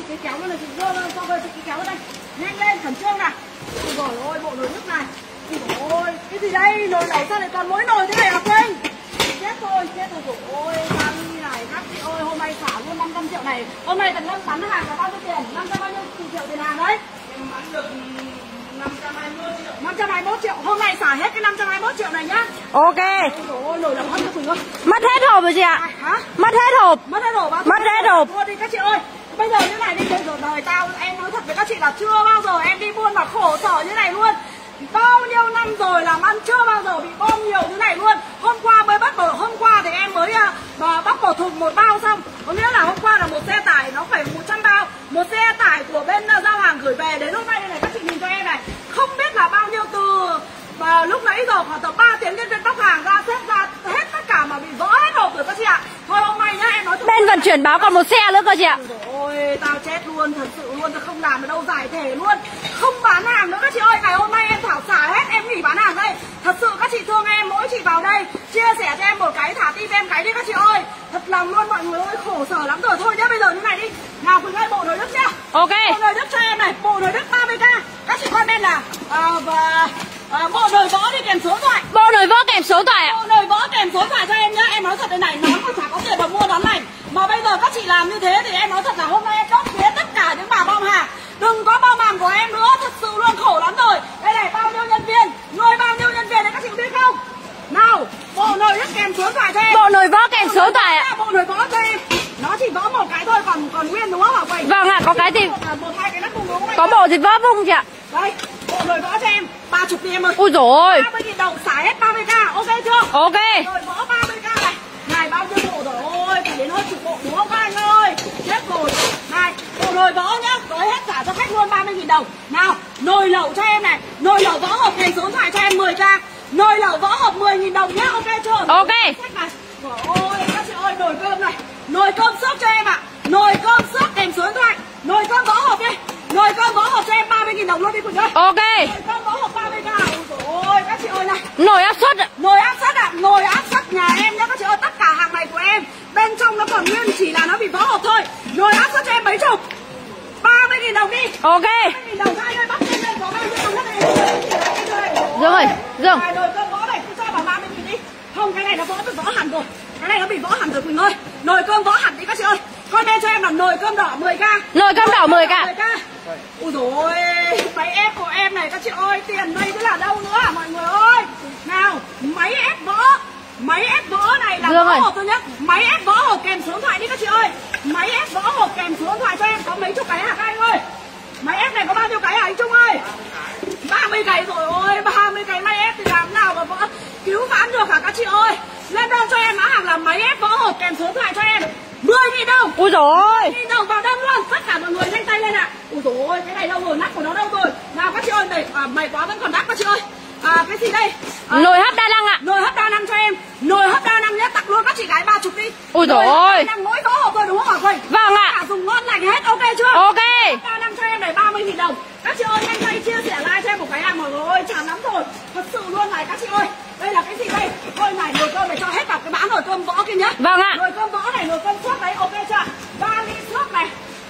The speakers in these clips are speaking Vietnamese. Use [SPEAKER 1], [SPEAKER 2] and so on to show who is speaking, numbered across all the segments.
[SPEAKER 1] chị cái kéo luôn này chị đưa lên cho chị cái kéo lên đây. Nhanh lên khẩn trương này ôi rồi ôi bộ nồi nước này. Ôi cái gì đây? Nồi lẩu sao lại còn mỗi nồi thế này à quên chết rồi chết rồi ôi Mami này các chị ơi hôm nay xả luôn 500 triệu này. Hôm nay tần lâm bán hàng là bao nhiêu tiền? 500 bao nhiêu triệu tiền hàng đấy.
[SPEAKER 2] Em bán được 521 triệu.
[SPEAKER 1] 521 triệu. Hôm nay xả hết cái 521 triệu này nhá.
[SPEAKER 3] Ok.
[SPEAKER 1] Ôi ôi Quỳnh ơi.
[SPEAKER 3] Mất hết hộp rồi chị ạ.
[SPEAKER 1] Hả?
[SPEAKER 3] Mất hết hộp.
[SPEAKER 1] Mất hết rồi bao
[SPEAKER 3] Mất hết rồi.
[SPEAKER 1] thôi đi các chị ơi bây giờ như này đi trên giờ đời tao. Em nói thật với các chị là chưa bao giờ em đi buôn mà khổ sở như này luôn. Bao nhiêu năm rồi làm ăn chưa bao giờ bị bom nhiều như này luôn. Hôm qua mới bắt bỏ hôm qua thì em mới uh, bắt một thùng một bao xong. Có nghĩa là hôm qua là một xe tải nó phải 100 bao. Một xe tải của bên uh, giao hàng gửi về. Đến lúc này đây này các chị nhìn cho em này. Không biết là bao nhiêu từ và lúc nãy giờ khoảng tầm 3 tiếng nhân viên bóc hàng ra xếp ra hết tất cả mà bị vỡ hết hộp rồi các chị ạ. Thôi hôm nay nhá em
[SPEAKER 3] Bên vận chuyển báo còn một xe nữa cơ chị ạ.
[SPEAKER 1] Ôi tao chết luôn, thật sự luôn, tao không làm được đâu giải thể luôn. Không bán hàng nữa các chị ơi, ngày hôm nay em thảo xả hết, em nghỉ bán hàng đây. Thật sự các chị thương em, mỗi chị vào đây Chia sẻ cho em một cái, thả tim em cái đi các chị ơi. Thật lòng luôn mọi người ơi, khổ sở lắm rồi. Thôi nhá, bây giờ như này đi. Nào Quỳnh ơi, bộ nồi nước nhá.
[SPEAKER 3] Ok.
[SPEAKER 1] Bộ nồi nước cho em này, bộ nồi nước 30k Các chị comment là à, và à, bộ nồi võ đi kèm số thoại.
[SPEAKER 3] Bộ nồi vỡ kèm số ạ.
[SPEAKER 1] Bộ nồi võ kèm số thoại cho em nhá. Em nói thật đây này, nó còn chả có tiền mà mua nón này Mà bây giờ các chị làm như thế thì em nói thật là hôm nay em đốt phía tất cả những bà bom hàng Đừng có bom hàng của em nữa, thật sự luôn khổ lắm rồi. Đây này, bao nhiêu nhân viên, nuôi bao nhiêu nhân viên đấy các chị biết không? Nào, bộ nồi nước kèm số thoại cho em.
[SPEAKER 3] Bộ nồi vỡ kèm số tải ạ.
[SPEAKER 1] Bộ nồi võ cho em. Nó chỉ vỡ một cái thôi, còn còn nguyên đúng không hả Quỳnh?
[SPEAKER 3] Vâng ạ, có cái thì
[SPEAKER 1] Một, một hai cái đúng không
[SPEAKER 3] Có bộ thì vỡ vung chị ạ?
[SPEAKER 1] Đây, bộ nồi võ cho em. 30 nghìn em ơi.
[SPEAKER 3] Ui dồi ôi.
[SPEAKER 1] 30 nghìn đồng xả hết 30k, ok chưa?
[SPEAKER 3] Ok.
[SPEAKER 1] Rồi võ 30k này. Này bao nhiêu bộ rồi? Ôi Phải đến hơn chục bộ đúng không các anh ơi? Chết rồi. Này nồi võ nhá Tới hết trả cho khách luôn 30.000 đồng. Nào nồi lẩu cho em này Nồi lẩu võ hộp này số thoại cho em 10k Nồi lẩu võ hộp 10.000 đồng nhá Ok chưa?
[SPEAKER 3] Ok.
[SPEAKER 1] Trời ơi các chị ơi nồi cơm này. Nồi cơm sốt cho em ạ. Nồi cơm sốt kèm số điện thoại. Nồi cơm võ hộp đi. Nồi cơm võ hộp cho em 30.000 đồng luôn đi Quỳnh ơi.
[SPEAKER 3] Ok.
[SPEAKER 1] Nồi cơm võ hộp 30k Ôi ôi các chị ơi này.
[SPEAKER 3] Nồi áp suất
[SPEAKER 1] Nồi áp suất ạ, nồi áp suất nhà em nhá các chị ơi, tất cả hàng này của em Bên trong nó còn nguyên chỉ là nó bị vỡ hộp thôi. Nồi áp suất cho em mấy chục 30.000 đồng đi.
[SPEAKER 3] Ok.
[SPEAKER 1] 30.000 đồng ơi, bắt lên lên đồng
[SPEAKER 3] Dương ơi, Dương.
[SPEAKER 1] Nồi cơm vỡ này, cứ cho vào 30.000 đi. Không, cái này nó vỡ vỡ hẳn rồi. Cái này nó bị vỡ hẳn rồi Quỳnh ơi. Nồi cơm vỡ hẳn đi các chị ơi. Comment cho em là nồi cơm đỏ 10k
[SPEAKER 3] Nồi cơm đỏ 10k
[SPEAKER 1] 10k Ui dồi ôi, máy ép của em này các chị ơi, tiền đây chứ là đâu nữa hả mọi người ơi? Nào, máy ép vỡ Máy ép vỡ này là
[SPEAKER 3] Dương
[SPEAKER 1] vỡ
[SPEAKER 3] ơi.
[SPEAKER 1] hộp thôi nhá. Máy ép vỡ hộp kèm số điện thoại đi các chị ơi. Máy ép vỡ hộp kèm số điện thoại cho em. Có mấy chục cái hả các anh ơi? Máy ép này có bao nhiêu cái hả anh Trung ơi? 30 cái rồi ôi 30 cái máy ép thì làm nào mà vỡ. Cứu vãn được hả các chị ơi? Lên đơn cho em mã hàng là máy ép vỡ hộp kèm số điện thoại cho em. 10 nghìn đồng.
[SPEAKER 3] Ui dồi ôi.
[SPEAKER 1] Đi đâu vào đơn luôn. Tất cả mọi người nhanh tay lên ạ. Ui dồi ôi cái này đâu rồi nắp của nó đâu rồi. Nào các chị ơi này à, mày quá vẫn còn nắp các chị ơi à, cái gì đây? À,
[SPEAKER 3] Nồi hấp đa năng ạ.
[SPEAKER 1] nồi hấp đa năng cho em. Nồi hấp đa năng nhé tặng luôn các chị gái ba chục đi.
[SPEAKER 3] Ui
[SPEAKER 1] Nồi hấp
[SPEAKER 3] ôi.
[SPEAKER 1] năng mỗi vỏ hộp thôi đúng không hả Quỳnh
[SPEAKER 3] Vâng ạ.
[SPEAKER 1] Cả dùng ngon lành hết ok chưa?
[SPEAKER 3] Ok.
[SPEAKER 1] Hấp đa năng cho em này 30 nghìn đồng. Các chị ơi nhanh tay chia sẻ like cho em một cái hàng mọi người ơi chán lắm rồi. Thật sự luôn này các chị ơi. Đây là cái gì đây? Thôi này nồi cơm này cho hết vào cái bã nồi cơm võ kia nhá
[SPEAKER 3] Vâng ạ.
[SPEAKER 1] Nồi cơm võ này nồi cơm sốt đấy ok chưa? Vali sốt này.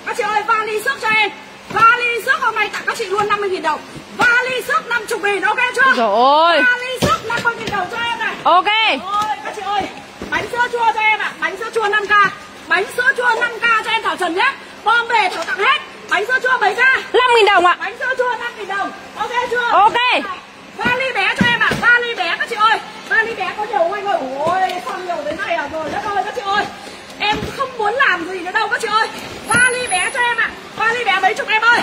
[SPEAKER 1] Các chị ơi vali sốt cho em. Vali sốt hôm nay tặng các chị luôn 50 nghìn đồng. vali sốt 50 nghìn ok chưa?
[SPEAKER 3] Dồi ôi
[SPEAKER 1] vali sốt 50 nghìn đồng cho em này.
[SPEAKER 3] Ok.
[SPEAKER 1] Ôi các chị ơi Bánh sữa chua cho em ạ. Bánh sữa chua 5k Bánh sữa chua 5k cho em Thảo Trần nhé. Bom về Thảo tặng hết. Bánh sữa chua mấy k?
[SPEAKER 3] 5.000 đồng ạ.
[SPEAKER 1] Bánh sữa chua 5 000 đồng. Ok chưa?
[SPEAKER 3] Ok.
[SPEAKER 1] Vali bé cho em ạ. Vali bé các chị ơi. Vali bé có nhiều anh ơi Ôi sao nhiều thế này à rồi đất ơi các chị ơi. Em không muốn làm gì nữa đâu các chị ơi. Vali bé cho em ạ. Vali bé mấy chục em ơi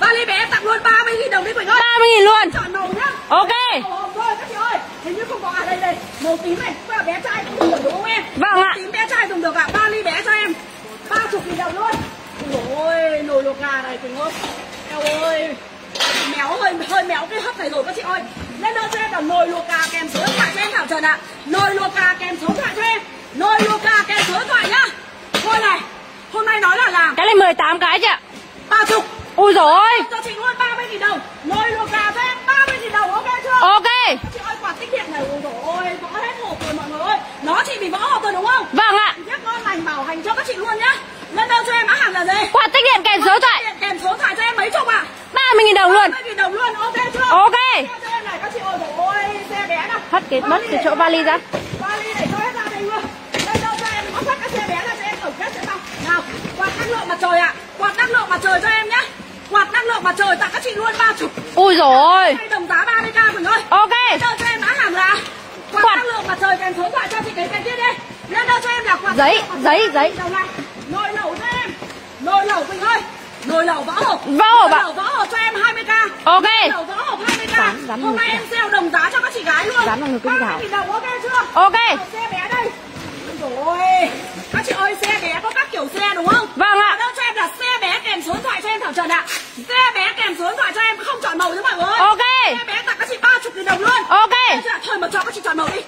[SPEAKER 1] Vali bé tặng luôn 30 000 đồng đi Quỳnh ơi.
[SPEAKER 3] 30.000 luôn.
[SPEAKER 1] Chọn màu nhá.
[SPEAKER 3] Ok.
[SPEAKER 1] Màu thôi các chị ơi. Hình như không có à đây đây. Màu tím này Có là bé trai cũng dùng được đúng không em?
[SPEAKER 3] Vâng ạ.
[SPEAKER 1] Tím bé trai dùng được ạ. Ba ly bé cho em. Ba chục nghìn đồng luôn. Ôi nồi luộc gà này Quỳnh ơi. Eo ơi. Méo hơi hơi méo cái hấp này rồi các chị ơi. Lên đơn cho em là nồi luộc gà kèm số điện thoại cho em Thảo Trần ạ. Nồi luộc gà kèm số điện thoại cho em. Nồi luộc gà kèm số điện thoại nhá. Thôi này Hôm nay nói là làm.
[SPEAKER 3] Cái này 18 cái chị ạ.
[SPEAKER 1] Ba chục
[SPEAKER 3] Ui dồi ơi!
[SPEAKER 1] Cho chị nuôi 30 nghìn đồng. Ngồi luộc gà cho em 30 nghìn đồng ok chưa?
[SPEAKER 3] Ok.
[SPEAKER 1] Chị ơi quả tích điện này ui dồi ơi Võ hết hộp rồi mọi người ơi. Nó chị bị võ hộp rồi đúng không?
[SPEAKER 3] Vâng ạ.
[SPEAKER 1] Rất ngon lành bảo hành cho các chị luôn nhá. Lên đơn cho em mã hàng là gì?
[SPEAKER 3] Quả tích điện kèm số thoại.
[SPEAKER 1] điện Kèm số thoại cho em mấy chục ạ? à?
[SPEAKER 3] 30 nghìn đồng luôn.
[SPEAKER 1] 30 nghìn đồng luôn ok chưa? Ok. Cho em này các chị ơi dồi ơi xe bé nào.
[SPEAKER 3] Hất cái mất cái chỗ vali ra.
[SPEAKER 1] Vali để cho hết ra đây luôn. Lên đơn cho em móc hết các xe bé cho em tổng kết cho tao Nào quạt năng lượng mặt trời ạ. À. Quạt năng lượng mặt trời cho em nhá quạt năng lượng mặt trời tặng các chị luôn ba chục.
[SPEAKER 3] Ui rồi ôi
[SPEAKER 1] đồng giá 30k Quỳnh ơi
[SPEAKER 3] ok.
[SPEAKER 1] Đâu cho em mã hàng là quạt,
[SPEAKER 3] Quạt.
[SPEAKER 1] năng lượng mặt trời kèm số điện thoại cho chị cái cái kia đi. Lên đâu cho em là quạt
[SPEAKER 3] Giấy, giấy, giấy.
[SPEAKER 1] Nồi lẩu cho em. Nồi lẩu Quỳnh ơi. Nồi lẩu võ hộp.
[SPEAKER 3] Võ hộp ạ.
[SPEAKER 1] lẩu võ hộp cho em 20k
[SPEAKER 3] ok.
[SPEAKER 1] Nồi lẩu võ hộp 20k
[SPEAKER 3] Dán- dán
[SPEAKER 1] Hôm nay em sale đồng giá cho các chị gái luôn.
[SPEAKER 3] Ngược cái rào.
[SPEAKER 1] 30.000 đồng ok chưa?
[SPEAKER 3] Ok.
[SPEAKER 1] Xe bé đây rồi các chị ơi xe bé có các kiểu xe đúng không?
[SPEAKER 3] Vâng ạ.
[SPEAKER 1] Đâu cho em là xe bé kèm số điện thoại cho em Thảo Trần ạ. Xe bé kèm số điện thoại cho em không chọn màu nữa mọi người
[SPEAKER 3] ok.
[SPEAKER 1] Xe bé tặng các chị 30 nghìn đồng luôn.
[SPEAKER 3] Ok.
[SPEAKER 1] Là Thôi mà cho các chị chọn màu đi.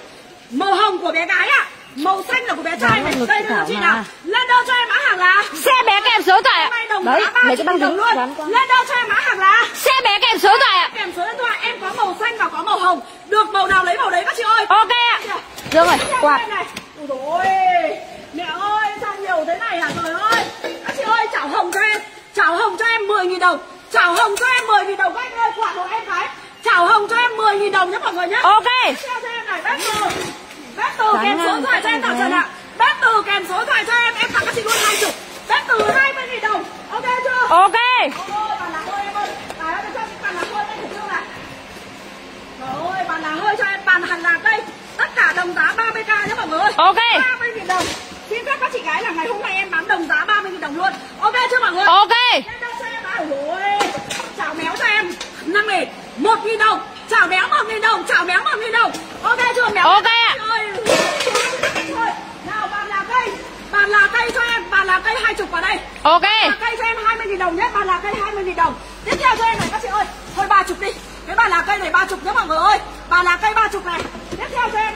[SPEAKER 1] Màu hồng của bé gái ạ. Màu xanh là của bé trai này
[SPEAKER 3] ngực
[SPEAKER 1] Đây
[SPEAKER 3] Thảo
[SPEAKER 1] chị nào. Lên đâu cho em mã hàng là?
[SPEAKER 3] Xe bé kèm số điện thoại ạ. Đấy
[SPEAKER 1] giá 30
[SPEAKER 3] lấy cái băng dính
[SPEAKER 1] luôn. Lên đâu cho em mã hàng là?
[SPEAKER 3] Xe bé kèm số điện thoại ạ.
[SPEAKER 1] Kèm số điện thoại em có màu xanh và có màu hồng. Được màu nào lấy màu đấy các chị ơi.
[SPEAKER 3] Ok ạ. Dương rồi quạt
[SPEAKER 1] Ôi ôi Mẹ ơi sao nhiều thế này hả? Trời ơi Các chị ơi chảo hồng cho em Chảo hồng cho em 10.000 đồng. Chảo hồng cho em 10.000 đồng các anh ơi quạt của em cái Chảo hồng cho em 10.000 đồng nhé mọi người nhé.
[SPEAKER 3] Ok.
[SPEAKER 1] Theo cho em này bác từ Bác từ kèm số điện thoại cho em Thảo Trần ạ? Bác từ kèm số điện thoại cho em Em tặng các chị luôn 20 Bác từ 20.000 đồng. Ok chưa?
[SPEAKER 3] Ok.
[SPEAKER 1] Ôi bà là hơi em ơi. Bà ơi cho chị bàn là hơi đây được chưa này Trời ơi bàn là hơi cho em bàn hàng lạc đây Tất cả đồng giá 30k nhé mọi người.
[SPEAKER 3] Ok.
[SPEAKER 1] 30.000 đồng. Xin phép các chị gái là ngày hôm nay em bán đồng giá 30.000 đồng luôn. Ok chưa mọi người?
[SPEAKER 3] Ok.
[SPEAKER 1] Chảo méo cho em. 5 nghìn 1 nghìn đồng. Chảo méo 1 nghìn đồng. Chảo méo 1 nghìn đồng. Ok chưa méo?
[SPEAKER 3] Ok ạ.
[SPEAKER 1] Nào bàn là cây. Bàn là cây cho em. Bàn là cây 20 vào đây.
[SPEAKER 3] Ok.
[SPEAKER 1] Bà cây cho em 20 000 đồng nhé, bà là cây 20 000 đồng. Tiếp theo cho em này các chị ơi, thôi 30 đi. Cái bà là cây này 30 nhé mọi người ơi. Bà là cây 30 này. Tiếp theo cho em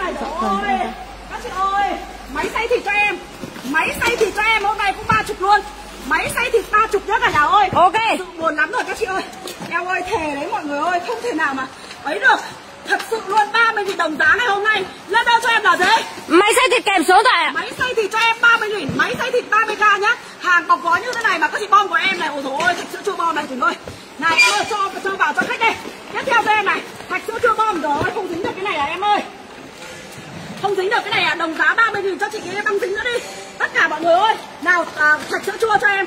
[SPEAKER 1] trời ơi. Các chị ơi, máy xay thịt cho em. Máy xay thịt cho em hôm nay cũng 30 luôn. Máy xay thịt 30 nhé cả nhà ơi.
[SPEAKER 3] ok
[SPEAKER 1] Sự buồn lắm rồi các chị ơi. Eo ơi thề đấy mọi người ơi, không thể nào mà ấy được. Thật sự luôn 30 000 đồng giá ngày hôm nay. Lên đâu cho em là gì?
[SPEAKER 3] máy xay thịt kèm số thoại ạ
[SPEAKER 1] Máy xay thịt cho em 30 nghìn Máy xay thịt 30k nhá Hàng bọc gói như thế này mà các chị bom của em này Ôi dồi ôi thạch sữa chua bom này Quỳnh ơi Này em ơi cho, cho vào cho khách đây Tiếp theo cho em này Thạch sữa chua bom rồi không dính được cái này à em ơi Không dính được cái này à Đồng giá 30 nghìn cho chị kia băng dính nữa đi Tất cả mọi người ơi Nào à, thạch sữa chua cho em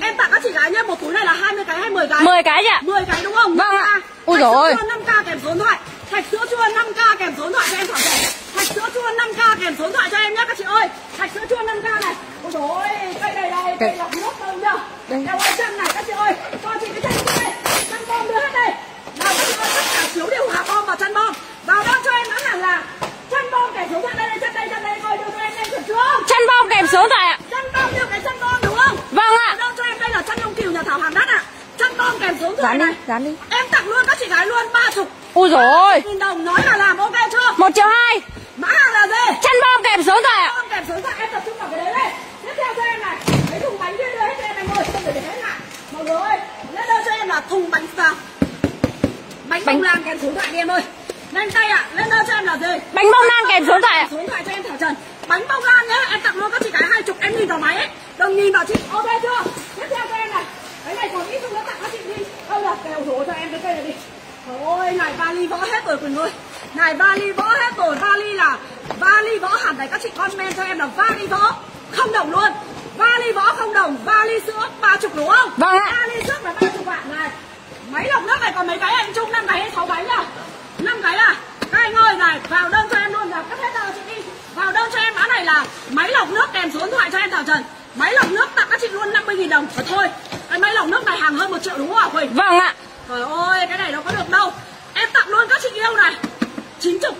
[SPEAKER 1] Em tặng các chị gái nhé Một túi này là 20 cái hay 10 cái
[SPEAKER 3] 10 cái ạ
[SPEAKER 1] 10 cái đúng không?
[SPEAKER 3] Vâng ạ.
[SPEAKER 1] 5K.
[SPEAKER 3] Ui
[SPEAKER 1] Thạch
[SPEAKER 3] dồi ôi.
[SPEAKER 1] sữa chua 5k kèm số điện thoại. Thạch sữa chua 5k kèm số điện thoại cho em thảo rẻ. Thạch sữa chua 5k kèm số điện thoại cho em nhé các chị ơi. Thạch sữa chua 5k này. Ôi dồi ôi, cây này đây, cây lọc nước không nhá.
[SPEAKER 3] Đây.
[SPEAKER 1] Đeo ơi chân này các chị ơi. Cho chị cái chân này. Chân bom đưa hết đây. Nào các chị ơi, tất cả phiếu đều hạ bom và chân bom. Vào đó cho em mã hàng là bom thoại đây đây chân đây đây cho
[SPEAKER 3] bom kèm điện thoại ạ
[SPEAKER 1] Chân bom như cái chân bom đúng không?
[SPEAKER 3] vâng ạ
[SPEAKER 1] Đâu cho em đây là chân lông cừu nhà Thảo hàng đất ạ. Chân bom kèm thoại
[SPEAKER 3] dán đi
[SPEAKER 1] này.
[SPEAKER 3] dán đi
[SPEAKER 1] Em tặng luôn các chị gái luôn 30
[SPEAKER 3] ui rồi
[SPEAKER 1] nghìn đồng nói là làm ok chưa?
[SPEAKER 3] một triệu hai
[SPEAKER 1] Mã hàng là gì?
[SPEAKER 3] chân bom kèm điện thoại ạ
[SPEAKER 1] Không kèm điện thoại em tập trung vào cái đấy đây. Tiếp theo cho em này, cái thùng bánh kia đưa hết cho em em ơi, không để để hết lại. Mọi người ơi, lên đây cho em là thùng bánh vào. Bánh bông lan kèm số điện thoại đi em ơi. Lên tay ạ, lên đây cho em là gì?
[SPEAKER 3] bánh bông lan kèm số điện thoại ạ
[SPEAKER 1] Số điện thoại cho em Thảo Trần. Bánh bông lan nhá, em tặng luôn các chị gái hai chục em nhìn vào máy ấy. Đồng nhìn vào chị, ok chưa? Tiếp theo cho em này. Cái này còn ít không nó tặng các chị đi. Không là kèo rổ cho em cái cây này đi. Ôi này vali võ hết rồi Quỳnh ơi Này vali võ hết rồi Vali là Vali võ hẳn này các chị comment cho em là vali võ Không đồng luôn Vali võ không đồng Vali sữa ba chục đúng không
[SPEAKER 3] Vâng ạ.
[SPEAKER 1] Vali sữa là ba chục vạn này Máy lọc nước này còn mấy cái anh Trung năm cái hay sáu cái à năm cái à Các anh ơi này vào đơn cho em luôn là cắt hết đơn chị đi. Vào đơn cho em? Mã này là Máy lọc nước kèm số điện thoại cho em Thảo Trần. Máy lọc nước tặng các chị luôn 50.000 đồng. Và thôi Cái máy lọc nước này hàng hơn một triệu đúng không hả Quỳnh?
[SPEAKER 3] Vâng ạ.
[SPEAKER 1] Trời ơi, cái này nó có được đâu. Em tặng luôn các chị yêu này. Chín chục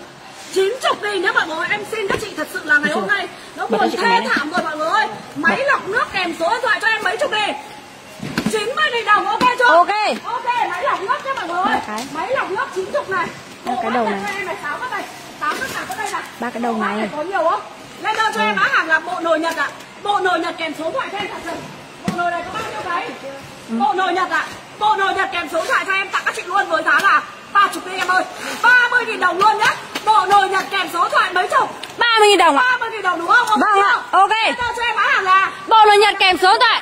[SPEAKER 1] Chín chục đi nếu mọi người em xin các chị thật sự là ngày hôm nay Nó buồn thê thảm rồi mọi người ơi. Máy lọc nước kèm số điện thoại cho em mấy chục đi. 90 nghìn đồng ok chưa?
[SPEAKER 3] Ok.
[SPEAKER 1] Ok máy lọc nước nhé mọi người ơi. Máy lọc nước 90 này
[SPEAKER 3] Ba cái đầu này. Ba cái đầu này.
[SPEAKER 1] có nhiều không? Lên đâu cho em mã hàng là bộ nồi nhật ạ. Bộ nồi nhật kèm số thoại cho em thật sự. Bộ nồi này có bao nhiêu cái bộ nồi nhật ạ. Bộ nồi nhật kèm số thoại cho em tặng các chị luôn với giá là ba chục đi em ơi. 30 nghìn đồng luôn nhá. Bộ nồi nhật kèm số thoại mấy chục?
[SPEAKER 3] 30.000 đồng ạ.
[SPEAKER 1] 30 nghìn đồng đúng không?
[SPEAKER 3] Vâng ạ, ok.
[SPEAKER 1] lên đâu cho em mã hàng là
[SPEAKER 3] bộ nồi nhật kèm số thoại.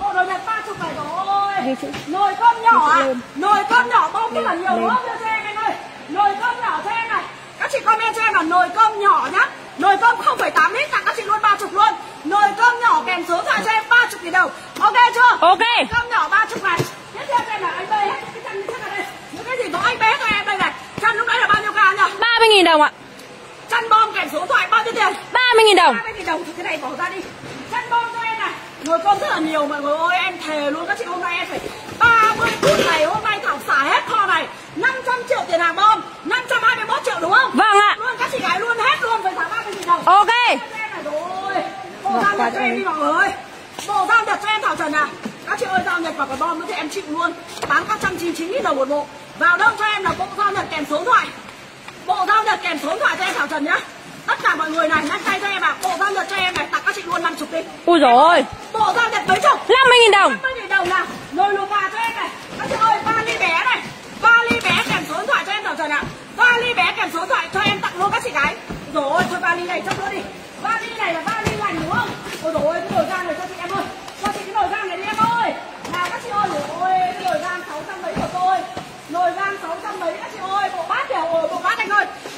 [SPEAKER 1] Bộ nồi nhật ba chục này rồi nồi cơm nhỏ à nồi cơm nhỏ bông rất là nhiều đúng không? Cho em ơi nồi cơm nhỏ cho em này. Các chị comment cho em là nồi cơm nhỏ nhá. Nồi cơm 0,8 lít tặng các chị luôn 30 luôn. Nồi cơm nhỏ kèm số thoại cho em 30 nghìn đồng. Ok chưa?
[SPEAKER 3] Ok.
[SPEAKER 1] cơm nhỏ 30 này. Tiếp theo em là anh bê hết. Cái chân như thế này đây. Những cái gì có anh bé cho em đây này. Chân lúc đấy là bao nhiêu ca nhỉ
[SPEAKER 3] 30.000 đồng ạ.
[SPEAKER 1] Chân bom kèm số thoại bao nhiêu tiền?
[SPEAKER 3] 30.000 đồng.
[SPEAKER 1] 30 nghìn đồng. Thì cái này bỏ ra đi. Chân bom nồi cơm rất là nhiều mọi người ơi em thề luôn các chị hôm nay em phải 30 phút này hôm nay thảo xả hết kho này. 500 triệu tiền hàng bom 521 triệu đúng không?
[SPEAKER 3] Vâng ạ.
[SPEAKER 1] Luôn các chị gái luôn hết luôn phải thả 30 nghìn đồng.
[SPEAKER 3] Ok.
[SPEAKER 1] Bộ giao nhật cho em đi mọi người bộ giao nhật cho em thảo trần à. Các chị ơi giao nhật và cái bom nữa thì em chịu luôn. bán các trăm chín chín nghìn đồng một bộ. Vào đơn cho em là bộ giao nhật kèm số điện thoại. Bộ giao nhật kèm số điện thoại cho em thảo trần nhá tất cả mọi người này nhanh tay cho em ạ. Bộ giao nhật cho em này tặng các chị luôn 50 đi
[SPEAKER 3] Ui ôi.
[SPEAKER 1] Bộ giao nhật mấy chục?
[SPEAKER 3] 50.000 đồng.
[SPEAKER 1] 50 nghìn đồng nào? Nồi luộc gà cho em này. Các chị ơi ba ly bé này. Ba ly bé kèm số điện thoại cho em thảo trần ạ ba ly bé kèm số điện thoại cho em tặng luôn các chị gái. Rồi thôi ba ly này chấp nữa đi. Ba ly này là ba ly lành đúng không? Ôi rồi cái nồi gan này cho chị em ơi. Cho chị cái nồi gan này đi em ơi. Nào các chị ơi ôi cái nồi gan sáu trăm mấy của tôi. Nồi gan sáu trăm mấy các chị ơi. Bộ bát kìa ôi bộ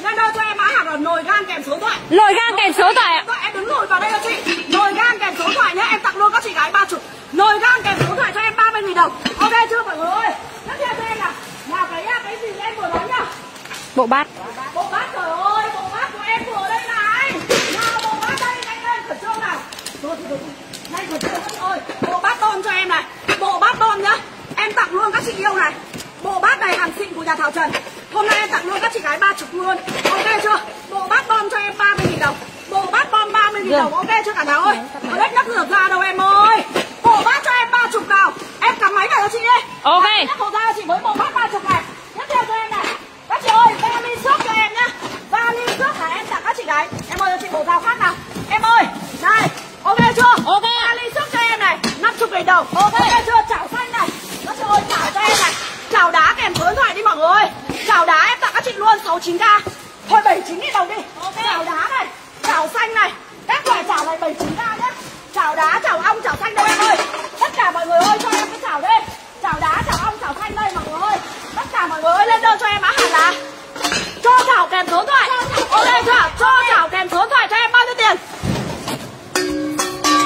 [SPEAKER 1] lên đâu cho em mã hàng là nồi gan kèm số thoại.
[SPEAKER 3] Nồi gan kèm số thoại ạ?
[SPEAKER 1] Em đứng nồi vào đây cho chị. Nồi gan kèm số thoại nhá Em tặng luôn các chị gái ba chục. Nồi gan kèm số thoại cho em 30 nghìn đồng. Ok chưa mọi người ơi? Tiếp theo cho em là Nào cái cái gì em vừa nói nhá?
[SPEAKER 3] Bộ bát.
[SPEAKER 1] Bộ bát trời ơi Bộ bát của em vừa đây này. Nào bộ bát đây nhanh lên khẩn trương nào. Rồi rồi Nhanh khẩn trương các chị ơi. Bộ bát tôm cho em này. Bộ bát tôm nhá. Em tặng luôn các chị yêu này. Bộ bát này hàng xịn của nhà Thảo Trần Hôm nay em tặng luôn các chị gái ba chục luôn. Ok chưa? Bộ bát tôm cho em 30 nghìn đồng. Bộ bát bom 30 nghìn đồng ok chưa cả nhà ơi? Có đất nắp rửa ra đâu em ơi. Bộ bát cho em 30 nào. Em cắm máy vào cho chị đi.
[SPEAKER 3] Ok.
[SPEAKER 1] Nhắc khẩu ra cho chị với bộ bát 30 này. Tiếp theo cho em này. Các chị ơi ba ly nước cho em nhá. Ba ly nước là em tặng các chị gái. Em ơi cho chị bộ dao khác nào. Em ơi này ok chưa?
[SPEAKER 3] Ok.
[SPEAKER 1] ba ly nước cho em này 50 nghìn đồng. Ok chưa? Chảo xanh này. Các chị ơi chảo cho em này. Chảo đá kèm số điện thoại đi mọi người Chảo đá em tặng các chị luôn 69k Thôi 79 nghìn đồng đi. Chảo đá này Chảo xanh này. Các loại chảo này 79k nhá Chảo đá, chảo ong, chảo xanh đây em ơi. Tất cả mọi người ơi cho em cái chảo đây. Chảo đá, chảo ong, chảo xanh đây mọi người ơi. Tất cả mọi người ơi lên đơn cho em mã hàng là Cho chảo kèm số thoại. Ok chưa? Cho chảo kèm số thoại cho em bao nhiêu tiền?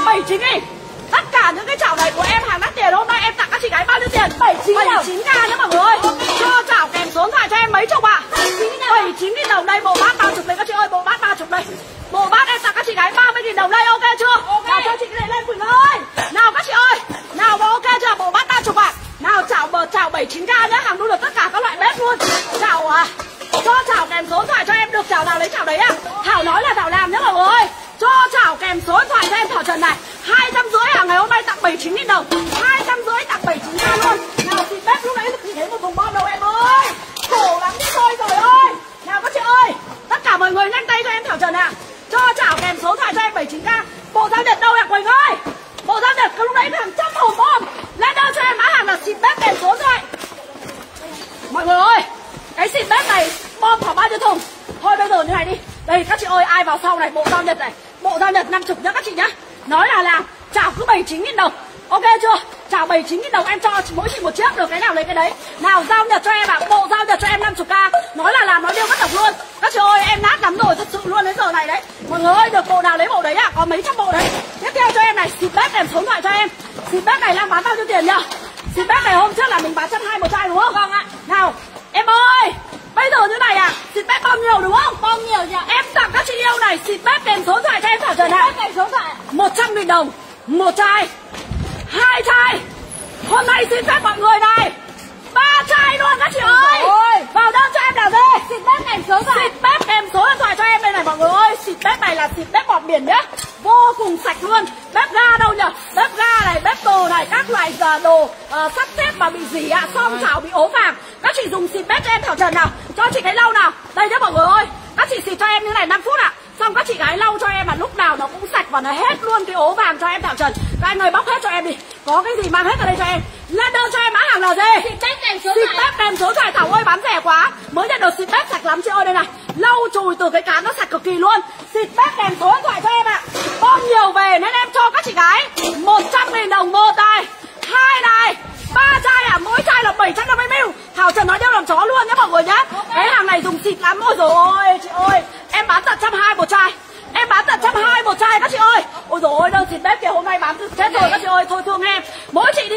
[SPEAKER 1] 79 nghìn Tất cả những cái chảo này của em hàng đắt tiền hôm nay em tặng các chị gái bao nhiêu tiền? 79 79 k nhá mọi người. Cho chảo kèm số thoại cho em mấy chục ạ? 79 nghìn đồng đây bộ bát 30 đây các chị ơi bộ bát 30 đây. Bộ bát em tặng các chị gái 30 nghìn đồng đây ok chưa? Nào cho chị này lên Quỳnh ơi. Nào các chị ơi. Nào bộ ok chưa? Bộ bát 30 ạ. Nào chảo bờ chảo 79k nhá hàng luôn được tất cả các loại bếp luôn. Chảo à cho chảo kèm số thoại cho em được chảo nào lấy chảo đấy à Thảo nói là Thảo làm nhá mọi người. Cho chảo kèm số thoại cho em Thảo Trần này hai trăm rưỡi à? Ngày hôm nay tặng 79 nghìn đồng. Hai trăm rưỡi tặng 79 nghìn luôn. Nào thì bếp lúc nãy thì thấy một thùng bom đâu em ơi. Khổ lắm đi thôi rồi ơi. Nào các chị ơi. Tất cả mọi người nhanh tay cho em Thảo Trần ạ. Cho chảo kèm số thoại cho em 79k bộ giao nhật đâu ạ, Quỳnh ơi? Bộ giao nhật lúc nãy hàng trăm thùng bom lên đơn cho em mã hàng là xịt bếp kèm số thoại. Mọi người ơi, cái xịt bếp này bom khoảng bao nhiêu thùng? Thôi bây giờ như này đi. Đây, các chị ơi, ai vào sau này, bộ giao nhật này. Bộ giao nhật 50 nhá, các chị nhá nói là làm. Chảo cứ 79 nghìn đồng. Ok chưa? Chảo 79 nghìn đồng em cho mỗi chị một chiếc. Được cái nào lấy cái đấy. Nào giao nhật cho em ạ. Bộ giao nhật cho em 50k nói là làm nó điêu bất độc luôn. Các chị ơi em nát lắm rồi thật sự luôn đến giờ này đấy. Mọi người ơi được bộ nào lấy bộ đấy ạ? Có mấy trăm bộ đấy. Tiếp theo cho em này xịt bếp kèm số thoại cho em. Xịt bếp này đang bán bao nhiêu tiền nhỉ? Xịt bếp này hôm trước là mình bán trăm hai một chai đúng không? Vâng ạ. Nào em ơi Bây giờ như này à, xịt bếp bom nhiều đúng không? Bom nhiều nhỉ Em tặng các chị yêu này, xịt bếp kèm số điện thoại cho em Thảo Trần ạ. Kèm số thoại 100 nghìn đồng Một chai Hai chai. Hôm nay xin phép mọi người này ba chai luôn các chị ơi
[SPEAKER 3] ơi.
[SPEAKER 1] Vào đơn cho em là gì?
[SPEAKER 3] Xịt bếp kèm số điện thoại.
[SPEAKER 1] Xịt bếp kèm số điện thoại cho em đây này mọi người ơi. Xịt bếp này là xịt bếp bọt biển nhá. Vô cùng sạch luôn. Bếp ga đâu nhỉ? Bếp ga này, bếp đồ này Các loại uh, đồ ờ, sắp xếp mà bị dỉ ạ Xong chảo bị ố vàng. Các chị dùng xịt bếp cho em Thảo Trần nào Cho chị cái lau nào Đây nhá mọi người ơi Các chị xịt cho em như này 5 phút ạ Xong các chị gái lau cho em mà lúc nào nó cũng sạch và nó hết luôn cái ố vàng cho em Thảo Trần. Các anh ơi bóc hết cho em đi. Có cái gì mang hết vào đây cho em. Lên đơn cho em mã hàng là gì?
[SPEAKER 3] Xịt bếp kèm số
[SPEAKER 1] Xịt bếp kèm số thoại Thảo ơi bán rẻ quá. Mới nhận được xịt bếp sạch lắm chị ơi. Đây này. Lau chùi từ cái cán nó sạch cực kỳ luôn. Xịt bếp kèm số điện thoại cho em ạ. Bom nhiều về nên em cho các chị gái? 100 nghìn đồng một này Hai này ba chai à? Mỗi chai là 750 ml. Thảo Trần nói đeo làm chó luôn nhá mọi người nhá Cái hàng này dùng xịt lắm. Ôi rồi ôi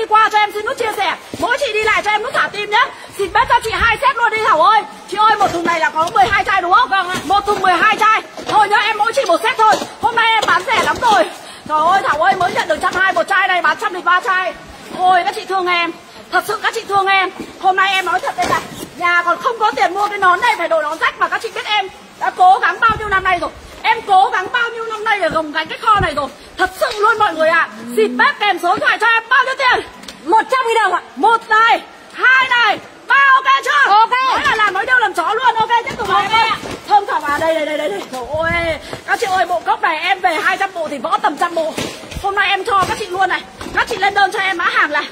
[SPEAKER 1] chị qua cho em xin nút chia sẻ mỗi chị đi lại cho em nút thả tim nhé xịt bếp cho chị hai set luôn đi thảo ơi chị ơi một thùng này là có 12 chai đúng không
[SPEAKER 3] Vâng ạ.
[SPEAKER 1] một thùng 12 chai. Thôi nhá, em mỗi chị một set thôi. Hôm nay em bán rẻ lắm rồi. Trời ơi, thảo ơi, mới nhận được trăm hai, một chai này bán trăm ba chai. Thôi các chị thương em. Thật sự các chị thương em. Hôm nay em nói thật đây này, nhà còn không có tiền mua cái nón này, phải đổi nón rách mà các chị biết em đã cố gắng bao nhiêu năm nay rồi. Em cố gắng bao nhiêu năm nay để gồng gánh cái kho này rồi. Thật sự luôn mọi người ạ xịt bếp kèm số điện thoại cho em bao nhiêu tiền
[SPEAKER 3] 100 nghìn đồng ạ
[SPEAKER 1] một này hai này ba ok chưa
[SPEAKER 3] Ok.
[SPEAKER 1] nói là làm nói đâu làm chó luôn ok tiếp tục
[SPEAKER 3] Ok
[SPEAKER 1] em ơi
[SPEAKER 3] ạ.
[SPEAKER 1] thơm thảo à đây đây đây đây đây Trời ơi các chị ơi bộ cốc này em về 200 bộ thì võ tầm trăm bộ. Hôm nay em cho các chị luôn này. Các chị lên đơn cho em mã hàng là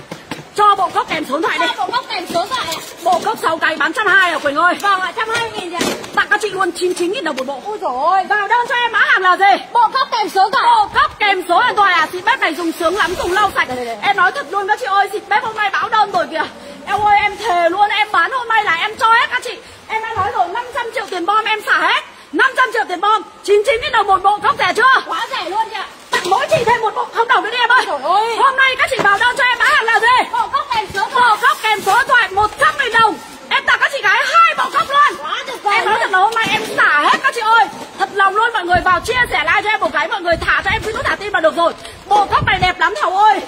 [SPEAKER 1] cho bộ cốc kèm số điện thoại đi.
[SPEAKER 3] Bộ gốc kèm số điện thoại ạ.
[SPEAKER 1] Bộ cốc 6 cái bán trăm hai à Quỳnh ơi?
[SPEAKER 3] Vâng ạ, 120 nghìn chị ạ.
[SPEAKER 1] Tặng các chị luôn 99 nghìn đồng một bộ.
[SPEAKER 3] Ôi dồi ôi.
[SPEAKER 1] Vào đơn cho em mã hàng là gì?
[SPEAKER 3] Bộ gốc kèm số điện thoại
[SPEAKER 1] bộ cấp kèm số điện thoại à? Xịt bếp này dùng sướng lắm dùng lâu sạch. Em nói thật luôn các chị ơi xịt bếp hôm nay báo đơn rồi kìa. Em ơi em thề luôn em bán hôm nay là em cho hết các chị. Em đã nói rồi 500 triệu tiền bom em xả hết. 500 triệu tiền bom 99 nghìn đồng một bộ cốc rẻ chưa
[SPEAKER 3] Quá rẻ luôn chị ạ
[SPEAKER 1] tặng mỗi chị thêm một bộ không đồng nữa đi em ơi
[SPEAKER 3] Trời ơi.
[SPEAKER 1] hôm nay các chị vào đơn cho em mã hàng là gì
[SPEAKER 3] Bộ gốc kèm số điện
[SPEAKER 1] bộ
[SPEAKER 3] thoại
[SPEAKER 1] cốc kèm số điện thoại 100 nghìn đồng em tặng các chị gái hai bộ cốc luôn
[SPEAKER 3] Quá tuyệt vời
[SPEAKER 1] Em nói
[SPEAKER 3] luôn.
[SPEAKER 1] thật là hôm nay em xả hết các chị ơi Thật lòng luôn mọi người vào chia sẻ like cho em một cái Mọi người thả cho em cái nút thả tim là được rồi. Bộ tóc này đẹp lắm Thảo ơi.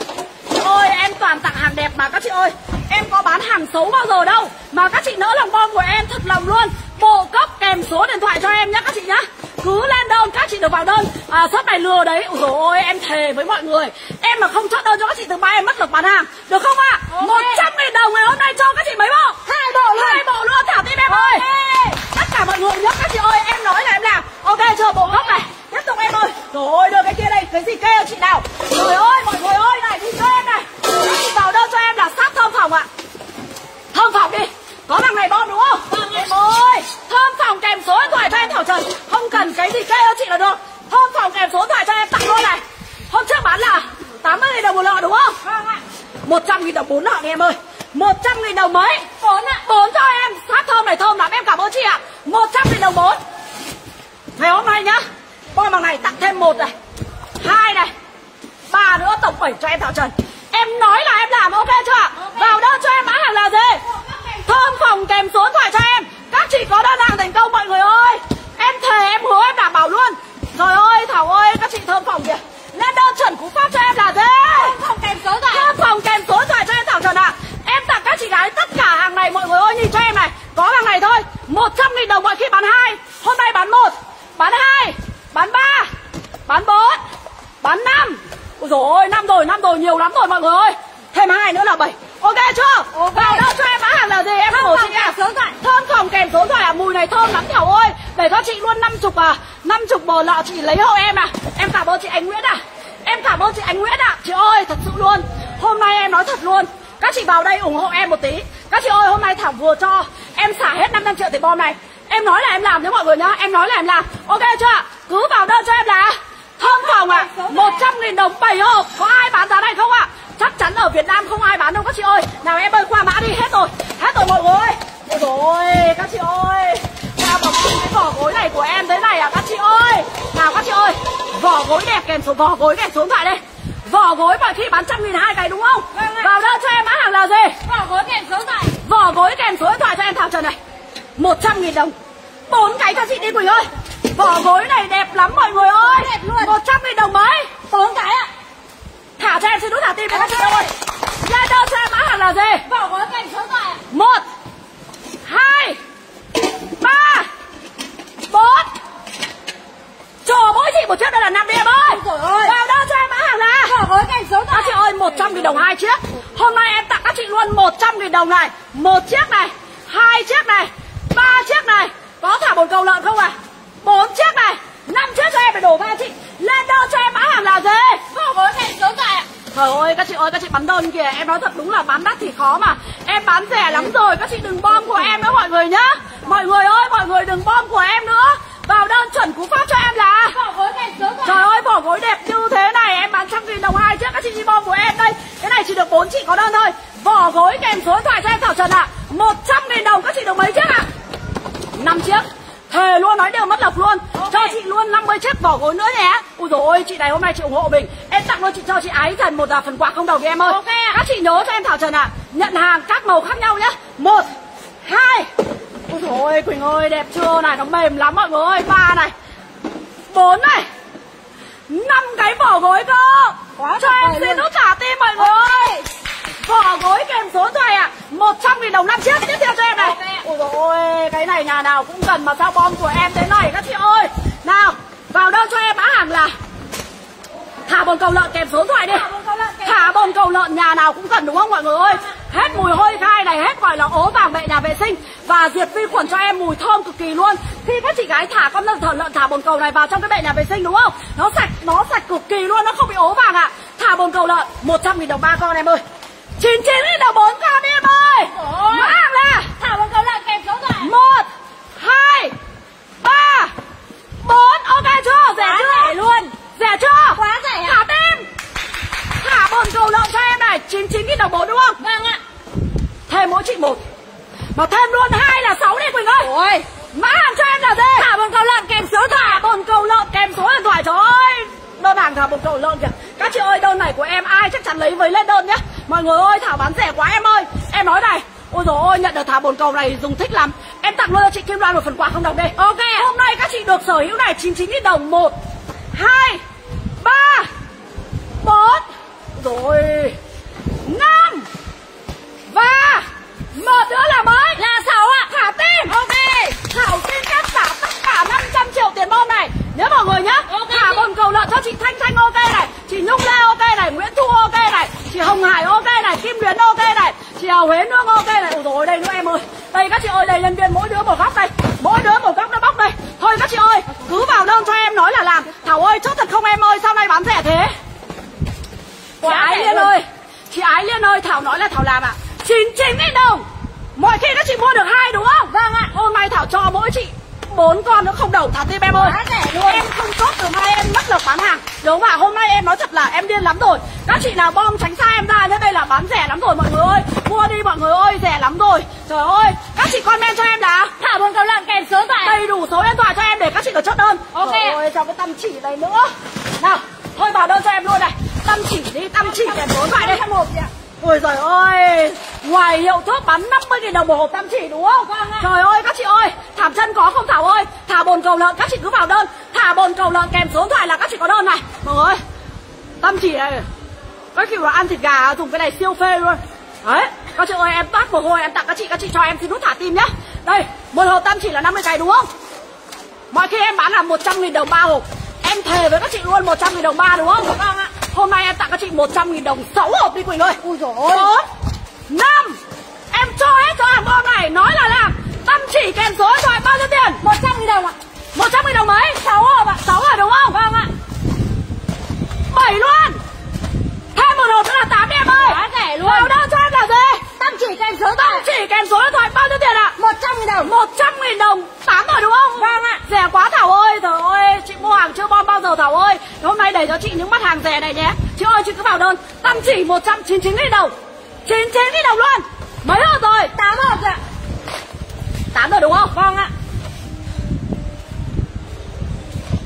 [SPEAKER 1] Ôi em toàn tặng hàng đẹp mà các chị ơi. Em có bán hàng xấu bao giờ đâu. Mà các chị nỡ lòng bom của em thật lòng luôn. Bộ cốc kèm số điện thoại cho em nhá các chị nhá. Cứ lên đơn các chị được vào đơn. À, shop này lừa đấy. Ôi ôi em thề với mọi người. Em mà không chốt đơn cho các chị từ ba em mất lực bán hàng được không ạ
[SPEAKER 3] Ok.
[SPEAKER 1] một trăm nghìn đồng ngày hôm nay cho các chị mấy bộ
[SPEAKER 3] Hai bộ luôn
[SPEAKER 1] hai bộ luôn thả tim em ơi
[SPEAKER 3] Ok.
[SPEAKER 1] tất cả mọi người nhớ các chị ơi em nói là em làm ok chưa bộ gốc này tiếp tục em ơi rồi ôi đưa cái kia đây cái gì kêu chị nào trời ơi mọi người ơi này đi cho em này các chị vào đơn cho em là sát thơm phòng ạ thơm phòng đi có thằng này bom đúng không
[SPEAKER 3] Vâng ạ.
[SPEAKER 1] em ơi thơm phòng kèm số điện thoại cho em thảo trần không cần cái gì kêu chị là được thơm phòng kèm số điện thoại cho em tặng luôn này hôm trước bán là 80 nghìn đồng một lọ đúng không
[SPEAKER 3] Vâng ạ
[SPEAKER 1] 100 nghìn đồng bốn lọ đi em ơi. 100 nghìn đồng mấy
[SPEAKER 3] Bốn ạ
[SPEAKER 1] bốn cho em sát thơm này thơm lắm em cảm ơn chị ạ 100 nghìn đồng bốn ngày hôm nay nhá bom bằng này tặng thêm một này hai này ba nữa tổng bảy cho em thảo trần em nói là em làm ok chưa ạ vào đơn cho em mã hàng là gì thơm phòng kèm số điện thoại cho em các chị có đơn hàng thành công mọi người ơi em thề em hứa em đảm bảo luôn trời ơi thảo ơi các chị thơm phòng kìa lên đơn chuẩn cú pháp cho em là gì
[SPEAKER 3] Không kèm số điện thoại
[SPEAKER 1] thơm phòng kèm số điện thoại cho em thảo trần ạ em tặng các chị gái tất cả hàng này mọi người ơi nhìn cho em này có hàng này thôi 100 nghìn đồng mọi khi bán hai hôm nay bán một bán hai bán ba bán bốn bán năm ôi dồi ôi rồi nhiều lắm rồi mọi người ơi. Thêm hai nữa là bảy. Ok chưa?
[SPEAKER 3] Ok.
[SPEAKER 1] vào đâu cho em mã hàng là gì? Em
[SPEAKER 3] Thơm
[SPEAKER 1] chị
[SPEAKER 3] kèm số thoại.
[SPEAKER 1] thơm phòng kèm số thoại à? Mùi này thơm lắm thảo ơi. Để cho chị luôn năm chục à? Năm chục bò lọ chị lấy hộ em à? Em cảm ơn chị ánh nguyễn à? Em cảm ơn chị ánh nguyễn ạ. Chị ơi thật sự luôn. Hôm nay em nói thật luôn. Các chị vào đây ủng hộ em một tí. Các chị ơi hôm nay thảo vừa cho. Em xả hết 500 triệu tiền bom này. Em nói là em làm đấy mọi người nhá. Em nói là em làm. Ok chưa cứ vào đơn cho em là? Thơm phòng ạ một trăm nghìn đồng bảy hộp có ai bán giá này không ạ? Chắc chắn ở Việt Nam không ai bán đâu các chị ơi. Nào em ơi qua mã đi hết rồi. Hết rồi mọi người. Ôi ôi các chị ơi. Sao mà cái vỏ gối này của em thế này à các chị ơi? Nào các chị ơi vỏ gối đẹp kèm số vỏ gối kèm số điện thoại đây. Vỏ gối mọi khi bán trăm nghìn hai cái đúng không?
[SPEAKER 3] Vâng
[SPEAKER 1] vào đơn cho em mã hàng là gì?
[SPEAKER 3] Vỏ gối kèm số điện thoại.
[SPEAKER 1] Vỏ gối kèm số điện thoại cho em thảo trần này. 100 nghìn đồng. Bốn cái cho chị đi Quỳnh ơi. Vỏ gối này đẹp lắm mọi người ơi.
[SPEAKER 3] Đẹp luôn.
[SPEAKER 1] 100 nghìn đồng mấy
[SPEAKER 3] Bốn cái ạ
[SPEAKER 1] thả cho em xin nút thả tim đi các chị ơi lên đơn cho em mã hàng là gì?
[SPEAKER 3] Vỏ gối kèm số ạ.
[SPEAKER 1] Một hai ba bốn. Cho mỗi chị một chiếc đây là năm đi em ơi. Vào đơn cho em mã hàng là
[SPEAKER 3] Vỏ gối kèm số điện
[SPEAKER 1] các chị ơi 100 nghìn đồng hai chiếc. Hôm nay em tặng các chị luôn 100 nghìn đồng này. Một chiếc này hai chiếc này ba chiếc này. Có thả một cầu lợn không à bốn chiếc này năm chiếc cho em phải đổ ba chị. Lên đơn cho em mã hàng là gì
[SPEAKER 3] Vỏ gối kèm số điện thoại ạ
[SPEAKER 1] Trời ơi các chị ơi các chị bán đơn kìa. Em nói thật đúng là bán đắt thì khó mà. Em bán rẻ lắm rồi. Các chị đừng bom của em nữa mọi người nhá. Mọi người ơi mọi người đừng bom của em nữa. Vào đơn chuẩn cú pháp cho em là
[SPEAKER 3] Vỏ gối kèm số điện thoại
[SPEAKER 1] Trời ơi vỏ gối đẹp như thế này. Em bán trăm nghìn đồng hai chiếc. Các chị đi bom của em đây. Cái này chỉ được bốn chị có đơn thôi. Vỏ gối kèm số điện thoại cho em Thảo Trần ạ. À. 100 nghìn đồng các chị được mấy chiếc ạ? À? 5 chiếc Thề luôn nói đều mất lộc luôn.
[SPEAKER 3] Ok.
[SPEAKER 1] Cho chị luôn 50 chiếc vỏ gối nữa nhé. Ui dồi ôi chị này hôm nay chị ủng hộ mình. Em tặng luôn chị cho chị ái thần một phần quà không đồng đi em ơi.
[SPEAKER 3] Ok.
[SPEAKER 1] Các chị nhớ cho em Thảo Trần ạ. Nhận hàng các màu khác nhau nhá một hai. Dồi ôi Quỳnh ơi đẹp chưa? Này Nó mềm lắm mọi người ơi. Ba này. Bốn này. Năm cái vỏ gối cơ.
[SPEAKER 3] Quá
[SPEAKER 1] Cho em xin nút trả tim mọi người. Ơi Vỏ gối kèm số điện thoại ạ. À. 100 nghìn đồng năm chiếc. Tiếp theo cho em này. Ôi dồi ôi Cái này nhà nào cũng cần mà sao bom của em thế này các chị ơi. Nào vào đơn cho em mã hàng là. Thả bồn cầu lợn kèm số điện thoại đi. Thả bồn cầu lợn nhà nào cũng cần đúng không mọi người ơi? Hết mùi hôi khai này Hết gọi là ố vàng vệ nhà vệ sinh. Và diệt vi khuẩn cho em mùi thơm cực kỳ luôn. Khi các chị gái thả con lợn thở lợn thả bồn cầu này vào trong cái bệ nhà vệ sinh đúng không? Nó sạch nó sạch cực kỳ luôn Nó không bị ố vàng ạ. Thả bồn cầu lợn 100 nghìn đồng ba con em ơi 99 nghìn đồng bốn con đi em ơi. Mã hàng là
[SPEAKER 3] Thảo bồn cầu lợn kèm số thoại
[SPEAKER 1] một hai ba. Bốn. Ok chưa? Rẻ
[SPEAKER 3] Quá
[SPEAKER 1] chưa?
[SPEAKER 3] rẻ luôn.
[SPEAKER 1] rẻ chưa?
[SPEAKER 3] Quá rẻ
[SPEAKER 1] thả tim thả bồn cầu lợn cho em này. 99 nghìn đồng bốn đúng không?
[SPEAKER 3] Vâng ạ.
[SPEAKER 1] Thêm mỗi chị một. Mà thêm luôn hai là sáu đi Quỳnh ơi.
[SPEAKER 3] Ôi
[SPEAKER 1] mã hàng cho em là gì? Thả bồn cầu lợn kèm số. Thả bồn cầu lợn kèm số điện thoại. Trời ơi. Đơn hàng thả bồn cầu lợn kìa. Các chị ơi đơn này của em ai chắc chắn lấy với lên đơn nhé mọi người ơi thảo bán rẻ quá em ơi. Em nói này ôi dồi ôi nhận được thả bồn cầu này dùng thích lắm. Em tặng luôn cho chị Kim Loan một phần quà không đồng đi. Ok hôm nay các chị được sở hữu này 99 000 đồng. Một hai ba bốn rồi năm và một nữa là mới. Là sáu ạ. Thả tim ok. Thảo xin phép trả tất cả 500 triệu tiền bom này. Nhớ mọi người nhá.
[SPEAKER 3] Ok.
[SPEAKER 1] Thả bồn cầu lợn cho chị thanh thanh ok này chị nhung lê ok này nguyễn thu ok này chị hồng hải ok này kim luyến ok này chị hào huế nương ok này. Ôi rồi đây nữa em ơi. Đây các chị ơi đây nhân viên mỗi đứa một góc đây mỗi đứa một góc nó bóc đây. Thôi các chị ơi cứ vào đơn cho em nói là làm. Thảo ơi chốt thật không em ơi sao nay bán rẻ thế? Chị
[SPEAKER 3] Quá
[SPEAKER 1] ái liên
[SPEAKER 3] luôn.
[SPEAKER 1] ơi chị ái liên ơi thảo nói là thảo làm ạ. Chín chín nghìn đồng. Mọi khi các chị mua được hai đúng không? Vâng ạ. Hôm nay thảo cho mỗi chị bốn con nữa không đầu thả tim em ơi.
[SPEAKER 3] Luôn.
[SPEAKER 1] em không chốt từ mai em mất lực bán hàng. Đúng không ạ? Hôm nay em nói thật là em điên lắm rồi. Các chị nào bom tránh xa em ra nhé đây là bán rẻ lắm rồi mọi người ơi. Mua đi mọi người ơi rẻ lắm rồi. Trời ơi các chị comment cho em là
[SPEAKER 3] Thảo bồn cầu lợn kèm số thoại
[SPEAKER 1] đầy đủ số điện thoại cho em để các chị được chốt đơn.
[SPEAKER 3] Ok.
[SPEAKER 1] Trời ơi cho cái tâm chỉ này nữa. Nào thôi vào đơn cho em luôn này. Tâm chỉ đi tâm chỉ kèm số thoại đây
[SPEAKER 3] một
[SPEAKER 1] Ôi giời ơi Ngoài hiệu thuốc bán 50 000 đồng một hộp tam chỉ đúng không?
[SPEAKER 3] Vâng ạ.
[SPEAKER 1] Trời ơi các chị ơi Thảm chân có không Thảo ơi Thả bồn cầu lợn các chị cứ vào đơn Thả bồn cầu lợn kèm số điện thoại là các chị có đơn này Mọi người ơi Tam chỉ này Các chị là ăn thịt gà dùng cái này siêu phê luôn Đấy Các chị ơi em toát mồ hôi em tặng các chị Các chị cho em xin nút thả tim nhá Đây một hộp tam chỉ là 50 cái đúng không? Mọi khi em bán là 100 000 đồng ba hộp Em thề với các chị luôn 100 000 đồng ba đúng không? Vâng ạ Hôm nay em tặng các chị 100 000 đồng 6 hộp đi Quỳnh ơi.
[SPEAKER 3] Ui dồi ôi.
[SPEAKER 1] Bốn Năm. Em cho hết cho hàng bom này. Nói là làm. Tâm chỉ kèm số điện thoại bao nhiêu tiền?
[SPEAKER 3] 100 nghìn đồng ạ.
[SPEAKER 1] 100 000 đồng mấy? 6 hộp ạ 6 rồi đúng không?
[SPEAKER 3] Vâng ạ.
[SPEAKER 1] 7 luôn Thêm một hộp nữa là 8 em ơi.
[SPEAKER 3] Quá rẻ luôn.
[SPEAKER 1] Vào đơn cho em là gì?
[SPEAKER 3] Tâm chỉ kèm số thoại
[SPEAKER 1] chỉ kèm số điện thoại bao nhiêu tiền ạ?
[SPEAKER 3] 100 nghìn đồng.
[SPEAKER 1] 100 nghìn đồng. 8 rồi đúng không?
[SPEAKER 3] Vâng ạ.
[SPEAKER 1] Rẻ quá Thảo ơi Trời ơi. Chị mua hàng chưa bom bao giờ Thảo ơi? Hôm nay để cho chị những mặt hàng rẻ này nhé. Chị ơi chị cứ vào đơn. Tâm chỉ 199 nghìn đồng. 99 nghìn đồng luôn. Mấy hộp rồi?
[SPEAKER 3] 8 hộp ạ.
[SPEAKER 1] 8 rồi đúng không?
[SPEAKER 3] Vâng ạ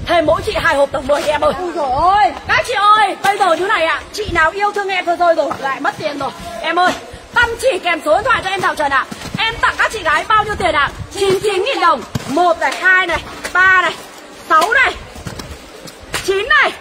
[SPEAKER 1] Thêm mỗi chị hai hộp tầm 10 em ơi.
[SPEAKER 3] Ui dồi ôi.
[SPEAKER 1] Các chị ơi, bây giờ như này ạ. Chị nào yêu thương em thôi rồi rồi Lại mất tiền rồi. Em ơi, tâm chỉ kèm số điện thoại cho em Thảo Trần ạ. Em tặng các chị gái bao nhiêu tiền ạ? 99 nghìn đồng. Một này, hai này, ba này 6 này 9 này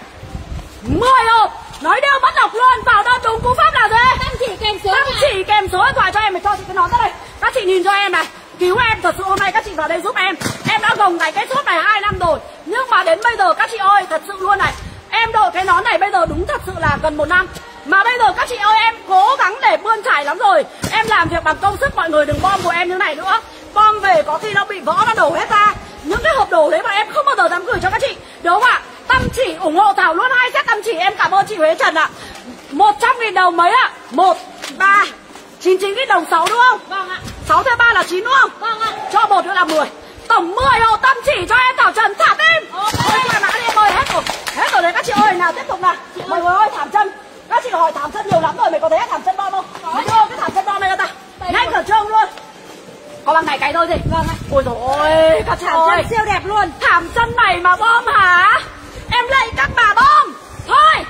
[SPEAKER 1] 10 hộp. Nói đều mất độc luôn Vào đơn đúng cú pháp là gì?
[SPEAKER 3] Tâm chỉ kèm số
[SPEAKER 1] Tâm chỉ kèm số điện thoại cho em Để cho chị cái nón ra đây. Các chị nhìn cho em này Cứu em thật sự hôm nay các chị vào đây giúp em. Em đã gồng cái cái suốt này hai năm rồi. Nhưng mà đến bây giờ các chị ơi Thật sự luôn này. Em đội cái nón này bây giờ đúng thật sự là gần một năm. Mà bây giờ các chị ơi em cố gắng để bươn trải lắm rồi. Em làm việc bằng công sức mọi người đừng bom của em như này nữa. Bom về có khi nó bị vỡ nó đổ hết ra. Những cái hộp đồ đấy mà em không bao giờ dám gửi cho các chị. Đúng không ạ? Tâm chỉ ủng hộ Thảo luôn hai set tâm chỉ. Em cảm ơn chị Huế Trần ạ. 100 nghìn đồng mấy ạ? 1, 3, 99 nghìn đồng 6 đúng không?
[SPEAKER 3] Vâng ạ.
[SPEAKER 1] 6 thêm 3 là 9 đúng không?
[SPEAKER 3] Vâng ạ.
[SPEAKER 1] Cho một nữa là 10 Tổng 10 hộ tâm chỉ cho em Thảo Trần thả tim. Ôi mà mã đi em ơi hết rồi. Hết rồi đấy các chị ơi nào tiếp tục nào. Mọi người ơi. thảm chân Các chị hỏi thảm chân nhiều lắm rồi mày có thấy thảm chân bom không? Có. Chưa cái thảm chân bom này cho ta Nhanh
[SPEAKER 3] rồi.
[SPEAKER 1] khẩn trương luôn. Có bằng này cái thôi gì
[SPEAKER 3] Vâng ạ.
[SPEAKER 1] Ôi dồi ôi các chị
[SPEAKER 3] Thảm
[SPEAKER 1] ơi.
[SPEAKER 3] chân siêu đẹp luôn.
[SPEAKER 1] Thảm chân này mà bom hả? Em lạy các bà bom. Thôi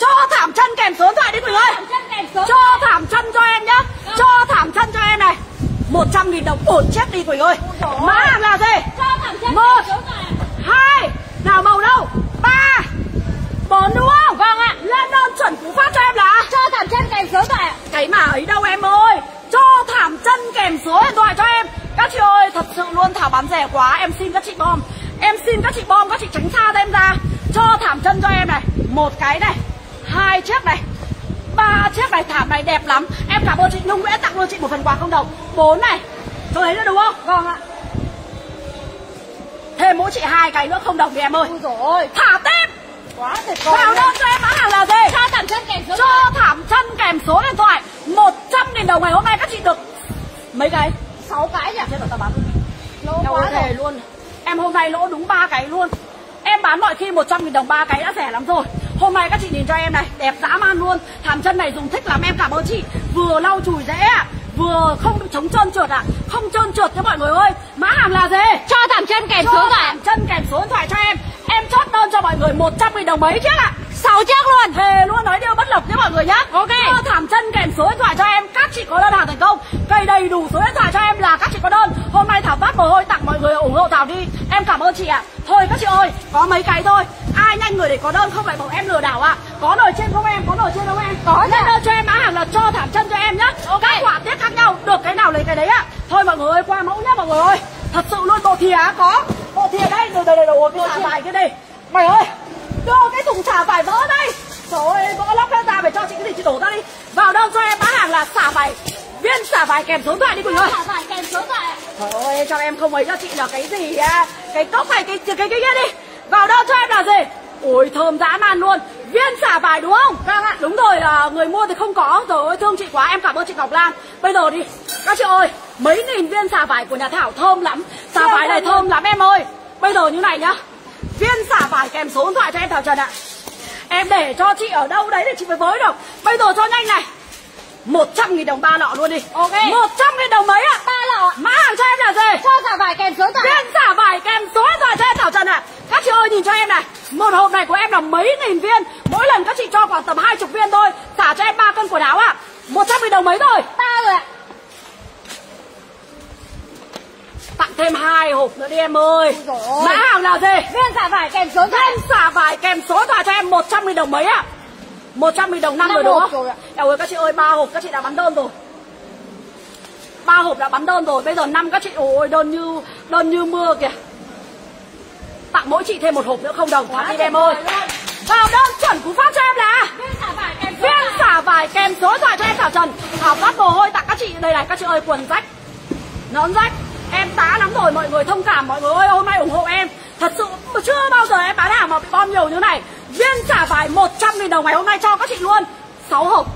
[SPEAKER 1] Cho thảm chân kèm số điện thoại đi Quỳnh ơi cho
[SPEAKER 3] thảm chân cho em nhá.
[SPEAKER 1] Cho thảm chân cho em này. 100 nghìn đồng. Ổn chết đi Quỳnh ơi. Mã hàng là gì? Một Hai. Nào màu đâu? Ba. Bốn đúng không?
[SPEAKER 3] Vâng ạ.
[SPEAKER 1] Lên đơn chuẩn cú phát cho em là?
[SPEAKER 3] Cho thảm chân kèm số thoại
[SPEAKER 1] Cái mà ấy đâu em ơi? Cho thảm chân kèm số điện thoại cho em. Các chị ơi thật sự luôn thảo bán rẻ quá. Em xin các chị bom. Em xin các chị bom các chị tránh xa em ra. Cho thảm chân cho em này. Một cái này. Hai chiếc này ba chiếc này thảm này đẹp lắm. Em cảm ơn chị Nhung Nguyễn tặng luôn chị một phần quà không đồng. Bốn này. Cho thấy nữa đúng không?
[SPEAKER 3] Vâng ạ.
[SPEAKER 1] Thêm mỗi chị hai cái nữa không đồng đi em ơi.
[SPEAKER 3] Dồi ôi.
[SPEAKER 1] Thả tiếp
[SPEAKER 3] Quá tuyệt vời
[SPEAKER 1] Vào đơn cho em mã hàng là gì?
[SPEAKER 3] Cho thẳng chân kèm số
[SPEAKER 1] Cho thảm chân kèm số điện thoại. 100 nghìn đồng ngày hôm nay các chị được Mấy cái?
[SPEAKER 3] Sáu cái nhỉ?
[SPEAKER 1] Chết rồi tao bán
[SPEAKER 3] Lỗ
[SPEAKER 1] Em
[SPEAKER 3] quá rồi.
[SPEAKER 1] luôn. Em hôm nay lỗ đúng ba cái luôn. Em bán mọi khi 100 nghìn đồng ba cái đã rẻ lắm rồi Hôm nay các chị nhìn cho em này Đẹp dã man luôn. Thảm chân này dùng thích lắm em cảm ơn chị. Vừa lau chùi dễ ạ Vừa không chống trơn trượt ạ. Không trơn trượt cho mọi người ơi. Mã hàng là gì?
[SPEAKER 3] Cho thẳng chân kèm số
[SPEAKER 1] Cho
[SPEAKER 3] thoại ạ.
[SPEAKER 1] thảm chân kèm số điện thoại cho em. Em chốt đơn cho mọi người 100 nghìn đồng mấy chiếc ạ
[SPEAKER 3] sáu chiếc luôn.
[SPEAKER 1] Thề luôn nói điều bất lộc nhé mọi người nhá.
[SPEAKER 3] Ok.
[SPEAKER 1] Cho thảm chân kèm số điện thoại cho em Các chị có đơn hàng thành công. Cây đầy đủ số điện thoại cho em là các chị có đơn. Hôm nay Thảo phát mồ hôi tặng mọi người ủng hộ Thảo đi. Em cảm ơn chị ạ. Thôi các chị ơi có mấy cái thôi. Ai nhanh người để có đơn không phải bảo em lừa đảo ạ. Có nồi trên không em có nồi trên không em.
[SPEAKER 3] Có chứ.
[SPEAKER 1] đơn cho em mã hàng là cho thảm chân cho em nhá.
[SPEAKER 3] Ok.
[SPEAKER 1] Các họa tiết khác nhau Được cái nào lấy cái đấy ạ. Thôi mọi người ơi qua mẫu nhá mọi người ơi. Thật sự luôn bộ thìa có. Bộ thìa đây Rồi đây đây đây cái vải kia đây Mày ơi Đưa cái thùng xả vải vỡ đây. Trời ơi vỡ lóc hết ra phải cho chị cái gì chị đổ ra đi. Vào đơn cho em mã hàng là xả vải Viên xả vải kèm số điện thoại đi Quỳnh ơi
[SPEAKER 3] Thả vải kèm số thoại.
[SPEAKER 1] Trời ơi cho em không ấy cho chị là cái gì à Cái cốc này cái cái cái cái kia đi. Vào đơn cho em là gì? Ôi thơm dã man luôn. Viên xả vải đúng không? Vâng ạ. Đúng rồi là người mua thì không có. Trời ơi thương chị quá em cảm ơn chị Ngọc Lan. Bây giờ đi Các chị ơi Mấy nghìn viên xả vải của nhà Thảo thơm lắm. Xả vải này thơm lắm em ơi. Bây giờ như này nhá Viên xả vải kèm số điện thoại cho em Thảo Trần ạ. Em để cho chị ở đâu đấy để chị phải với được. Bây giờ cho nhanh này. 100 nghìn đồng ba lọ luôn đi.
[SPEAKER 3] Ok.
[SPEAKER 1] 100 nghìn đồng mấy ạ?
[SPEAKER 3] Ba lọ.
[SPEAKER 1] Mã hàng cho em là gì?
[SPEAKER 3] Cho thả vải kèm số thoại ạ.
[SPEAKER 1] Viên xả vải kèm số điện thoại cho em Thảo Trần ạ. Các chị ơi nhìn cho em này. Một hộp này của em là mấy nghìn viên. Mỗi lần các chị cho khoảng tầm 20 viên thôi. Xả cho em 3 cân quần áo ạ. 100 nghìn đồng mấy rồi
[SPEAKER 3] ba rồi ạ
[SPEAKER 1] Tặng thêm hai hộp nữa đi em ơi. Mã hàng là gì?
[SPEAKER 3] Viên xả vải kèm số
[SPEAKER 1] Viên xả vải kèm số thoại cho em 100 nghìn đồng mấy ạ? 100 nghìn đồng năm rồi đúng không. Eo ơi các chị ơi ba hộp các chị đã bán đơn rồi. Ba hộp đã bán đơn rồi. Bây giờ năm các chị ôi đơn như đơn như mưa kìa. Tặng mỗi chị thêm một hộp nữa không đồng.
[SPEAKER 3] Quá
[SPEAKER 1] đi em ơi. vào đơn chuẩn cú pháp cho em là
[SPEAKER 3] Viên xả vải kèm số thoại
[SPEAKER 1] cho em. Thảo Trần Thảo phát mồ hôi tặng các chị. Đây này các chị ơi quần rách. Nón rách em tá lắm rồi, mọi người thông cảm mọi người ơi. Hôm nay ủng hộ em. Thật sự chưa bao giờ em bán hàng mà bị bom nhiều như này. Viên xả vải 100 nghìn đồng ngày hôm nay cho các chị luôn. 6 hộp.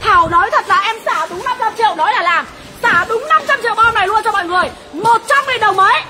[SPEAKER 1] Thảo nói thật là em xả đúng 500 triệu, nói là làm. Xả đúng 500 triệu bom này luôn cho mọi người. 100 nghìn đồng mấy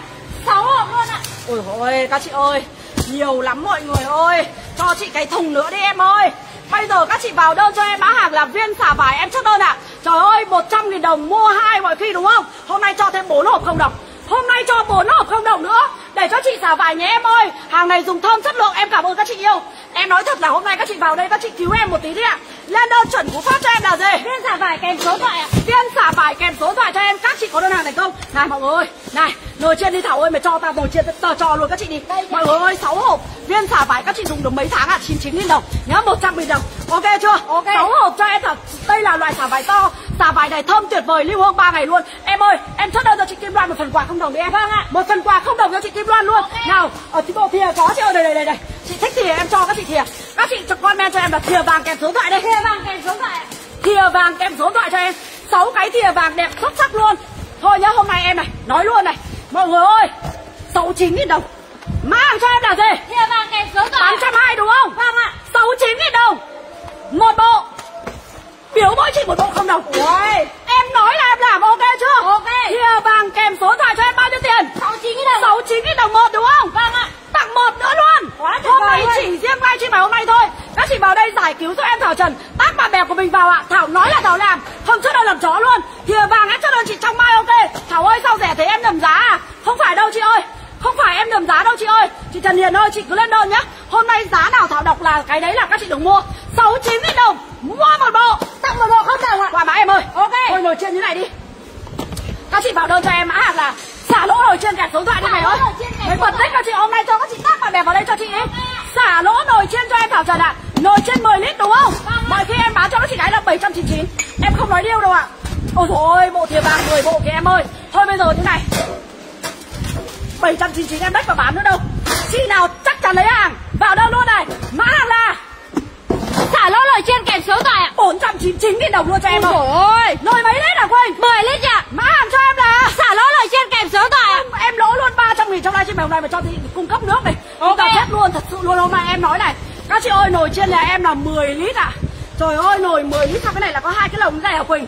[SPEAKER 1] 6 hộp luôn ạ. À. Ôi ôi, các chị ơi. Nhiều lắm mọi người ơi. Cho chị cái thùng nữa đi em ơi. Bây giờ các chị vào đơn cho em mã hàng là viên xả vải em chốt đơn ạ. Trời ơi 100 nghìn đồng mua hai mọi khi đúng không? Hôm nay cho thêm 4 hộp không đồng. Hôm nay cho 4 hộp không đồng nữa. Để cho chị xả vải nhé em ơi. Hàng này dùng thơm chất lượng em cảm ơn các chị yêu. Em nói thật là hôm nay các chị vào đây các chị cứu em một tí đi ạ. Lên đơn chuẩn cú pháp cho em là gì?
[SPEAKER 3] Viên xả vải kèm số thoại ạ.
[SPEAKER 1] Viên xả vải kèm số thoại cho em. Các chị có đơn hàng thành công Này mọi người ơi. Này nồi chiên đi Thảo ơi Mày cho tao nồi chiên tao cho luôn các chị đi.
[SPEAKER 3] Đây,
[SPEAKER 1] Mọi người ơi 6 hộp. Viên xả vải các chị dùng được mấy tháng à 99 nghìn đồng. Nhớ 100 nghìn đồng Ok chưa?
[SPEAKER 3] Ok.
[SPEAKER 1] 6 hộp cho em thật Đây là loại xả vải to. Xả vải này thơm tuyệt vời lưu hương 3 ngày luôn. Em ơi em chốt đơn cho chị Kim Loan một phần quà không đồng đi em Vâng ạ. Một phần quà không đồng cho chị Kim Loan luôn. Nào ở tí bộ thìa có chị ơi đây đây đây đây. Chị thích thìa em cho các chị thìa. Các chị cho comment cho em là thìa vàng kèm số điện thoại đây.
[SPEAKER 3] Thìa vàng kèm số thoại ạ.
[SPEAKER 1] Thìa vàng kèm số điện thoại cho em. Sáu cái thìa vàng đẹp xuất sắc luôn. Thôi nhá hôm nay em này nói luôn này. Mọi người ơi sáu chín nghìn đồng. Mã hàng cho em là gì?
[SPEAKER 3] Thìa vàng kèm số thoại
[SPEAKER 1] tám trăm hai đúng không?
[SPEAKER 3] Vâng ạ.
[SPEAKER 1] Sáu chín nghìn đồng một bộ. Biểu mỗi chị một bộ không đồng Ôi, em nói là em làm ok chưa?
[SPEAKER 3] Ok.
[SPEAKER 1] thìa vàng kèm số thoại cho em bao nhiêu tiền?
[SPEAKER 3] Sáu chín đồng
[SPEAKER 1] sáu chín đồng một đúng không?
[SPEAKER 3] Vâng ạ.
[SPEAKER 1] Tặng một nữa luôn.
[SPEAKER 3] Quá
[SPEAKER 1] hôm nay chỉ riêng live stream ngày hôm nay thôi. Các chị vào đây giải cứu giúp em thảo trần. Tác bạn bè của mình vào ạ. Thảo nói là thảo làm. Không cho đơn làm chó luôn. Thìa vàng em cho đơn chị trong mai ok. Thảo ơi sao rẻ thế em nhầm giá à? Không phải đâu chị ơi không phải em nhầm giá đâu chị ơi. Chị trần hiền ơi chị cứ lên đơn nhá hôm nay giá nào thảo đọc là cái đấy là các chị được mua. Sáu chín nghìn đồng mua một bộ.
[SPEAKER 3] Tặng một bộ không đồng ạ?
[SPEAKER 1] Qua mã em ơi.
[SPEAKER 3] Ok.
[SPEAKER 1] thôi nồi chiên như này đi. Các chị vào đơn cho em mã hàng là xả lỗ nồi chiên kẹp số điện thoại đi mày ơi. mấy phân tích các chị hôm nay cho các chị tác bạn bè vào đây cho chị ấy. Xả lỗ nồi chiên cho em thảo trần ạ. Nồi chiên 10 lít đúng không? Mọi khi em bán cho các chị gái là 799 em không nói điêu đâu ạ. Ôi dồi ôi bộ thìa vàng 10 bộ kìa em ơi. Thôi bây giờ thế này 799 em đách vào bán nữa đâu. Chị nào chắc chắn lấy hàng. Vào đâu luôn này. Mã hàng là
[SPEAKER 3] Xả lỗ nồi chiên kèm số điện thoại ạ
[SPEAKER 1] 499 nghìn đồng luôn cho em
[SPEAKER 3] Ôi
[SPEAKER 1] rồi
[SPEAKER 3] dồi ôi.
[SPEAKER 1] Nồi mấy lít à Quỳnh?
[SPEAKER 3] 10 lít ạ.
[SPEAKER 1] Mã hàng cho em là
[SPEAKER 3] Xả lỗ nồi chiên kèm số điện thoại ạ.
[SPEAKER 1] Em, em lỗ luôn 300 nghìn trong livestream ngày hôm nay mà cho chị cung cấp nước này.
[SPEAKER 3] Ok.
[SPEAKER 1] Tao chết luôn thật sự luôn hôm nay em nói này Các chị ơi nồi chiên nhà em là 10 lít à Trời ơi nồi 10 lít sao cái này là có hai cái lồng này hả Quỳnh?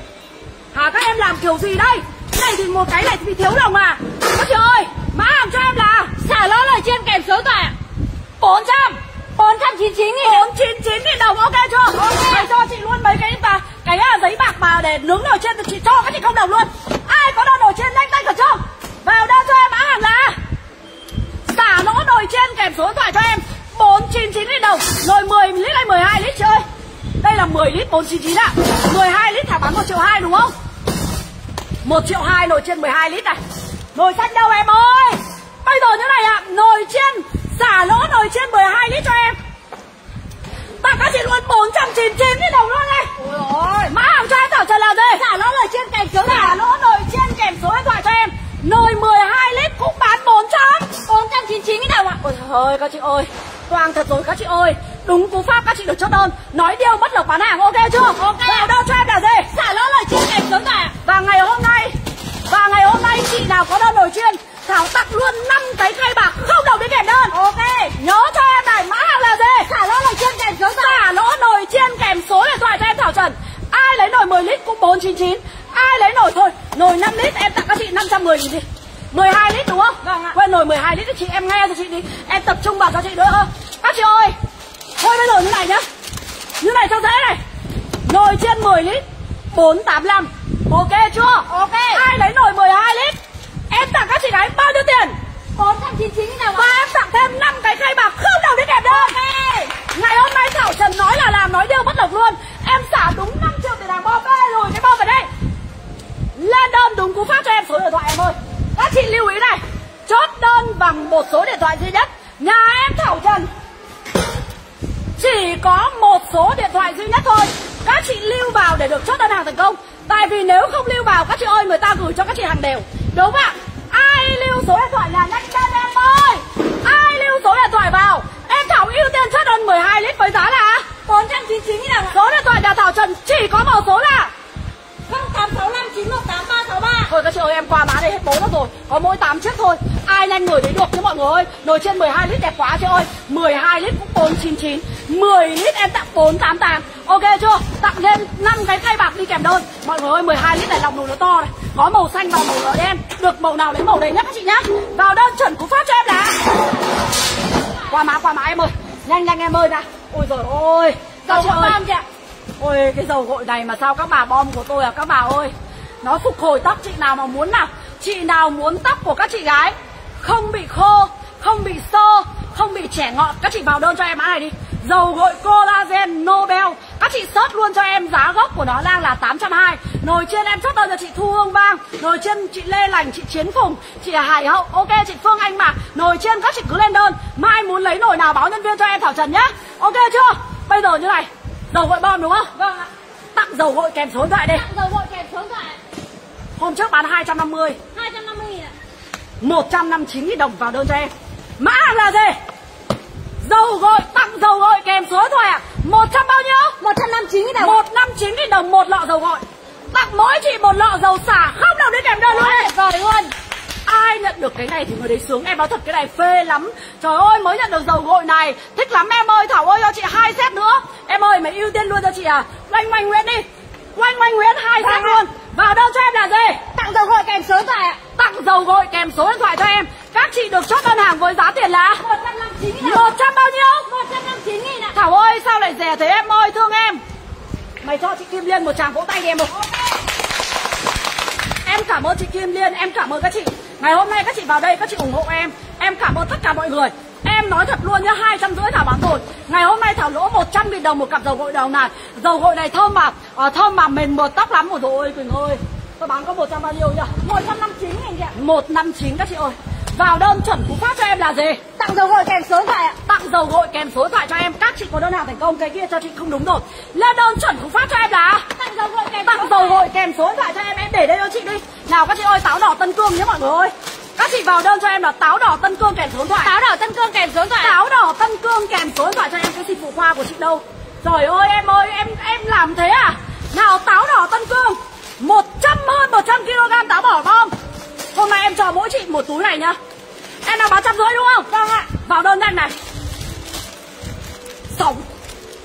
[SPEAKER 1] Hả các em làm kiểu gì đây? Cái này thì một cái này thì thiếu lồng à. Các chị ơi Mã hàng cho em là
[SPEAKER 3] Xả lỡ lời trên kèm số điện
[SPEAKER 1] 400
[SPEAKER 3] 499 nghìn
[SPEAKER 1] 499 nghìn đồng ok chưa? Ok. Thầy cho chị luôn mấy cái và cái à, giấy bạc mà để nướng nồi trên thì chị cho các chị không đồng luôn. Ai có đơn nồi trên nhanh tay khẩn trương. Vào đơn cho em mã hàng là xả lỗ nồi trên kèm số điện thoại cho em 499 nghìn đồng. Nồi 10 lít hay 12 lít chị ơi. Đây là 10 lít 499 ạ. à. 12 lít thả bán 1 triệu 2 đúng không? 1 triệu 2 nồi trên 12 lít này. Nồi xanh đâu em ơi? Bây giờ như này ạ, nồi chiên xả lỗ nồi chiên 12 lít cho em. Tặng các chị luôn 499 000 đồng luôn đây. Ôi ôi, mã hàng cho em thảo trần là gì? Xả lỗ nồi chiên kèm số xả lỗ nồi chiên kèm số điện thoại cho em. Nồi 12 lít cũng bán 400.
[SPEAKER 3] 499 nghìn đồng ạ
[SPEAKER 1] Ôi trời ơi các chị ơi Toang thật rồi các chị ơi Đúng cú pháp các chị được chốt đơn Nói điều bất lộc bán hàng ok chưa Ok Vào đơn cho em là gì
[SPEAKER 3] Xả lỗ nồi chiên kèm số ạ
[SPEAKER 1] Và ngày hôm nay Và ngày hôm nay chị nào có đơn nồi chiên Thảo tặng luôn 5 cái khay bạc không đồng đi kèm đơn. Ok. Nhớ cho em này mã hàng là gì?
[SPEAKER 3] Xả lỗ nồi chiên kèm số
[SPEAKER 1] Xả lỗ nồi chiên kèm số điện thoại cho em Thảo Trần. Ai lấy nồi 10 lít cũng 499 Ai lấy nồi thôi Nồi 5 lít em tặng các chị 510 nghìn đi. 12 lít đúng không?
[SPEAKER 3] Vâng ạ.
[SPEAKER 1] Quên nồi 12 lít thì chị em nghe cho chị đi. Em tập trung vào cho chị nữa. Hơn Các chị ơi Thôi bây giờ như này nhá. Như này cho dễ này. Nồi chiên 10 lít 485 Ok chưa?
[SPEAKER 3] Ok.
[SPEAKER 1] Ai lấy nồi 12 lít? Em tặng các chị gái bao nhiêu tiền?
[SPEAKER 3] 499 nghìn đồng
[SPEAKER 1] Và em tặng thêm 5 cái khay bạc không đồng đi kèm đơn Ngày hôm nay Thảo Trần nói là làm nói điêu bất lộc luôn. Em xả đúng 5 triệu tiền hàng bom bê rồi cái bom ở đây. Lên đơn đúng cú pháp cho em số điện thoại em ơi. Các chị lưu ý này. Chốt đơn bằng một số điện thoại duy nhất. Nhà em Thảo Trần chỉ có một số điện thoại duy nhất thôi. Các chị lưu vào để được chốt đơn hàng thành công Tại vì nếu không lưu vào các chị ơi, Người ta gửi cho các chị hàng đều. Đúng không ạ? Ai lưu số điện thoại là nhanh chân em ơi! Ai lưu số điện thoại vào? Em Thảo ưu tiên chất đơn 12 lít với giá là
[SPEAKER 3] 499 nghìn đồng
[SPEAKER 1] Số điện thoại nhà Thảo Trần chỉ có một số là
[SPEAKER 3] 0865 918 363
[SPEAKER 1] Thôi các chị ơi em qua mã đây hết bốn rồi. Có mỗi 8 chiếc thôi. Ai nhanh gửi đấy được chứ mọi người ơi. Nồi trên 12 lít đẹp quá chị ơi. 12 lít cũng 499 10 lít em tặng 488 Ok chưa? Tặng thêm 5 cái khay bạc đi kèm đơn. Mọi người ơi 12 lít này lòng nồi nó to này. Có màu xanh và màu đen. Được màu nào lấy màu đấy nhá các chị nhá. Vào đơn chuẩn cú pháp cho em là Qua mã qua mã em ơi. Nhanh nhanh em ơi nè Ôi ôi Các
[SPEAKER 3] Dầu
[SPEAKER 1] ơi.
[SPEAKER 3] bom chị ạ
[SPEAKER 1] Ôi cái dầu gội này mà sao các bà bom của tôi à? Các bà ơi Nó phục hồi tóc chị nào mà muốn nào Chị nào muốn tóc của các chị gái. Không bị khô Không bị xơ Không bị trẻ ngọn Các chị vào đơn cho em mã này đi. Dầu gội collagen Nobel. Các chị search luôn cho em giá gốc của nó đang là 820 Nồi trên em chốt đơn cho chị Thu Hương Vang Nồi trên chị Lê Lành, chị Chiến Phùng Chị Hải Hậu, ok chị Phương Anh Mạc. Nồi trên các chị cứ lên đơn. Mai muốn lấy nồi nào báo nhân viên cho em Thảo Trần nhá. Ok chưa? Bây giờ như này. Dầu gội bom đúng không?
[SPEAKER 3] Vâng ạ.
[SPEAKER 1] Tặng dầu gội kèm số điện thoại đây
[SPEAKER 3] Dầu gội kèm số điện thoại.
[SPEAKER 1] Hôm trước bán 250
[SPEAKER 3] 250 nghìn ạ.
[SPEAKER 1] 159 000 đồng vào đơn cho em. Mã hàng là gì? Dầu gội, tặng dầu gội kèm số điện thoại ạ. 100 bao nhiêu?
[SPEAKER 3] 159 nghìn đồng.
[SPEAKER 1] 159 000 đồng một lọ dầu gội. Tặng mỗi chị một lọ dầu xả Không đồng đi kèm đơn luôn.
[SPEAKER 3] Tuyệt vời luôn
[SPEAKER 1] Ai nhận được cái này thì người đấy sướng Em nói thật cái này phê lắm. Trời ơi mới nhận được dầu gội này. Thích lắm em ơi. Thảo ơi cho chị hai set nữa. Em ơi mày ưu tiên luôn cho chị à? Oanh oanh Nguyễn đi. Oanh oanh Nguyễn hai set
[SPEAKER 3] Vâng
[SPEAKER 1] luôn. Vào đơn cho em là gì?
[SPEAKER 3] Tặng dầu gội kèm số điện thoại ạ.
[SPEAKER 1] Tặng dầu gội kèm số điện thoại cho em. Các chị được chốt đơn hàng với giá tiền là
[SPEAKER 3] 159 nghìn đồng
[SPEAKER 1] 100 bao nhiêu?
[SPEAKER 3] 159 nghìn ạ.
[SPEAKER 1] Thảo ơi sao lại rẻ thế em ơi? Thương em. Mày cho chị Kim Liên một tràng vỗ tay đi em ơi Em cảm ơn chị Kim Liên Em cảm ơn các chị. Ngày hôm nay các chị vào đây các chị ủng hộ em. Em cảm ơn tất cả mọi người. Em nói thật luôn nhá, hai trăm rưỡi Thảo bán rồi. Ngày hôm nay Thảo lỗ 100 nghìn đồng một cặp dầu gội đầu này Dầu gội này thơm mà à, Thơm mà mềm mượt tóc lắm. Rồi ôi Quỳnh ơi. Tôi bán có 100 bao nhiêu nhỉ?
[SPEAKER 3] 159 nghìn chị ạ
[SPEAKER 1] 159 các chị ơi. Vào đơn chuẩn Phú Phát cho em là gì?
[SPEAKER 3] Tặng dầu gội kèm số điện thoại ạ.
[SPEAKER 1] Tặng dầu gội kèm số điện thoại cho em. Các chị có đơn hàng thành công Cái kia cho chị không đúng rồi. Lên đơn chuẩn Phú Phát cho em là?
[SPEAKER 3] Tặng dầu gội kèm
[SPEAKER 1] Tặng dầu gội kèm số điện thoại cho em. Em để đây cho chị đi. Nào các chị ơi táo đỏ Tân Cương nhé mọi người. Ơi Các chị vào đơn cho em là táo đỏ Tân Cương kèm số điện thoại.
[SPEAKER 3] Táo đỏ Tân Cương kèm số điện thoại.
[SPEAKER 1] Táo đỏ Tân Cương kèm số điện thoại cho em. Cái dịch vụ khoa của chị đâu? Trời ơi em ơi em em làm thế mỗi chị một túi này nhá. Em nào bán trăm rưỡi đúng không? Vâng ạ. Vào đơn nhanh này. Sống.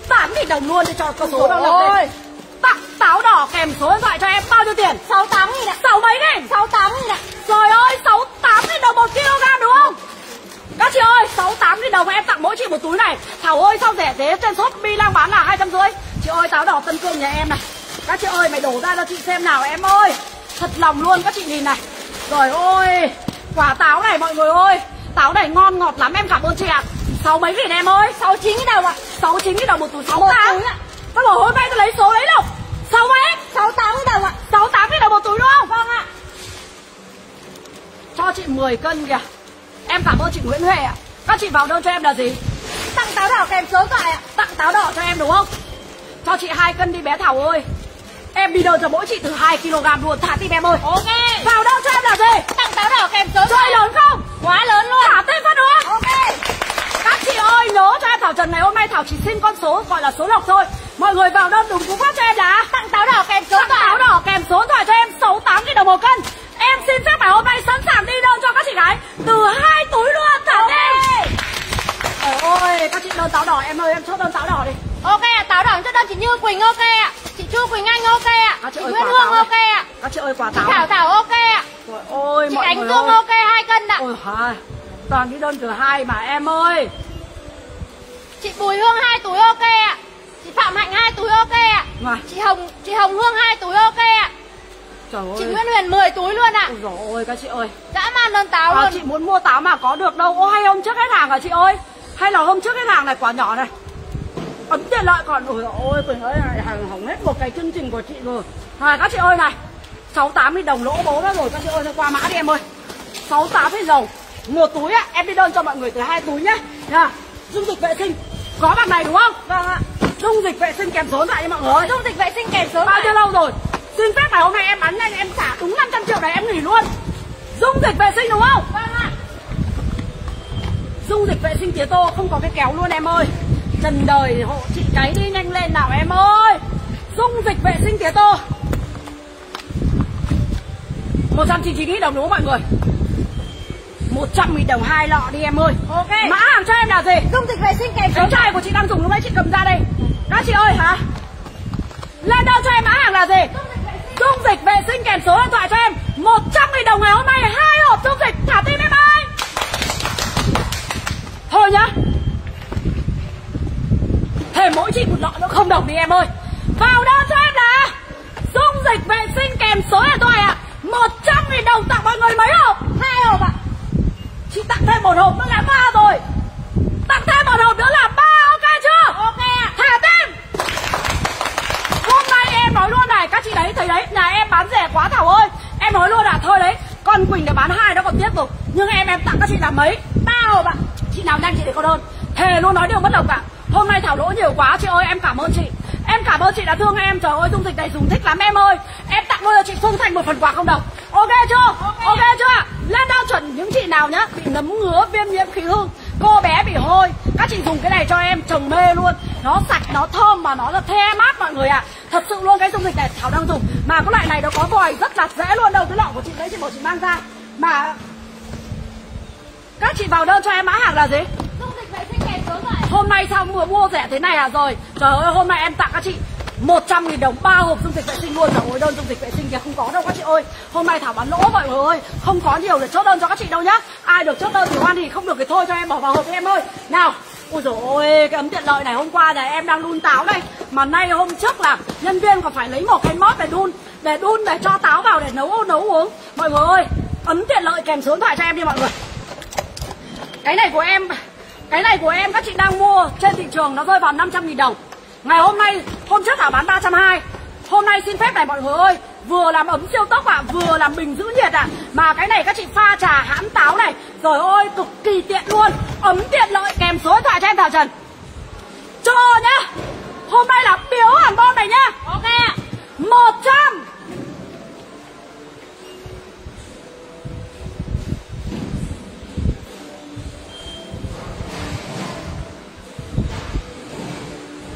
[SPEAKER 1] 8 nghìn đồng luôn để cho con số
[SPEAKER 3] Ôi.
[SPEAKER 1] lập lên. Tặng táo đỏ kèm số điện thoại cho em bao nhiêu tiền?
[SPEAKER 3] 68 nghìn ạ.
[SPEAKER 1] Sáu mấy nghìn?
[SPEAKER 3] 68 nghìn ạ.
[SPEAKER 1] Trời ơi 68 nghìn đồng một kg đúng không? Các chị ơi 68 nghìn đồng em tặng mỗi chị một túi này. Thảo ơi sao rẻ thế? Trên shopee đang bán là hai trăm rưỡi. Chị ơi táo đỏ Tân Cương nhà em này. Các chị ơi mày đổ ra cho chị xem nào em ơi. Thật lòng luôn các chị nhìn này Trời ơi Quả táo này mọi người ơi. Táo này ngon ngọt lắm em cảm ơn chị ạ. Sáu mấy nghìn em ơi
[SPEAKER 3] 69 nghìn đồng ạ.
[SPEAKER 1] 69 nghìn đồng một túi
[SPEAKER 3] Một
[SPEAKER 1] 68
[SPEAKER 3] túi ạ.
[SPEAKER 1] Tao bảo hôm nay tôi lấy số lấy đâu. Sáu mấy?
[SPEAKER 3] 68 nghìn đồng ạ.
[SPEAKER 1] 68 nghìn đồng một túi đúng không? Vâng ạ. Cho chị 10 cân kìa. Em cảm ơn chị Nguyễn Huệ ạ. Các chị vào đơn cho em là gì?
[SPEAKER 3] Tặng táo đỏ kèm số thoại ạ.
[SPEAKER 1] Tặng táo đỏ cho em đúng không? Cho chị hai cân đi bé Thảo ơi Em đi đơn cho mỗi chị từ 2 kg luôn. Thả tim em ơi.
[SPEAKER 3] Ok.
[SPEAKER 1] Vào đơn cho em là gì?
[SPEAKER 3] Tặng táo đỏ kèm số
[SPEAKER 1] Chơi lớn không?
[SPEAKER 3] Quá lớn luôn.
[SPEAKER 1] Thả tên phát nữa
[SPEAKER 3] Ok.
[SPEAKER 1] Các chị ơi nhớ cho em Thảo Trần ngày hôm nay Thảo chỉ xin con số gọi là số lọc thôi. Mọi người vào đơn đừng cú phát cho em đã.
[SPEAKER 3] Tặng táo đỏ kèm số
[SPEAKER 1] Tặng
[SPEAKER 3] thoại
[SPEAKER 1] táo đỏ kèm số thoại cho em 68 000 đồng một cân. Em xin phép ngày hôm nay sẵn sàng đi đơn cho các chị gái Từ hai túi luôn. Thả em Trời ơi các chị đơn táo đỏ. Em ơi em chốt đơn táo đỏ đi
[SPEAKER 3] Ok ạ, táo đỏ cho đơn chị Như Quỳnh ok ạ. Chị Chu Quỳnh Anh ok ạ.
[SPEAKER 1] Các chị
[SPEAKER 3] Chị
[SPEAKER 1] ơi,
[SPEAKER 3] Nguyễn Hương ok ạ.
[SPEAKER 1] Các chị ơi quả
[SPEAKER 3] Chị
[SPEAKER 1] táo
[SPEAKER 3] Thảo
[SPEAKER 1] này.
[SPEAKER 3] Thảo ok ạ.
[SPEAKER 1] Trời ơi
[SPEAKER 3] Chị
[SPEAKER 1] mọi
[SPEAKER 3] Ánh
[SPEAKER 1] người
[SPEAKER 3] Dương
[SPEAKER 1] ơi.
[SPEAKER 3] ok hai cân ạ.
[SPEAKER 1] Ôi Toàn đi đơn từ hai mà em ơi.
[SPEAKER 3] Chị Bùi Hương hai túi ok ạ. Chị Phạm Hạnh hai túi ok ạ.
[SPEAKER 1] Ngoài.
[SPEAKER 3] Chị Hồng chị Hồng Hương hai túi ok ạ.
[SPEAKER 1] Trời
[SPEAKER 3] Chị
[SPEAKER 1] ơi.
[SPEAKER 3] Nguyễn Huyền 10 túi luôn ạ.
[SPEAKER 1] Ôi dồi ôi các chị ơi.
[SPEAKER 3] Dã man đơn táo
[SPEAKER 1] à,
[SPEAKER 3] luôn.
[SPEAKER 1] Chị muốn mua táo mà có được đâu. Ô hay hôm trước hết hàng hả chị ơi. Hay là hôm trước hết hàng này quả nhỏ này Ấn tiền lợi còn Ôi ôi Quỳnh ơi này hàng hỏng hết một cái chương trình của chị rồi. Này các chị ơi này. 68 000 đồng lỗ bố đó rồi các chị ơi cho qua mã đi em ơi. 68 000 đồng một túi á em đi đơn cho mọi người từ hai túi nhá. Nha. Dung dịch vệ sinh. Có bằng này đúng không?
[SPEAKER 3] Vâng ạ.
[SPEAKER 1] Dung dịch vệ sinh kèm số cho mọi người
[SPEAKER 3] Dung dịch vệ sinh kèm số
[SPEAKER 1] bao nhiêu lâu rồi? Xin phép ngày hôm nay em bán nhanh em trả đúng 500 triệu này em nghỉ luôn. Dung dịch vệ sinh đúng không?
[SPEAKER 3] Vâng ạ.
[SPEAKER 1] Dung dịch vệ sinh tía tô không có cái kéo luôn em ơi trần đời hộ chị cái đi nhanh lên nào em ơi. Dung dịch vệ sinh tía tô. 199 đồng đúng không mọi người? 100 nghìn đồng hai lọ đi em ơi.
[SPEAKER 3] Ok.
[SPEAKER 1] Mã hàng cho em là gì?
[SPEAKER 3] Dung dịch vệ sinh kèm số
[SPEAKER 1] Cái chai của chị đang dùng lúc nãy chị cầm ra đây. Các chị ơi hả? Lên đơn cho em mã hàng là gì? Dung dịch vệ sinh. Kèm số điện thoại cho em. 100 nghìn đồng ngày hôm nay hai hộp dung dịch. Thả tim em ơi. Thôi nhá Thêm mỗi chị một lọ nữa không đồng đi em ơi. Vào đơn cho em là Dung dịch vệ sinh kèm số điện thoại ạ. À. 100 nghìn đồng tặng mọi người mấy hộp?
[SPEAKER 3] Hai hộp ạ.
[SPEAKER 1] Chị tặng thêm một hộp nữa là ba rồi. Tặng thêm một hộp nữa là ba ok chưa?
[SPEAKER 3] Ok ạ.
[SPEAKER 1] Thả tim Hôm nay em nói luôn này Các chị đấy thấy đấy Nhà em bán rẻ quá Thảo ơi. Em nói luôn à Thôi đấy Con Quỳnh đã bán hai nó còn tiếp rồi Nhưng em em tặng các chị là mấy? Ba hộp ạ. Chị nào nhanh chị để có đơn Thề luôn nói điều bất đồng cả Hôm nay Thảo lỗ nhiều quá chị ơi em cảm ơn chị. Em cảm ơn chị đã thương em. Trời ơi dung dịch này dùng thích lắm em ơi. Em tặng luôn cho chị Phương Thanh một phần quà không đồng. Ok chưa? Ok, chưa? Lên đơn chuẩn những chị nào nhá Bị nấm ngứa viêm nhiễm khí hương Cô bé bị hôi Các chị dùng cái này cho em trồng mê luôn. Nó sạch nó thơm mà nó là the mát mọi người ạ. Thật sự luôn cái dung dịch này Thảo đang dùng. Mà cái loại này nó có vòi rất là dễ luôn. Đâu Cái lọ của chị đấy chị bảo chị mang ra. Mà Các chị vào đơn cho em mã hàng là gì
[SPEAKER 3] Dung dịch vệ sinh kèm số điện thoại
[SPEAKER 1] Hôm nay sao vừa mua rẻ thế này à? Rồi Trời ơi hôm nay em tặng các chị 100 nghìn đồng ba hộp dung dịch vệ sinh luôn. Trời ơi đơn dung dịch vệ sinh kìa không có đâu các chị ơi. Hôm nay Thảo bán lỗ mọi người ơi Không có nhiều để chốt đơn cho các chị đâu nhá. Ai được chốt đơn thì hoan thì không được thì thôi cho em bỏ vào hộp em ơi. Nào Ôi dồi ôi, cái ấm tiện lợi này hôm qua là em đang đun táo đây. Mà nay hôm trước là nhân viên còn phải lấy một cái mót để đun Để đun để cho táo vào để nấu nấu uống. Mọi người ơi, ấm tiện lợi kèm số điện thoại cho em đi mọi người. Cái này của em cái này của em các chị đang mua trên thị trường nó rơi vào 500 nghìn đồng. Ngày hôm nay, hôm trước Thảo bán 320 Hôm nay xin phép này mọi người ơi. Vừa làm ấm siêu tốc ạ à, Vừa làm bình giữ nhiệt ạ. À. Mà cái này các chị pha trà hãm táo này. Rồi ôi cực kỳ tiện luôn. Ấm tiện lợi kèm số điện thoại cho em Thảo Trần. Chờ nhá. Hôm nay là biếu hàng bon này nhá.
[SPEAKER 3] Ok ạ.
[SPEAKER 1] 100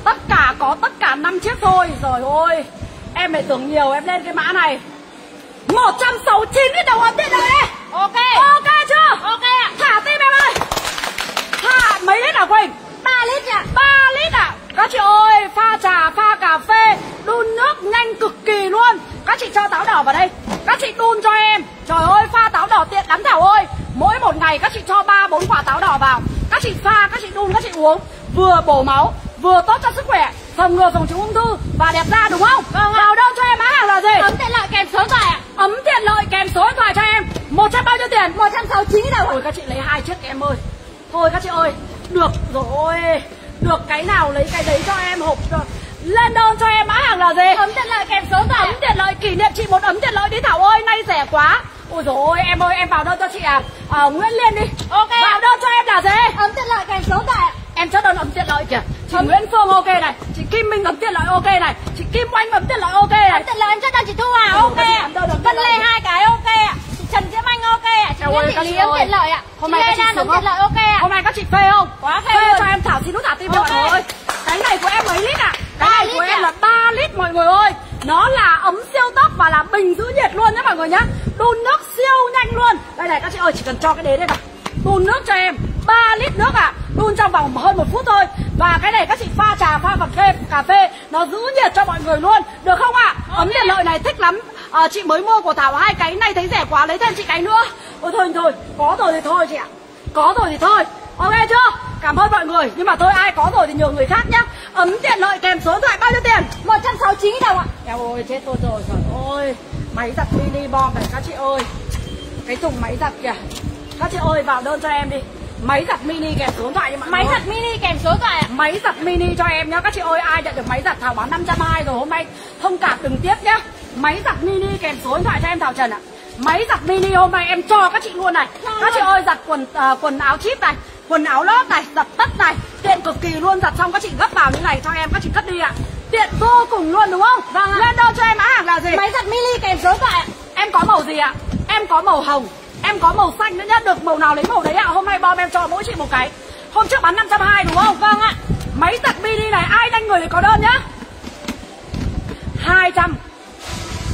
[SPEAKER 1] Tất cả có tất cả 5 chiếc thôi. Rồi ôi Em lại tưởng nhiều em lên cái mã này. 169 cái đồng ấm tiện lợi đây
[SPEAKER 3] Ok.
[SPEAKER 1] Ok chưa?
[SPEAKER 3] Ok ạ.
[SPEAKER 1] Thả tim em ơi. Thả mấy lít à Quỳnh?
[SPEAKER 3] 3 lít ạ
[SPEAKER 1] 3 lít à? Các chị ơi pha trà pha cà phê Đun nước nhanh cực kỳ luôn. Các chị cho táo đỏ vào đây. Các chị đun cho em. Trời ơi pha táo đỏ tiện lắm Thảo ơi. Mỗi một ngày các chị cho 3-4 quả táo đỏ vào. Các chị pha các chị đun các chị uống. Vừa bổ máu vừa tốt cho sức khỏe phòng ngừa phòng chống ung thư và đẹp da đúng không?
[SPEAKER 3] Vâng
[SPEAKER 1] vào đâu cho em mã hàng là gì?
[SPEAKER 3] Ấm tiện lợi kèm số điện thoại ạ.
[SPEAKER 1] Ấm tiện lợi kèm số điện thoại cho em. Một trăm bao nhiêu tiền?
[SPEAKER 3] 169 đồng ạ.
[SPEAKER 1] Thôi các chị lấy hai chiếc em ơi. Thôi các chị ơi Được rồi. Được cái nào lấy cái đấy cho em hộp cho Lên đơn cho em mã hàng là gì?
[SPEAKER 3] Ấm tiện lợi kèm số điện thoại
[SPEAKER 1] Ấm tiện lợi kỷ niệm chị một ấm tiện lợi đi Thảo ơi Nay rẻ quá. Ôi dồi ôi em ơi em vào đơn cho chị à, à Nguyễn Liên đi.
[SPEAKER 3] Ok.
[SPEAKER 1] Vào đơn cho em là gì?
[SPEAKER 3] Ấm tiện lợi kèm số ạ
[SPEAKER 1] Em chốt đơn ấm tiện lợi kìa. Chị Nguyễn Phương ok này. Chị Kim Minh ấm tiện lợi ok này. Chị Kim Oanh ấm tiện lợi ok này.
[SPEAKER 3] Ấm tiện lợi em cho đơn chị Thu Hà ok ạ. Chị Vân. Lê hai cái ok ạ. Chị Trần Diễm Anh ok ạ. Chị Nguyễn Thị Lý ấm tiện lợi ạ.
[SPEAKER 1] Hôm nay chị sướng
[SPEAKER 3] ấm tiện lợi ok ạ.
[SPEAKER 1] Hôm nay các chị phê không?
[SPEAKER 3] Quá phê
[SPEAKER 1] cho em thảo xin nút thả tim mọi người ơi. Cái này của em mấy lít ạ? Cái này của em là 3 lít mọi người ơi. Nó là ấm siêu tốc và là bình giữ nhiệt luôn nhá mọi người nhá Đun nước siêu nhanh luôn. Đây này các chị ơi chỉ cần cho cái đế đây vào Đun nước cho em. 3 lít nước ạ. Đun trong vòng hơn một phút thôi. Và cái này các chị pha trà pha cà phê cà phê Nó giữ nhiệt cho mọi người luôn. Được không ạ? Ấm tiện lợi này thích lắm. À, Chị mới mua của Thảo hai cái này thấy rẻ quá lấy thêm chị cái nữa. Ôi thôi thôi. Có rồi thì thôi chị ạ. Có rồi thì thôi. Ok chưa? Cảm ơn mọi người. Nhưng mà thôi ai có rồi thì nhờ người khác nhá. Ấm tiện lợi kèm số điện thoại bao nhiêu tiền?
[SPEAKER 3] 169 đồng ạ.
[SPEAKER 1] Eo ơi chết tôi rồi. Trời ơi. Máy giặt mini bom này các chị ơi. Cái thùng máy giặt kìa Các chị ơi vào đơn cho em đi. Máy giặt mini kèm số điện thoại đi mọi
[SPEAKER 3] Máy giặt mini kèm số điện thoại ạ.
[SPEAKER 1] Máy giặt mini cho em nhá. Các chị ơi ai nhận được máy giặt Thảo bán 520 rồi Hôm nay thông cảm từng tiếp nhá. Máy giặt mini kèm số điện thoại cho em Thảo Trần ạ. Máy giặt mini hôm nay em cho các chị luôn này. Các chị ơi giặt quần à, quần áo chip này Quần áo lót này, giặt tất này. Tiện cực kỳ luôn, giặt xong các chị gấp vào như này cho em Các chị cất đi ạ. Tiện vô cùng luôn đúng không?
[SPEAKER 3] Vâng ạ.
[SPEAKER 1] Lên đơn cho em mã hàng là gì?
[SPEAKER 3] Máy giặt mini kèm số điện thoại ạ.
[SPEAKER 1] Em có màu gì ạ? Em có màu hồng Em có màu xanh nữa nhá Được màu nào lấy màu đấy ạ. Hôm nay bom em cho mỗi chị một cái. Hôm trước bán 520 đúng không?
[SPEAKER 3] Vâng ạ.
[SPEAKER 1] Máy giặt mini này ai nhanh người thì có đơn nhá. 200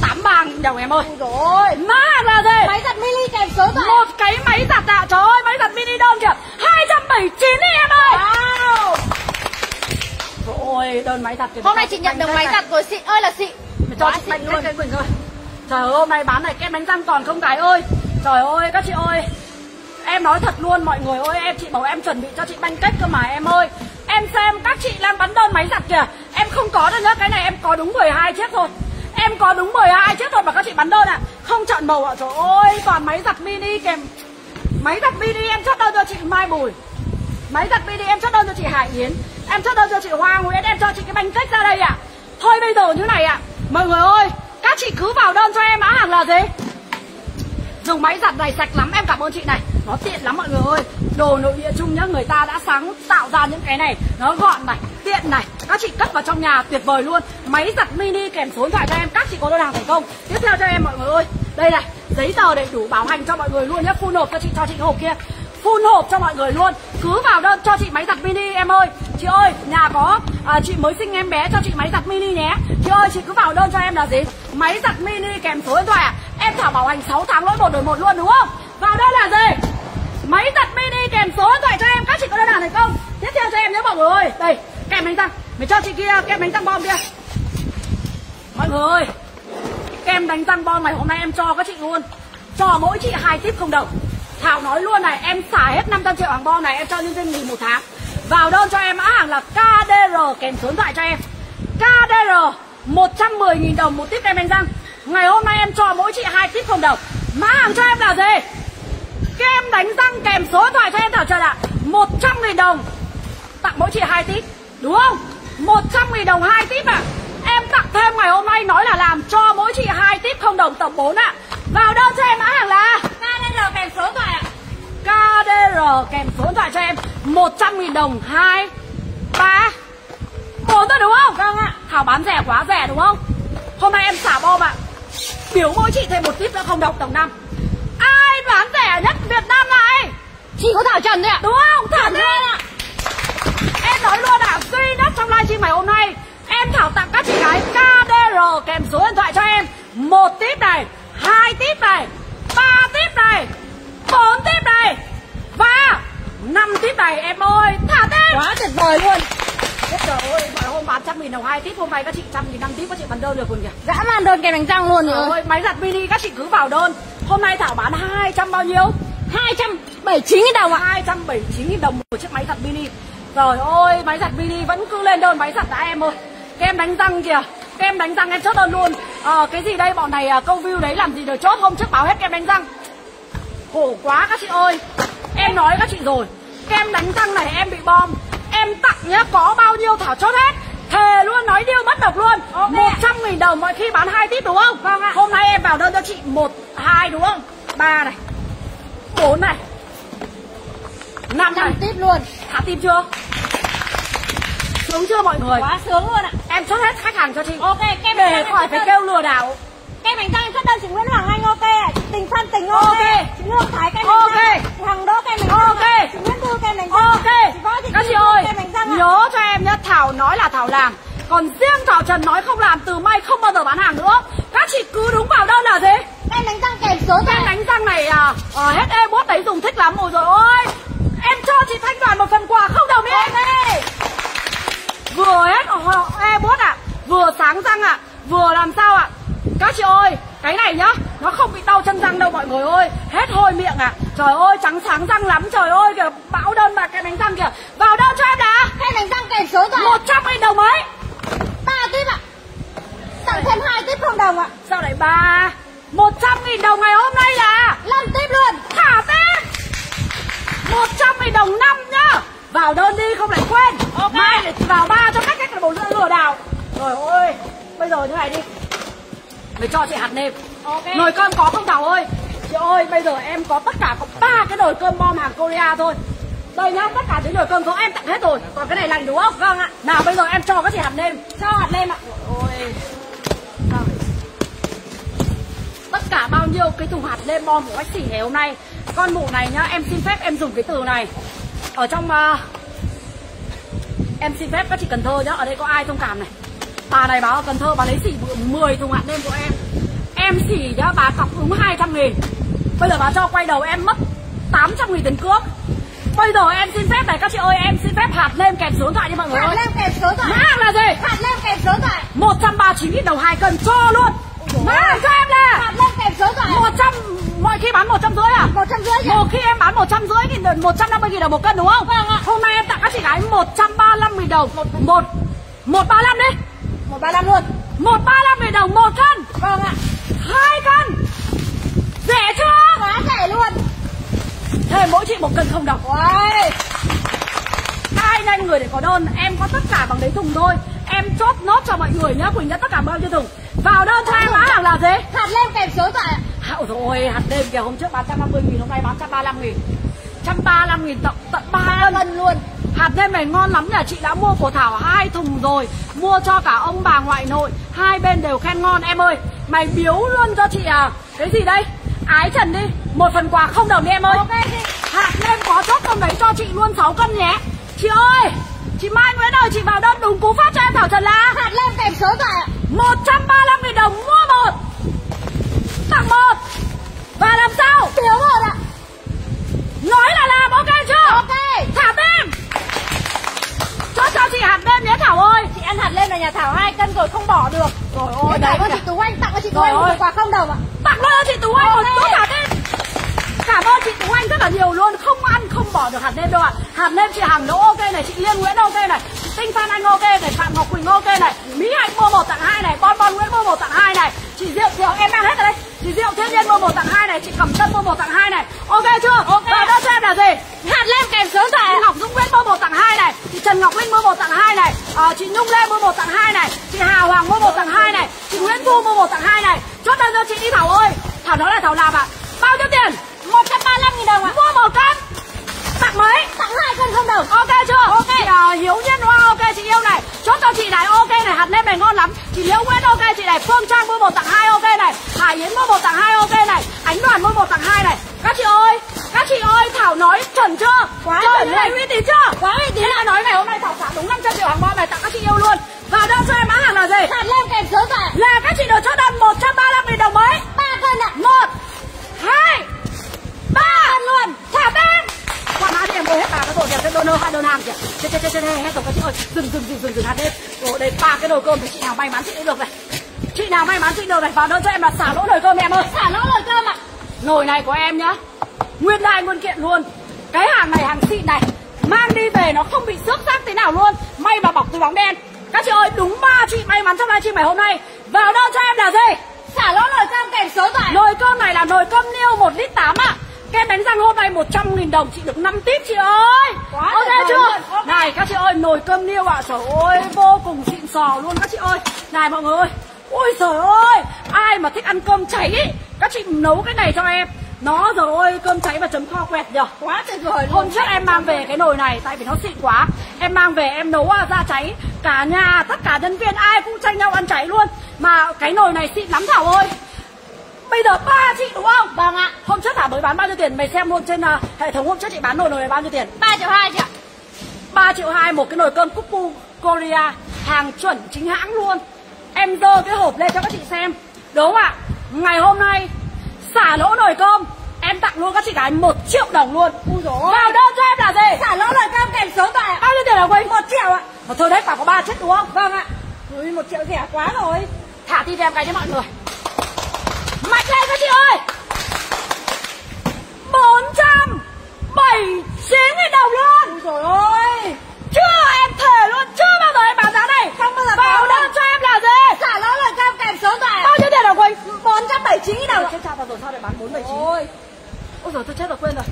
[SPEAKER 1] 83 nghìn đồng em ơi.
[SPEAKER 3] Rồi
[SPEAKER 1] hàng là gì?
[SPEAKER 3] Máy giặt mini kèm số ạ
[SPEAKER 1] Một cái máy giặt ạ. Trời ơi máy giặt mini đơn kìa. 279 đi em ơi.
[SPEAKER 3] Wow.
[SPEAKER 1] Ơi đơn máy giặt kìa.
[SPEAKER 3] Hôm nay chị nhận được máy giặt rồi xịn ơi là xịn
[SPEAKER 1] Mày cho
[SPEAKER 3] Quá
[SPEAKER 1] chị
[SPEAKER 3] xịn
[SPEAKER 1] bánh
[SPEAKER 3] luôn.
[SPEAKER 1] cái Quỳnh ơi Trời ơi hôm nay bán này kem đánh răng còn không cái ơi Trời ơi, các chị ơi. Em nói thật luôn, mọi người ơi, Em, chị bảo em chuẩn bị cho chị banh cách cơ mà em ơi. Em xem, các chị đang bắn đơn máy giặt kìa. Em không có đâu nhá, Cái này em có đúng 12 chiếc thôi. Em có đúng 12 chiếc thôi mà các chị bắn đơn ạ. Không chọn màu ạ, Trời ơi, toàn máy giặt mini kèm Máy giặt mini em chốt đơn cho chị Mai Bùi. Máy giặt mini em chốt đơn cho chị Hải Yến. Em chốt đơn cho chị Hoa Nguyễn, Em cho chị cái bánh cách ra đây ạ. Thôi bây giờ như này ạ. Mọi người ơi, Các chị cứ vào đơn cho em mã hàng là gì? Dùng máy giặt này sạch lắm, Em cảm ơn chị này. Nó tiện lắm mọi người ơi. Đồ nội địa chung nhá, Người ta đã sáng tạo ra những cái này. Nó gọn này, Tiện này. Các chị cất vào trong nhà, tuyệt vời luôn. Máy giặt mini kèm số điện thoại cho em, Các chị có đơn hàng thành công. Tiếp theo cho em mọi người ơi. Đây này, Giấy tờ đầy đủ bảo hành cho mọi người luôn nhé Full nộp cho chị cho chị hộp kia full hộp cho mọi người luôn. Cứ vào đơn cho chị máy giặt mini em ơi. Chị ơi nhà có à, chị mới sinh em bé cho chị máy giặt mini nhé. Chị ơi chị cứ vào đơn cho em là gì? Máy giặt mini kèm số điện thoại à? Em thảo bảo hành 6 tháng lỗi một đổi một luôn đúng không? Vào đơn là gì? Máy giặt mini kèm số điện thoại cho em. Các chị có đơn hàng thành công tiếp theo cho em nhé mọi người. Ơi đây kem đánh răng mày cho chị kia kem đánh răng bom kia. Mọi người ơi kem đánh răng bom này hôm nay em cho các chị luôn. Cho mỗi chị hai tiếp không đồng. Thảo nói luôn này, em xài hết 500 triệu hàng bon này, em cho nhân viên nghỉ một tháng. Vào đơn cho em mã hàng là KDR kèm số điện thoại cho em. KDR 110.000 đồng một tip em đánh răng ngày hôm nay em cho mỗi chị hai tip không đồng. Mã hàng cho em là gì? Kem đánh răng kèm số điện thoại cho em Thảo Trần ạ? À? 100.000 đồng tặng mỗi chị hai tip đúng không? 100.000 đồng hai tip ạ. à em tặng thêm ngày hôm nay nói là làm cho mỗi chị hai tiếp không đồng tầm 4 ạ. Vào đơn cho em mã hàng là?
[SPEAKER 3] KDR kèm số điện thoại ạ.
[SPEAKER 1] KDR kèm số điện thoại cho em. 100 nghìn đồng 2 3 4 thôi đúng không?
[SPEAKER 3] Vâng ạ.
[SPEAKER 1] Thảo bán rẻ quá rẻ đúng không? Hôm nay em xả bom ạ. Biểu mỗi chị thêm một tip nữa không đồng tầng 5 Ai bán rẻ nhất Việt Nam này?
[SPEAKER 3] Chỉ có Thảo Trần thôi ạ.
[SPEAKER 1] Đúng không? Thảo
[SPEAKER 3] Trần. ạ.
[SPEAKER 1] Em nói luôn ạ Duy nhất trong livestream ngày hôm nay Em Thảo tặng các chị gái KDR kèm số điện thoại cho em. Một tip này hai tip này ba tip này bốn tip này và năm tip này. Em ơi thả tên!
[SPEAKER 3] Quá tuyệt vời luôn.
[SPEAKER 1] Trời ơi, mọi hôm bán trăm nghìn đồng hai tip Hôm nay các chị trăm nghìn năm tip các chị bán đơn được còn kìa.
[SPEAKER 3] Dã man đơn kèm bánh răng luôn rồi.
[SPEAKER 1] Ơi, máy giặt mini các chị cứ vào đơn. Hôm nay Thảo bán 200 bao nhiêu?
[SPEAKER 3] 279 000 đồng ạ.
[SPEAKER 1] 279 000 đồng một chiếc máy giặt mini. Trời ơi, máy giặt mini vẫn cứ lên đơn máy giặt đã em ơi Kem đánh răng kìa. Kem đánh răng em chốt đơn luôn. Ờ, cái gì đây, bọn này à, câu view đấy làm gì được chốt? Hôm trước báo hết kem đánh răng. Khổ quá các chị ơi. Em nói các chị rồi. Kem đánh răng này em bị bom. Em tặng nhá, có bao nhiêu Thảo chốt hết. Thề luôn, nói điêu mất độc luôn.
[SPEAKER 3] Ok.
[SPEAKER 1] 100 nghìn đồng mọi khi bán hai tip đúng không?
[SPEAKER 3] Vâng ạ.
[SPEAKER 1] Hôm nay em vào đơn cho chị 1, 2 đúng không? 3 này. 4 này. 5 này.
[SPEAKER 3] Năm tiếp luôn.
[SPEAKER 1] Thả tim chưa? Sướng chưa mọi người?
[SPEAKER 3] Quá sướng luôn ạ.
[SPEAKER 1] Em chốt hết khách hàng cho chị.
[SPEAKER 3] Ok kem
[SPEAKER 1] Để khỏi phải
[SPEAKER 3] chốt.
[SPEAKER 1] kêu lừa đảo.
[SPEAKER 3] Kem bánh răng xuất đơn chị Nguyễn Hoàng Anh ok ạ. Tình Phan Tình ok,
[SPEAKER 1] Ok.
[SPEAKER 3] Chị Lương Thái kem bánh răng. Chị Hằng Đỗ kem bánh răng
[SPEAKER 1] Ok.
[SPEAKER 3] Chị Nguyễn Thư kem bánh răng
[SPEAKER 1] Ok.
[SPEAKER 3] Chị Võ Thị
[SPEAKER 1] Các chị ơi. Nhớ cho em nhé Thảo nói là Thảo làm. Còn riêng Thảo Trần nói không làm Từ may không bao giờ bán hàng nữa. Các chị cứ đúng vào đơn là gì?
[SPEAKER 3] Kem bánh răng kèm số
[SPEAKER 1] Kem đánh răng này à, à hết e bốt đấy dùng thích lắm rồi. Rồi ôi Em cho chị thanh đoàn một phần quà không đồng em ơi Vừa hết họ e bốt ạ Vừa sáng răng ạ Vừa làm sao ạ Các chị ơi Cái này nhá Nó không bị đau chân răng đâu mọi người ơi. Hết hôi miệng ạ Trời ơi trắng sáng răng lắm Trời ơi kìa Bão đơn mà kem đánh răng kìa. Vào đơn cho em đã?
[SPEAKER 3] Kem bánh răng kèm số điện thoại
[SPEAKER 1] 100 nghìn đồng mấy
[SPEAKER 3] ba tiếp ạ. Tặng thêm hai tiếp không đồng ạ.
[SPEAKER 1] Sao lại ba? 100 nghìn đồng ngày hôm nay là?
[SPEAKER 3] Năm tiếp luôn.
[SPEAKER 1] Thả tên 100 nghìn đồng năm nhá Vào đơn đi không lại quên.
[SPEAKER 3] Ok.
[SPEAKER 1] Mai lại vào ba cho khách khách là bộ lừa đảo. Trời ơi Bây giờ như này đi. Mày cho chị hạt nêm.
[SPEAKER 3] Ok.
[SPEAKER 1] Nồi cơm có không Thảo ơi? Chị ơi bây giờ em có tất cả có ba cái nồi cơm bom hàng Korea thôi. Đây nhá tất cả những nồi cơm có em tặng hết rồi. Còn cái này lành đúng không? Vâng ạ. Nào bây giờ em cho các chị hạt nêm.
[SPEAKER 3] Cho hạt lên ạ.
[SPEAKER 1] Ôi Nào. Tất cả bao nhiêu cái thùng hạt nêm bom của bác sĩ ngày hôm nay. Con mụ này nhá Em xin phép em dùng cái từ này Ở trong uh, Em xin phép các chị Cần Thơ nhá. Ở đây có ai thông cảm này? Bà này báo ở Cần Thơ bà lấy xỉ 10 thùng hạt nêm của em. Em xỉ nhá bà cọc đúng 200 nghìn. Bây giờ bà cho quay đầu em mất 800 nghìn tiền cước. Bây giờ em xin phép này các chị ơi Em xin phép hạt nêm kèm số điện thoại đi mọi người
[SPEAKER 3] Hạt lên kèm số điện thoại.
[SPEAKER 1] Mã là gì?
[SPEAKER 3] Hạt lên kèm số điện thoại.
[SPEAKER 1] 139 nghìn đồng hai cân cho luôn Má hàng cho em là
[SPEAKER 3] Hạt lên kèm số điện thoại
[SPEAKER 1] 100 Mọi khi bán 150 à?
[SPEAKER 3] Một trăm rưỡi ạ
[SPEAKER 1] Một khi em bán 150 nghìn đồng 150 nghìn đồng một cân đúng không?
[SPEAKER 3] Vâng ạ.
[SPEAKER 1] Hôm nay em tặng các chị gái 135 nghìn đồng. Một một 135 đi.
[SPEAKER 3] Một ba năm luôn.
[SPEAKER 1] 135 nghìn đồng một cân.
[SPEAKER 3] Vâng ạ.
[SPEAKER 1] Hai cân. Rẻ chưa?
[SPEAKER 3] Quá rẻ luôn.
[SPEAKER 1] Thêm mỗi chị một cân không đồng
[SPEAKER 3] Uầy
[SPEAKER 1] Ai nhanh người để có đơn. Em có tất cả bằng đấy thùng thôi. Em chốt nốt cho mọi người nhá Quỳnh đã tất cả bao nhiêu thùng. Vào đơn em mã hàng là gì
[SPEAKER 3] Hạt lên kèm số thoại ạ.
[SPEAKER 1] Hạo rồi hạt đêm kìa. Hôm trước bán 150 nghìn hôm nay bán 135 nghìn. 135 nghìn tận tận 3
[SPEAKER 3] Lần. luôn.
[SPEAKER 1] Hạt đêm này ngon lắm nhà chị đã mua của Thảo hai thùng rồi. Mua cho cả ông bà ngoại nội. Hai bên đều khen ngon. Em ơi Mày biếu luôn cho chị à. Cái gì đây? Ái Trần đi. Một phần quà không đồng đi em ơi.
[SPEAKER 3] Ok. Chị
[SPEAKER 1] Hạt đêm có chốt trong đấy cho chị luôn 6 cân nhé Chị ơi Chị Mai Nguyễn ơi chị vào đơn đúng cú phát cho em Thảo Trần là?
[SPEAKER 3] Hạt lên kèm số thoại ạ.
[SPEAKER 1] 135 nghìn đồng mua một. Tặng một. Và làm sao?
[SPEAKER 3] Thiếu một ạ.
[SPEAKER 1] Nói là làm ok chưa?
[SPEAKER 3] Ok.
[SPEAKER 1] Thả tên Cho cho chị hạt đêm nhé Thảo ơi.
[SPEAKER 3] Chị ăn hạt lên là nhà Thảo hai cân rồi không bỏ được.
[SPEAKER 1] Rồi ôi
[SPEAKER 3] Để
[SPEAKER 1] đấy
[SPEAKER 3] cảm ơn chị Tú Anh tặng cho chị Tú Anh một quà không đồng ạ.
[SPEAKER 1] Tặng luôn cho chị Tú Anh một
[SPEAKER 3] Ok.
[SPEAKER 1] số thả tên Cảm ơn chị Tú Anh rất là nhiều luôn. Không ăn không bỏ được hạt nêm đâu ạ. Hạt nêm chị Hằng Đỗ ok này Chị Liên Nguyễn ok này Chị Tinh Phan Anh ok này Phạm Ngọc Quỳnh ok này Mỹ Hạnh mua một tặng hai này Bon Bon Nguyễn mua một tặng hai này Chị Diệu Diệu em mang hết rồi đây chị Diệu Thiên Nhiên mua một tặng hai này chị Cẩm Tân mua một tặng hai này. Ok chưa?
[SPEAKER 3] Ok.
[SPEAKER 1] và đó cho em là gì?
[SPEAKER 3] Hạt lem kèm
[SPEAKER 1] chị
[SPEAKER 3] ạ
[SPEAKER 1] Ngọc Dung Quyết mua một tặng hai này chị Trần Ngọc Linh mua một tặng hai này à, chị Nhung Lê mua một tặng hai này chị Hà Hoàng mua một tặng hai này chị Nguyễn Thu mua một tặng hai này. Chốt đơn cho chị đi Thảo ơi. Thảo nói là Thảo làm ạ. Bao nhiêu tiền
[SPEAKER 3] 135 nghìn đồng ạ
[SPEAKER 1] mua một cân. Tặng mấy?
[SPEAKER 3] Tặng hai cân không đồng
[SPEAKER 1] ok chưa? Ok. Chị uh, hiếu nhiên hoa ok chị yêu này. Chốt cho chị này ok này hạt nêm này ngon lắm. Chị liễu nguyễn ok chị này. Phương trang mua một tặng hai ok này. Hải yến mua một tặng hai ok này. Ánh đoàn mua một tặng hai này. Các chị ơi các chị ơi thảo nói chuẩn chưa?
[SPEAKER 3] Quá
[SPEAKER 1] Trời
[SPEAKER 3] chuẩn
[SPEAKER 1] này uy tín chưa?
[SPEAKER 3] Quá uy tín
[SPEAKER 1] là nói ngày hôm nay thảo trả đúng 500 triệu hàng ngon này tặng các chị yêu luôn. Và đơn cho em mã hàng là gì?
[SPEAKER 3] Hạt lem kèm thoại ạ
[SPEAKER 1] là các chị được chốt đơn 135 000 đồng mấy
[SPEAKER 3] ba cân ạ.
[SPEAKER 1] Một hai ba! Luôn! Thả tên qua mã đi em ơi hết bà cái đồ đẹp cái donor hai đơn hàng kìa. Chết chết chết chết hết rồi các chị ơi. Dừng dừng dừng dừng dừng hạt hết. Rồi đây ba cái nồi cơm thì chị nào may mắn chị lấy được này. Chị nào may mắn chị được này. Vào đơn cho em là xả lỗ nồi cơm em ơi.
[SPEAKER 3] Xả lỗ nồi cơm ạ.
[SPEAKER 1] Nồi này của em nhá nguyên đai nguyên kiện luôn. Cái hàng này hàng xịn này mang đi về nó không bị xước xác thế nào luôn. May mà bọc túi bóng đen. Các chị ơi đúng ba chị may mắn trong livestream ngày hôm nay. Vào đơn cho em là gì?
[SPEAKER 3] Xả lỗ nồi cơm kèm số thoại.
[SPEAKER 1] Nồi cơm này là nồi cơm niêu 1 lít 8 ạ Kem đánh răng hôm nay 100 nghìn đồng chị được 5 tip chị ơi.
[SPEAKER 3] Quá
[SPEAKER 1] Ok chưa?
[SPEAKER 3] luôn, ok.
[SPEAKER 1] Này các chị ơi nồi cơm niêu ạ. Trời ơi vô cùng xịn sò luôn các chị ơi. Này mọi người ơi. Ôi trời ơi. Ai mà thích ăn cơm cháy ý? Các chị nấu cái này cho em. Nó rồi ơi cơm cháy và chấm kho quẹt nhở?
[SPEAKER 3] Quá tuyệt vời
[SPEAKER 1] Hôm trước em mang về cái nồi này tại vì nó xịn quá. Em mang về em nấu à, ra cháy. Cả nhà tất cả nhân viên ai cũng tranh nhau ăn cháy luôn. Mà cái nồi này xịn lắm Thảo ơi Bây giờ ba chị đúng không?
[SPEAKER 3] Vâng ạ
[SPEAKER 1] Hôm trước Thảo mới bán bao nhiêu tiền? Mày xem luôn trên uh, hệ thống hôm trước chị bán nồi nồi này bao nhiêu tiền?
[SPEAKER 3] 3 triệu 2 chị ạ
[SPEAKER 1] 3 triệu 2 một cái nồi cơm Kupu Korea Hàng chuẩn chính hãng luôn Em dơ cái hộp lên cho các chị xem Đúng không ạ? Ngày hôm nay xả lỗ nồi cơm Em tặng luôn các chị gái 1 triệu đồng luôn
[SPEAKER 3] Ui dồi.
[SPEAKER 1] Vào đơn cho em là gì?
[SPEAKER 3] Xả lỗ nồi cơm kèm số ạ
[SPEAKER 1] Bao nhiêu tiền là quên? 1 triệu ạ Mà thôi đấy, bảo có 3 chiếc đúng không?
[SPEAKER 3] Vâng ạ Ui 1 triệu rẻ quá rồi
[SPEAKER 1] Thả tin em cái cho mọi người Mạnh lên các chị ơi. 479 nghìn đồng luôn.
[SPEAKER 3] Ui dồi ôi
[SPEAKER 1] Chưa em thề luôn Chưa bao giờ em bán giá này.
[SPEAKER 3] Không bao giờ
[SPEAKER 1] Vào
[SPEAKER 3] có
[SPEAKER 1] đơn cho em là gì?
[SPEAKER 3] Xả lỗ nồi cơm kèm số ạ
[SPEAKER 1] Bao nhiêu tiền là Quỳnh
[SPEAKER 3] 479 nghìn đồng.
[SPEAKER 1] Chết cha tao rồi sao lại bán 479
[SPEAKER 3] Ôi.
[SPEAKER 1] Ôi rồi tôi chết rồi quên rồi.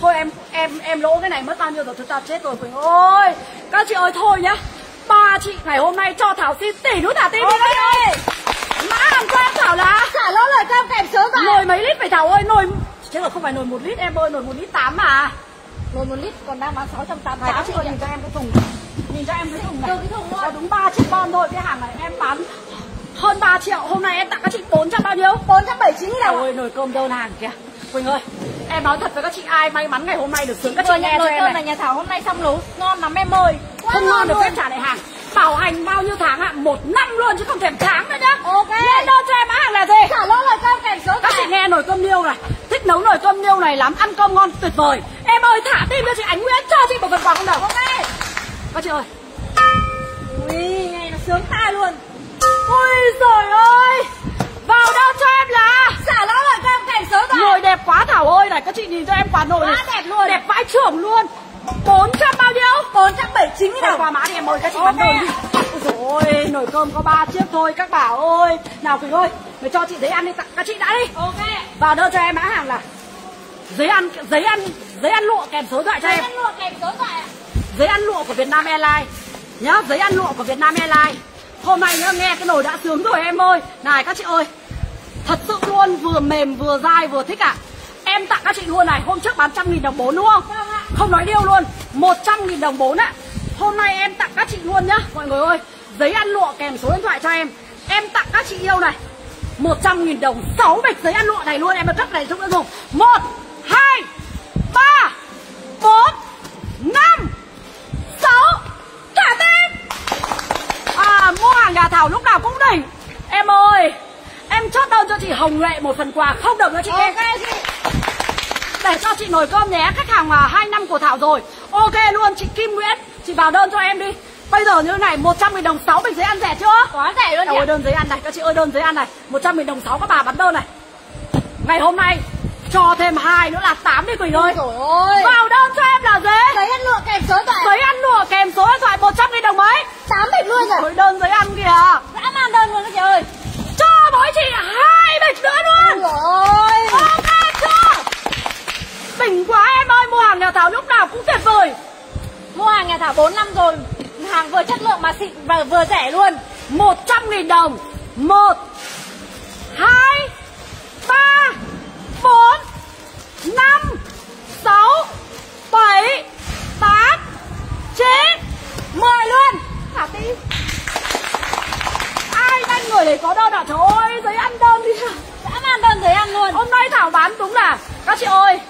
[SPEAKER 1] Thôi em em em lỗ cái này mất bao nhiêu rồi tôi tao chết rồi Quỳnh ơi. Các chị ơi thôi nhá. Ba chị ngày hôm nay cho Thảo xin tỷ nút thả tim đi các chị ơi Mã hàng cho em Thảo là?
[SPEAKER 3] Xả lỗ nồi cơm kèm thoại ạ
[SPEAKER 1] Nồi mấy lít vậy Thảo ơi Nồi Chết rồi không phải nồi 1 lít em ơi Nồi 1 lít 8 mà.
[SPEAKER 3] Nồi 1 lít còn đang bán 688
[SPEAKER 1] Này các chị
[SPEAKER 3] chị
[SPEAKER 1] ơi
[SPEAKER 3] ạ
[SPEAKER 1] nhìn cho em cái thùng. Nhìn cho em cái thùng này.
[SPEAKER 3] Cái thùng luôn.
[SPEAKER 1] Có đúng 3 chiếc bon thôi Cái hàng này em bán hơn 3 triệu. Hôm nay em tặng các chị 400 bao nhiêu?
[SPEAKER 3] 479 nghìn đồng ạ.
[SPEAKER 1] Ôi nồi cơm đơn hàng kìa. Quỳnh ơi Em nói thật với các chị ai may mắn ngày hôm nay được sướng các chị nghe cho
[SPEAKER 3] nồi
[SPEAKER 1] em
[SPEAKER 3] cơm
[SPEAKER 1] này.
[SPEAKER 3] nhà Thảo hôm nay xong nấu. Ngon lắm em ơi. Quá
[SPEAKER 1] Không ngon được
[SPEAKER 3] luôn.
[SPEAKER 1] phép trả lại hàng Bảo hành bao nhiêu tháng ạ? Một năm luôn chứ không thèm tháng nữa nhá.
[SPEAKER 3] Ok.
[SPEAKER 1] Lên đơn cho em mã hàng là gì?
[SPEAKER 3] Xả lỗ nồi cơm kèm số
[SPEAKER 1] Các chị nghe nồi cơm niêu này. Thích nấu nồi cơm niêu này lắm Ăn cơm ngon tuyệt vời. Em ơi thả tim cho chị Ánh Nguyễn Cho chị một phần quà không đầu
[SPEAKER 3] Ok.
[SPEAKER 1] Các chị ơi.
[SPEAKER 3] Ui nghe nó sướng tai luôn.
[SPEAKER 1] Ôi trời ơi. Vào đơn cho em là?
[SPEAKER 3] Xả lỗ nồi cơm kèm số điện thoại
[SPEAKER 1] Nồi đẹp quá Thảo ơi. Này Các chị nhìn cho em quả nồi này.
[SPEAKER 3] Quá đẹp luôn.
[SPEAKER 1] Đẹp vãi trưởng luôn 400 bao nhiêu?
[SPEAKER 3] 479 nghìn
[SPEAKER 1] Thôi
[SPEAKER 3] đồng
[SPEAKER 1] qua mã đi em ơi các chị
[SPEAKER 3] Ok.
[SPEAKER 1] bán nồi đi. Ôi dồi ôi nồi cơm có 3 chiếc thôi các bảo ơi. Nào Quỳnh ơi Mày cho chị giấy ăn đi tặng các chị đã đi.
[SPEAKER 3] Ok.
[SPEAKER 1] Vào đơn cho em mã hàng là Giấy ăn giấy ăn giấy ăn lụa kèm số điện thoại cho em.
[SPEAKER 3] Ăn lụa kèm số điện thoại ạ.
[SPEAKER 1] Giấy ăn lụa của Vietnam Airlines. Nhá giấy ăn lụa của Vietnam Airlines. Hôm nay nhá nghe cái nồi đã sướng rồi em ơi. Này các chị ơi Thật sự luôn vừa mềm vừa dai vừa thích ạ. Em tặng các chị luôn này Hôm trước bán trăm nghìn đồng bốn đúng không?
[SPEAKER 3] Vâng.
[SPEAKER 1] Không nói điêu luôn. 100 nghìn đồng bốn ạ Hôm nay em tặng các chị luôn nhá Mọi người ơi. Giấy ăn lụa kèm số điện thoại cho em. Em tặng các chị yêu này. 100 nghìn đồng 6 bịch giấy ăn lụa này luôn. Em ơi cấp này giúp nữa dùng 1 2 3 4 5 6 Trả tên. À mua hàng nhà Thảo lúc nào cũng đỉnh Em ơi Em chốt đơn cho chị Hồng Lệ một phần quà không đồng cho chị em.
[SPEAKER 3] Ok chị
[SPEAKER 1] để cho chị nồi cơm nhé. Khách hàng là hai năm của Thảo rồi. Ok luôn chị Kim Nguyễn. Chị vào đơn cho em đi. Bây giờ như thế này 100 000 đồng 6 bịch giấy ăn rẻ chưa?
[SPEAKER 3] Quá rẻ luôn ạ
[SPEAKER 1] đơn giấy ăn này. Các chị ơi đơn giấy ăn này. 100 000 đồng 6 các bà bán đơn này. Ngày hôm nay cho thêm hai nữa là 8 đi Quỳnh ơi
[SPEAKER 3] Trời ơi
[SPEAKER 1] vào đơn cho em là giấy
[SPEAKER 3] Giấy ăn lụa kèm số điện thoại.
[SPEAKER 1] Giấy ăn lụa kèm số điện thoại 100 000 đồng mấy?
[SPEAKER 3] 8 bịch luôn rồi.
[SPEAKER 1] Ôi đơn giấy ăn kìa.
[SPEAKER 3] Dã man đơn luôn các chị ơi.
[SPEAKER 1] Cho mỗi chị hai Xinh quá em ơi, mua hàng nhà Thảo lúc nào cũng tuyệt vời.
[SPEAKER 3] Mua hàng nhà Thảo 4 năm rồi Hàng vừa chất lượng mà xịn và vừa rẻ luôn.
[SPEAKER 1] 100 nghìn đồng. 1 2 3 4 5 6 7 8 9 10 luôn. Thả tí. Ai đang người để có đơn à? Trời ơi, giấy ăn đơn đi.
[SPEAKER 3] Đã ăn đơn giấy ăn luôn.
[SPEAKER 1] Hôm nay Thảo bán đúng là Các chị ơi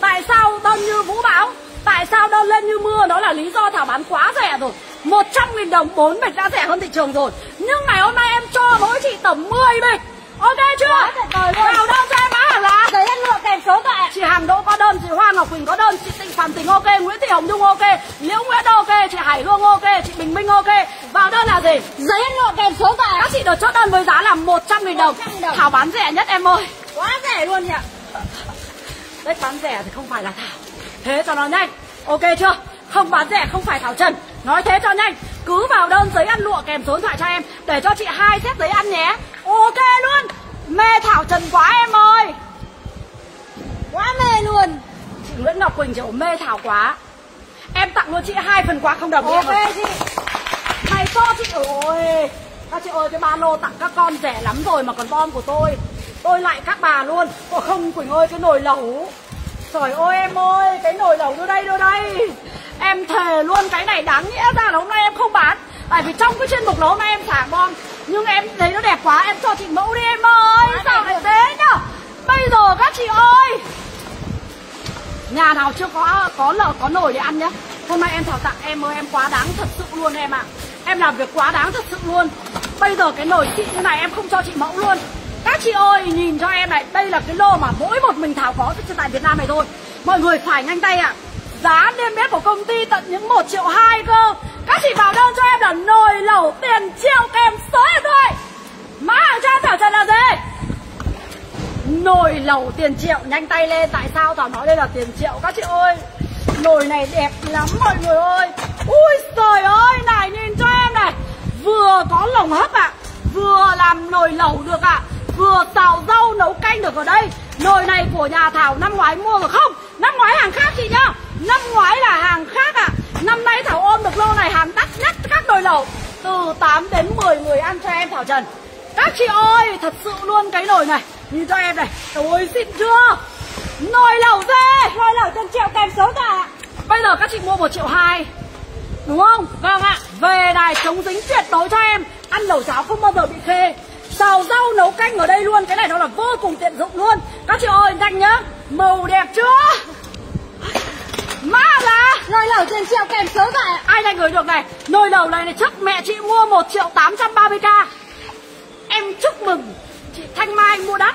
[SPEAKER 1] Tại sao đơn như vũ bão Tại sao đơn lên như mưa Đó là lý do Thảo bán quá rẻ rồi 100 nghìn đồng 4 bịch đã rẻ hơn thị trường rồi Nhưng ngày hôm nay em cho mỗi chị tầm 10 bịch Ok chưa?
[SPEAKER 3] Quá tuyệt vời luôn.
[SPEAKER 1] Vào đơn cho em mã hàng là
[SPEAKER 3] Giấy ăn lụa kèm số ạ
[SPEAKER 1] Chị Hàng Đỗ có đơn, chị Hoa Ngọc Quỳnh có đơn, chị Tịnh Phạm Tình ok, Nguyễn Thị Hồng Nhung ok, Liễu Nguyễn ok, chị Hải Hương ok, chị Bình Minh ok. Vào đơn là gì?
[SPEAKER 3] Giấy ăn lụa kèm số ạ
[SPEAKER 1] Các chị được chốt đơn với giá là 100 nghìn đồng.
[SPEAKER 3] 100.000 đồng.
[SPEAKER 1] Thảo bán rẻ nhất em ơi.
[SPEAKER 3] Quá rẻ luôn chị ạ
[SPEAKER 1] Đấy bán rẻ thì không phải là Thảo. Thế cho nó nhanh. Ok chưa? Không bán rẻ không phải Thảo Trần. Nói thế cho nhanh. Cứ vào đơn giấy ăn lụa kèm số điện thoại cho em để cho chị hai set giấy ăn nhé. Ok luôn. Mê Thảo Trần quá em ơi.
[SPEAKER 3] Quá mê luôn
[SPEAKER 1] Chị Nguyễn Ngọc Quỳnh chị mê Thảo quá. Em tặng luôn chị hai phần quà không đồng đi em.
[SPEAKER 3] Ok chị
[SPEAKER 1] Mày cho chị ơi Các chị ơi cái ba lô tặng các con rẻ lắm rồi mà còn bon của tôi Tôi lại các bà luôn. Ồ không Quỳnh ơi cái nồi lẩu. Trời ơi em ơi cái nồi lẩu đưa đây đưa đây. Em thề luôn cái này đáng nghĩa ra là hôm nay em không bán. Tại vì trong cái chuyên mục là hôm nay em xả bon Nhưng em thấy nó đẹp quá em cho chị mẫu đi em ơi. Sao lại thế nhở Bây giờ các chị ơi. Nhà nào chưa có có lợ có nồi để ăn nhá. Hôm nay em thảo tặng em ơi em quá đáng thật sự luôn em ạ. Em làm việc quá đáng thật sự luôn. Bây giờ cái nồi xịn thế này em không cho chị mẫu luôn các chị ơi, nhìn cho em này, Đây là cái lô mà mỗi một mình Thảo có tại Việt Nam này thôi. Mọi người phải nhanh tay ạ. Giá niêm yết của công ty tận những 1 triệu 2 cơ. Các chị vào đơn cho em là nồi lẩu tiền triệu kèm số em thôi. Mã hàng cho em Thảo Trần là gì? Nồi lẩu tiền triệu. Nhanh tay lên, Tại sao Thảo nói đây là tiền triệu? Các chị ơi, Nồi này đẹp lắm mọi người ơi. Ui trời ơi, này, nhìn cho em này. Vừa có lồng hấp ạ, Vừa làm nồi lẩu được ạ. Vừa xào rau nấu canh được ở đây. Nồi này của nhà Thảo năm ngoái mua được không? Năm ngoái hàng khác chị nhá. Năm ngoái là hàng khác ạ. Năm nay Thảo ôm được lô này hàng đắt nhất các nồi lẩu. Từ 8 đến 10 người ăn cho em Thảo Trần. Các chị ơi, thật sự luôn cái nồi này. Nhìn cho em này. Ôi xịn chưa? Nồi lẩu dê.
[SPEAKER 3] Nồi lẩu trên triệu kèm số cả
[SPEAKER 1] Bây giờ các chị mua 1 triệu 2 Đúng không?
[SPEAKER 3] Vâng ạ.
[SPEAKER 1] Về đài chống dính tuyệt đối cho em. Ăn lẩu cháo không bao giờ bị khê. Xào rau nấu canh ở đây luôn. Cái này nó là vô cùng tiện dụng luôn. Các chị ơi nhanh nhá. Màu đẹp chưa? Mã là
[SPEAKER 3] Rồi lẩu tiền triệu kèm số ạ.
[SPEAKER 1] Ai nhanh gửi được này? Nồi lẩu này này chắc mẹ chị mua 1 triệu 830k Em chúc mừng Chị Thanh Mai mua đắt.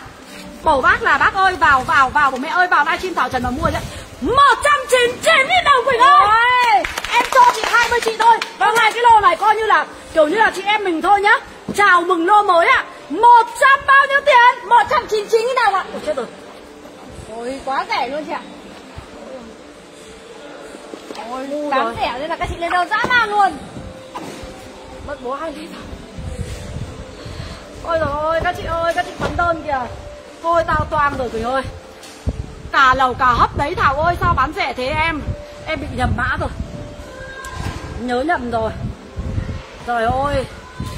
[SPEAKER 1] Bầu bác là bác ơi vào vào vào. Của mẹ ơi vào livestream Thảo Trần mà mua nhá. 199 nghìn đồng Quỳnh ơi.
[SPEAKER 3] Ôi
[SPEAKER 1] Em cho chị 20 chị thôi. Và ngày cái lô này coi như là Kiểu như là chị em mình thôi nhá Chào mừng lô mới ạ. À. 100 bao nhiêu tiền?
[SPEAKER 3] 199 nghìn đồng ạ?
[SPEAKER 1] Ôi chết rồi.
[SPEAKER 3] Ôi quá rẻ luôn chị ạ.
[SPEAKER 1] Ôi ngu
[SPEAKER 3] Bán
[SPEAKER 1] rồi
[SPEAKER 3] rẻ nên là các chị lên đơn dã man luôn.
[SPEAKER 1] Mất bố hai lít. Ôi rồi ôi các chị ơi Các chị bắn đơn kìa. Thôi tao toang rồi Quỳnh ơi. Cả lầu cả hấp đấy Thảo ơi sao bán rẻ thế em? Em bị nhầm mã rồi. Nhớ nhầm rồi. Trời ơi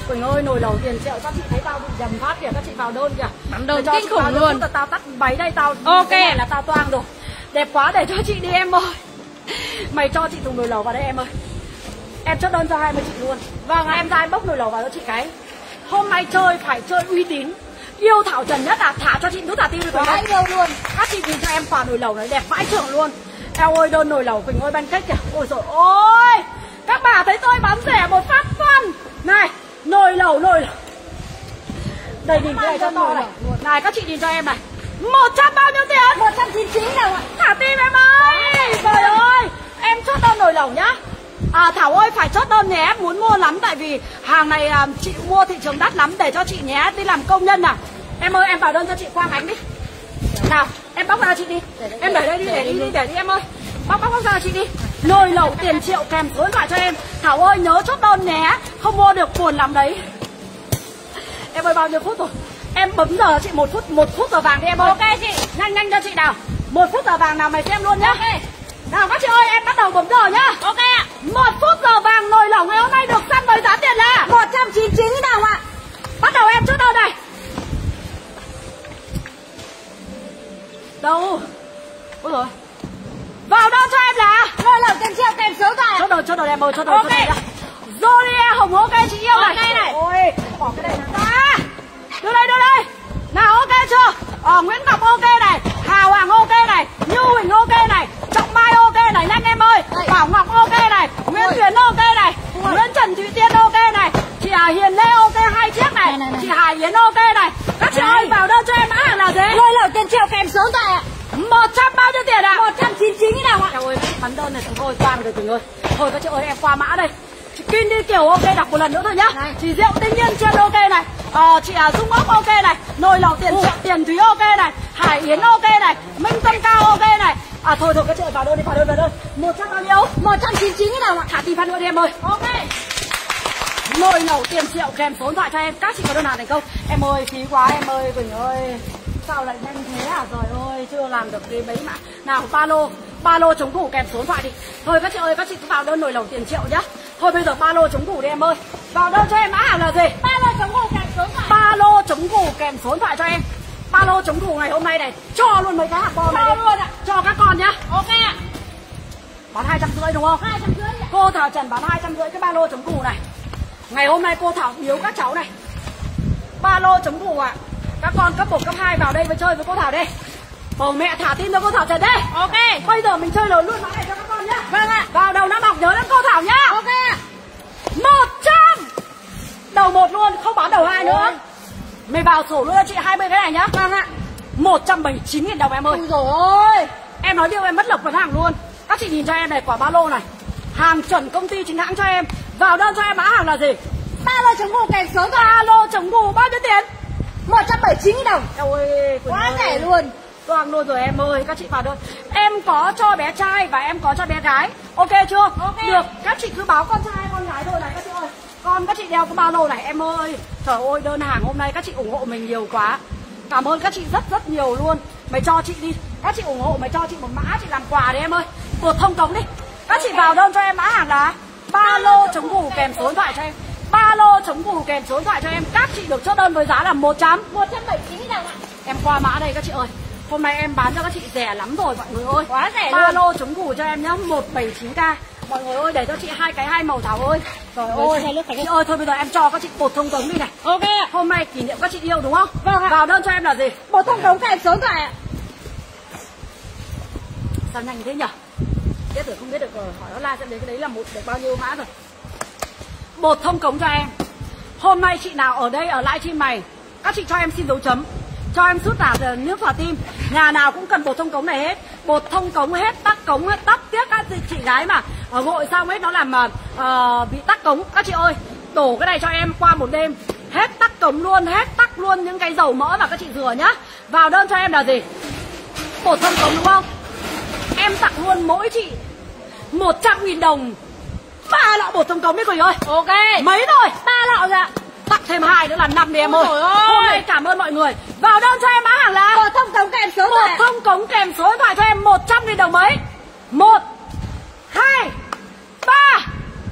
[SPEAKER 1] Quỳnh ơi nồi lẩu tiền triệu Các chị thấy tao bị nhầm phát kìa Các chị vào đơn kìa.
[SPEAKER 3] Bán đơn kinh khủng luôn.
[SPEAKER 1] là Tao tắt váy đây tao
[SPEAKER 3] Ok.
[SPEAKER 1] là tao toang rồi. Đẹp quá để cho chị đi em ơi. Mày cho chị thùng nồi lẩu vào đây em ơi. Em chốt đơn cho 20 chị luôn. Vâng em ra em bốc nồi lẩu vào cho chị cái. Hôm nay chơi phải chơi uy tín. Yêu Thảo Trần nhất à? Thả cho chị nút thả tim Quỳnh
[SPEAKER 3] Quá yêu luôn.
[SPEAKER 1] Các chị nhìn cho em quả nồi lẩu này đẹp vãi trưởng luôn. Eo ơi đơn nồi lẩu Quỳnh ơi ban cách kìa. Ôi rồi ôi Các bà thấy tôi bán rẻ một phát con Này nồi lẩu nồi lẩu. Đây nhìn cái này cho to này. Này các chị nhìn cho em này. 100 bao nhiêu tiền?
[SPEAKER 3] 199 đồng ạ.
[SPEAKER 1] Thả tim em ơi. Trời ơi. Em chốt đơn nồi lẩu nhá. À Thảo ơi phải chốt đơn nhé. Em muốn mua lắm tại vì hàng này à, chị mua thị trường đắt lắm Để cho chị nhé. Đi làm công nhân à. Em ơi em vào đơn cho chị Quang Ánh đi. Nào em bóc ra chị đi. Em để đây đi để đi đi. để đi em ơi Bóc bóc bóc ra chị đi. Nồi lẩu tiền triệu kèm số điện thoại cho em. Thảo ơi nhớ chốt đơn nhé. Không mua được buồn lắm đấy. Em ơi bao nhiêu phút rồi? Em bấm giờ chị một phút một phút giờ vàng đi em ơi.
[SPEAKER 3] Ok chị
[SPEAKER 1] Nhanh nhanh cho chị nào. Một phút giờ vàng nào mày xem luôn nhá.
[SPEAKER 3] Ok.
[SPEAKER 1] Nào các chị ơi em bắt đầu bấm giờ nhá.
[SPEAKER 3] Ok ạ.
[SPEAKER 1] Một phút giờ vàng nồi lẩu ngày hôm nay được săn với giá tiền là 199 đồng ạ. Bắt đầu em chốt đơn này. Đâu? Ôi rồi Vào đơn cho em là
[SPEAKER 3] Nồi lẩu tiền triệu kèm số thoại
[SPEAKER 1] Chốt đơn, chốt đơn em ơi, chốt đơn,
[SPEAKER 3] Ok.
[SPEAKER 1] chốt nhá Jolie Hồng ok chị yêu này
[SPEAKER 3] Ok này.
[SPEAKER 1] Ôi, bỏ cái này ra Đưa đây, đưa đây Nào ok chưa Ờ, Nguyễn Ngọc ok này Hà Hoàng ok này Như Huỳnh ok này Trọng Mai ok này, nhanh em ơi
[SPEAKER 3] Đây.
[SPEAKER 1] Bảo Ngọc ok này Nguyễn
[SPEAKER 3] Ôi.
[SPEAKER 1] Huyền ok này
[SPEAKER 3] Ôi.
[SPEAKER 1] Nguyễn Trần Thủy Tiên ok này Chị Hà Hiền Lê ok hai chiếc này,
[SPEAKER 3] Này, này, này.
[SPEAKER 1] Chị Hà Yến ok này Các chị
[SPEAKER 3] Này.
[SPEAKER 1] ơi vào đơn cho em mã hàng là gì
[SPEAKER 3] Nồi lẩu tiền triệu kèm số thoại ạ
[SPEAKER 1] 100
[SPEAKER 3] 199 đồng ạ?
[SPEAKER 1] Trời ơi, bắn đơn này thôi qua được Quỳnh ơi Thôi các chị ơi em qua mã đây. Chị Kim đi kiểu ok đọc một lần nữa thôi nhá.
[SPEAKER 3] Này.
[SPEAKER 1] Chị Diệu Tinh Nhiên trên ok này. Ờ, Chị à, Dung Ốc ok này. Nồi lẩu tiền triệu tiền Thúy ok này. Hải Yến ok này. Minh Tâm Cao ok này. À thôi thôi các chị vào đơn đi vào đơn vào đơn. 100 bao nhiêu?
[SPEAKER 3] 199 đồng ạ?
[SPEAKER 1] Thả tí phát nữa đi em ơi.
[SPEAKER 3] Ok.
[SPEAKER 1] Nồi lẩu tiền triệu kèm số điện thoại cho em. Các chị có đơn hàng thành công. Em ơi phí quá em ơi Quỳnh ơi. Sao lại nhanh thế à? Trời ơi chưa làm được cái mấy mã Nào ba lô ba lô chống củ kèm số điện thoại đi. Thôi các chị ơi các chị cứ vào đơn nồi lẩu tiền triệu nhá. Thôi bây giờ ba lô chống củ đi em ơi. Vào đơn cho em mã hàng là gì?
[SPEAKER 3] Ba lô chống củ kèm số thoại.
[SPEAKER 1] Ba lô chống củ kèm số điện thoại cho em. Ba lô chống củ ngày hôm nay này cho luôn mấy cái hạt bò này
[SPEAKER 3] Cho luôn ạ.
[SPEAKER 1] cho các con nhá.
[SPEAKER 3] Ok ạ.
[SPEAKER 1] Bán hai trăm rưỡi đúng không?
[SPEAKER 3] 250 ạ.
[SPEAKER 1] Cô thảo trần bán hai trăm rưỡi cái ba lô chống củ này. Ngày hôm nay cô thảo biếu các cháu này. Ba lô chống củ ạ. Các con cấp 1, cấp 2 vào đây với chơi với cô thảo đi bầu mẹ thả tin cho cô thảo trần đây.
[SPEAKER 3] Ok.
[SPEAKER 1] Bây giờ mình chơi lớn luôn mã này cho các con nhá.
[SPEAKER 3] Vâng ạ.
[SPEAKER 1] Vào đầu năm học nhớ đến cô thảo nhá.
[SPEAKER 3] Ok. Ạ
[SPEAKER 1] một trăm. Đầu một luôn không bán đầu hai nữa.
[SPEAKER 3] Ôi.
[SPEAKER 1] mày vào sổ luôn cho chị 20 cái này nhá. Vâng ạ. 179 nghìn đồng em ơi.
[SPEAKER 3] Ui dồi ôi.
[SPEAKER 1] Em nói điều em mất lộc vật hàng luôn. Các chị nhìn cho em này quả ba lô này. Hàng chuẩn công ty chính hãng cho em. Vào đơn cho em mã hàng là gì?
[SPEAKER 3] Ba lô chống củ kèm số thoại
[SPEAKER 1] Ba lô chống củ bao nhiêu tiền?
[SPEAKER 3] 179 đồng.
[SPEAKER 1] Ôi
[SPEAKER 3] Quá
[SPEAKER 1] ơi.
[SPEAKER 3] rẻ luôn
[SPEAKER 1] Toàn luôn rồi em ơi Các chị vào đơn Em có cho bé trai và em có cho bé gái. Ok chưa?
[SPEAKER 3] Ok.
[SPEAKER 1] Được Các chị cứ báo con trai con gái thôi này các chị ơi. Con các chị đeo cái ba lô này em ơi. Trời ơi đơn hàng hôm nay các chị ủng hộ mình nhiều quá. Cảm ơn các chị rất rất nhiều luôn. Mày cho chị đi. Các chị ủng hộ mày cho chị một mã chị làm quà đi em ơi. Cột thông cống đi. Các chị vào đơn cho em mã hàng là Ba lô chống củ kèm số điện thoại cho em. Ba lô chống củ kèm số điện thoại cho em. Các chị được chốt đơn với giá là 100
[SPEAKER 3] 179 đồng ạ.
[SPEAKER 1] Em qua mã đây các chị ơi Hôm nay em bán cho các chị rẻ lắm rồi mọi người ơi.
[SPEAKER 3] Quá rẻ
[SPEAKER 1] Ba
[SPEAKER 3] luôn.
[SPEAKER 1] lô chống củ cho em nhá 179k Mọi người ơi để cho chị hai cái hai màu thảo ơi. Trời ơi. Chị ơi thôi bây giờ em cho các chị bột thông cống đi này.
[SPEAKER 3] Ok.
[SPEAKER 1] Hôm nay kỷ niệm các chị yêu đúng không?
[SPEAKER 3] Vâng ạ.
[SPEAKER 1] Vào đơn cho em là gì?
[SPEAKER 3] Một thông cống kèm số thoại ạ.
[SPEAKER 1] Sao nhanh thế nhở? Biết rồi không biết được rồi. Hỏi nó la xem đấy cái đấy là một được bao nhiêu mã rồi. Bột thông cống cho em. Hôm nay chị nào ở đây ở lại chim mày Các chị cho em xin dấu chấm Cho em sút tả giờ nước vào tim. Nhà nào cũng cần bột thông cống này hết. Bột thông cống hết tắc cống hết tắc tiếc các chị, gái mà. Ở gội xong hết nó làm mà ờ, bị tắc cống. Các chị ơi đổ cái này cho em qua một đêm. Hết tắc cống luôn Hết tắc luôn những cái dầu mỡ mà các chị rửa nhá. Vào đơn cho em là gì? Bột thông cống đúng không? Em tặng luôn mỗi chị 100 nghìn đồng. Ba lọ bột thông cống đi Quỳnh ơi.
[SPEAKER 3] Ok.
[SPEAKER 1] Mấy rồi
[SPEAKER 3] Ba lọ rồi ạ
[SPEAKER 1] Tặng thêm hai nữa là năm đi em ơi. Hôm nay cảm ơn mọi người. Vào đơn cho em mã hàng là
[SPEAKER 3] Một thông cống kèm số
[SPEAKER 1] một thông cống kèm số điện thoại cho em 100 nghìn đồng mấy? Một hai ba.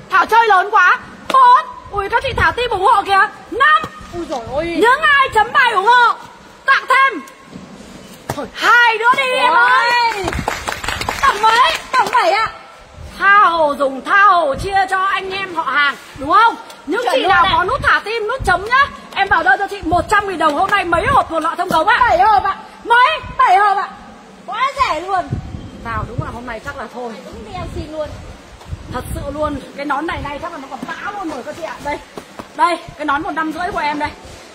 [SPEAKER 1] Thảo chơi lớn quá. Bốn. Ui các chị Thảo tim ủng hộ kìa. Năm.
[SPEAKER 3] Ui dồi ôi.
[SPEAKER 1] Những ai chấm bài ủng hộ Tặng thêm. Hai nữa đi em ơi.
[SPEAKER 3] Ôi
[SPEAKER 1] Tặng mấy?
[SPEAKER 3] Tổng 7 ạ
[SPEAKER 1] tha hồ dùng tha hồ chia cho anh em họ hàng đúng không? Những
[SPEAKER 3] Chuẩn
[SPEAKER 1] chị nào
[SPEAKER 3] ạ.
[SPEAKER 1] có nút thả tim nút chấm nhá. Em bảo đơn cho chị 100 nghìn đồng hôm nay mấy hộp một lọ thông cống ạ?
[SPEAKER 3] 7 hộp ạ.
[SPEAKER 1] Mấy?
[SPEAKER 3] 7 hộp ạ. Quá rẻ luôn.
[SPEAKER 1] Vào đúng là hôm nay chắc là thôi.
[SPEAKER 3] Đúng đi em xin luôn.
[SPEAKER 1] Thật sự luôn cái nón này này chắc là nó còn bão luôn rồi các chị ạ. Đây đây cái nón một năm rưỡi của em đây.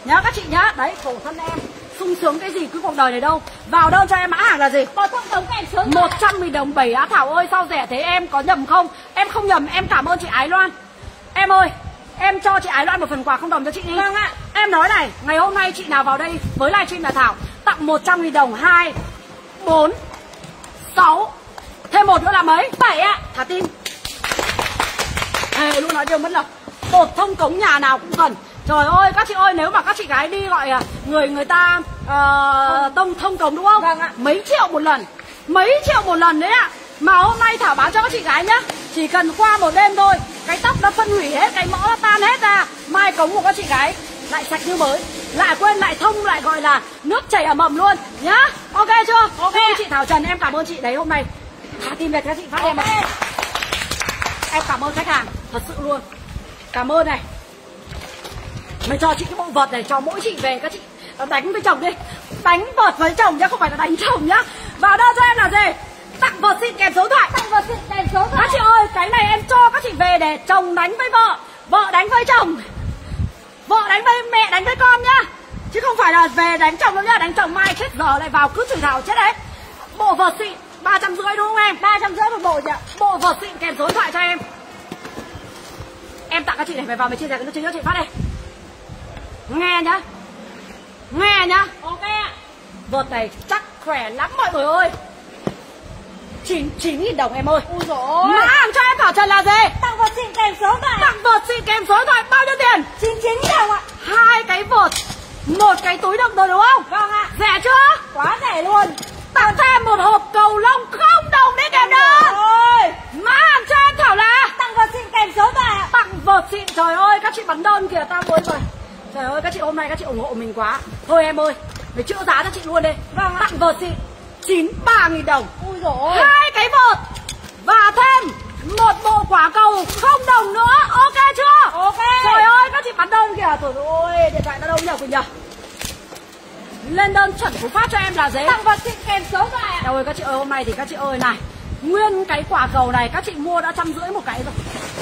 [SPEAKER 1] Nhá các chị nhá. Đấy khổ thân em sung sướng cái gì cứ cuộc đời này đâu. Vào đơn cho em mã hàng là gì?
[SPEAKER 3] Một
[SPEAKER 1] 100 nghìn đồng bảy á. Thảo ơi sao rẻ thế? Em có nhầm không? Em không nhầm em cảm ơn chị Ái Loan. Em ơi em cho chị Ái Loan một phần quà không đồng cho chị đi.
[SPEAKER 3] Vâng ạ.
[SPEAKER 1] Em nói này ngày hôm nay chị nào vào đây với livestream là Thảo Tặng 100 nghìn đồng. 2 4 6 Thêm một nữa là mấy? 7 ạ. Thả tim. Ê luôn nói điều mất lộc Bột thông cống nhà nào cũng cần Trời ơi các chị ơi nếu mà các chị gái đi gọi à, người người ta uh, tông thông cống đúng không?
[SPEAKER 3] Vâng ạ.
[SPEAKER 1] Mấy triệu một lần. Mấy triệu một lần đấy ạ. Mà hôm nay thảo báo cho các chị gái nhá. Chỉ cần qua một đêm thôi cái tóc nó phân hủy hết cái mỡ nó tan hết ra. Mai cống của các chị gái lại sạch như mới. Lại quên lại thông lại gọi là nước chảy ở mầm luôn. Nhá. Ok chưa? Ok. Chị thảo trần em cảm ơn chị đấy hôm nay. Thả tim về các chị phát em ạ. Em cảm ơn khách hàng thật sự luôn. Cảm ơn này mày cho chị cái bộ vật này cho mỗi chị về các chị. Đánh với chồng đi. Đánh vợt với chồng nhá không phải là đánh chồng nhá. Vào đây cho em là gì? Tặng vợt xịn kèm số thoại.
[SPEAKER 3] Tặng vật xịn kèm số
[SPEAKER 1] các
[SPEAKER 3] thoại.
[SPEAKER 1] chị ơi cái này em cho các chị về để chồng đánh với vợ. Vợ đánh với chồng. Vợ đánh với mẹ đánh với con nhá. Chứ không phải là về đánh chồng đâu nhá đánh chồng mai chết giờ lại vào cứ chửi thảo chết đấy. Bộ vợt xịn ba trăm rưỡi đúng không em?
[SPEAKER 3] Ba trăm rưỡi một bộ ạ.
[SPEAKER 1] Bộ vợt xịn kèm số thoại cho em. Em tặng các chị này phải vào mày chia sẻ cái chương cho chị phát đây nghe nhá. Nghe nhá.
[SPEAKER 3] Ok ạ.
[SPEAKER 1] Vợt này chắc khỏe lắm mọi người ơi. Chín chín nghìn đồng em ơi.
[SPEAKER 3] Ui dồi
[SPEAKER 1] mã hàng cho em thảo trần là gì?
[SPEAKER 3] Tặng vật xịn kèm số thoại
[SPEAKER 1] tặng vợt xịn kèm số thoại bao nhiêu tiền?
[SPEAKER 3] Chín chín đồng ạ.
[SPEAKER 1] Hai cái vợt. Một cái túi đựng rồi đúng không?
[SPEAKER 3] Vâng ạ.
[SPEAKER 1] Rẻ chưa?
[SPEAKER 3] Quá rẻ luôn.
[SPEAKER 1] Tặng thêm một hộp cầu lông không đồng đi kèm đơn
[SPEAKER 3] ôi
[SPEAKER 1] mã hàng cho em thảo là?
[SPEAKER 3] Tặng vật xịn kèm số thoại ạ.
[SPEAKER 1] Tặng vợt xịn trời ơi các chị bắn đơn kìa tao mới rồi trời ơi các chị hôm nay các chị ủng hộ mình quá. Thôi em ơi phải chữa giá cho chị luôn đi.
[SPEAKER 3] Vâng
[SPEAKER 1] tặng vợt chín ba nghìn đồng.
[SPEAKER 3] Ui dồi
[SPEAKER 1] hai cái vợt. Và thêm một bộ quả cầu không đồng nữa. Ok chưa?
[SPEAKER 3] Ok.
[SPEAKER 1] trời ơi các chị bắn đơn kìa. Trời ơi điện thoại nó đâu nhờ quỳnh nhờ. Lên đơn chuẩn cú pháp cho em là giấy
[SPEAKER 3] tặng vật xịn kèm số thoại ạ.
[SPEAKER 1] Đâu ơi các chị ơi hôm nay thì các chị ơi này Nguyên cái quả cầu này các chị mua đã trăm rưỡi một cái rồi.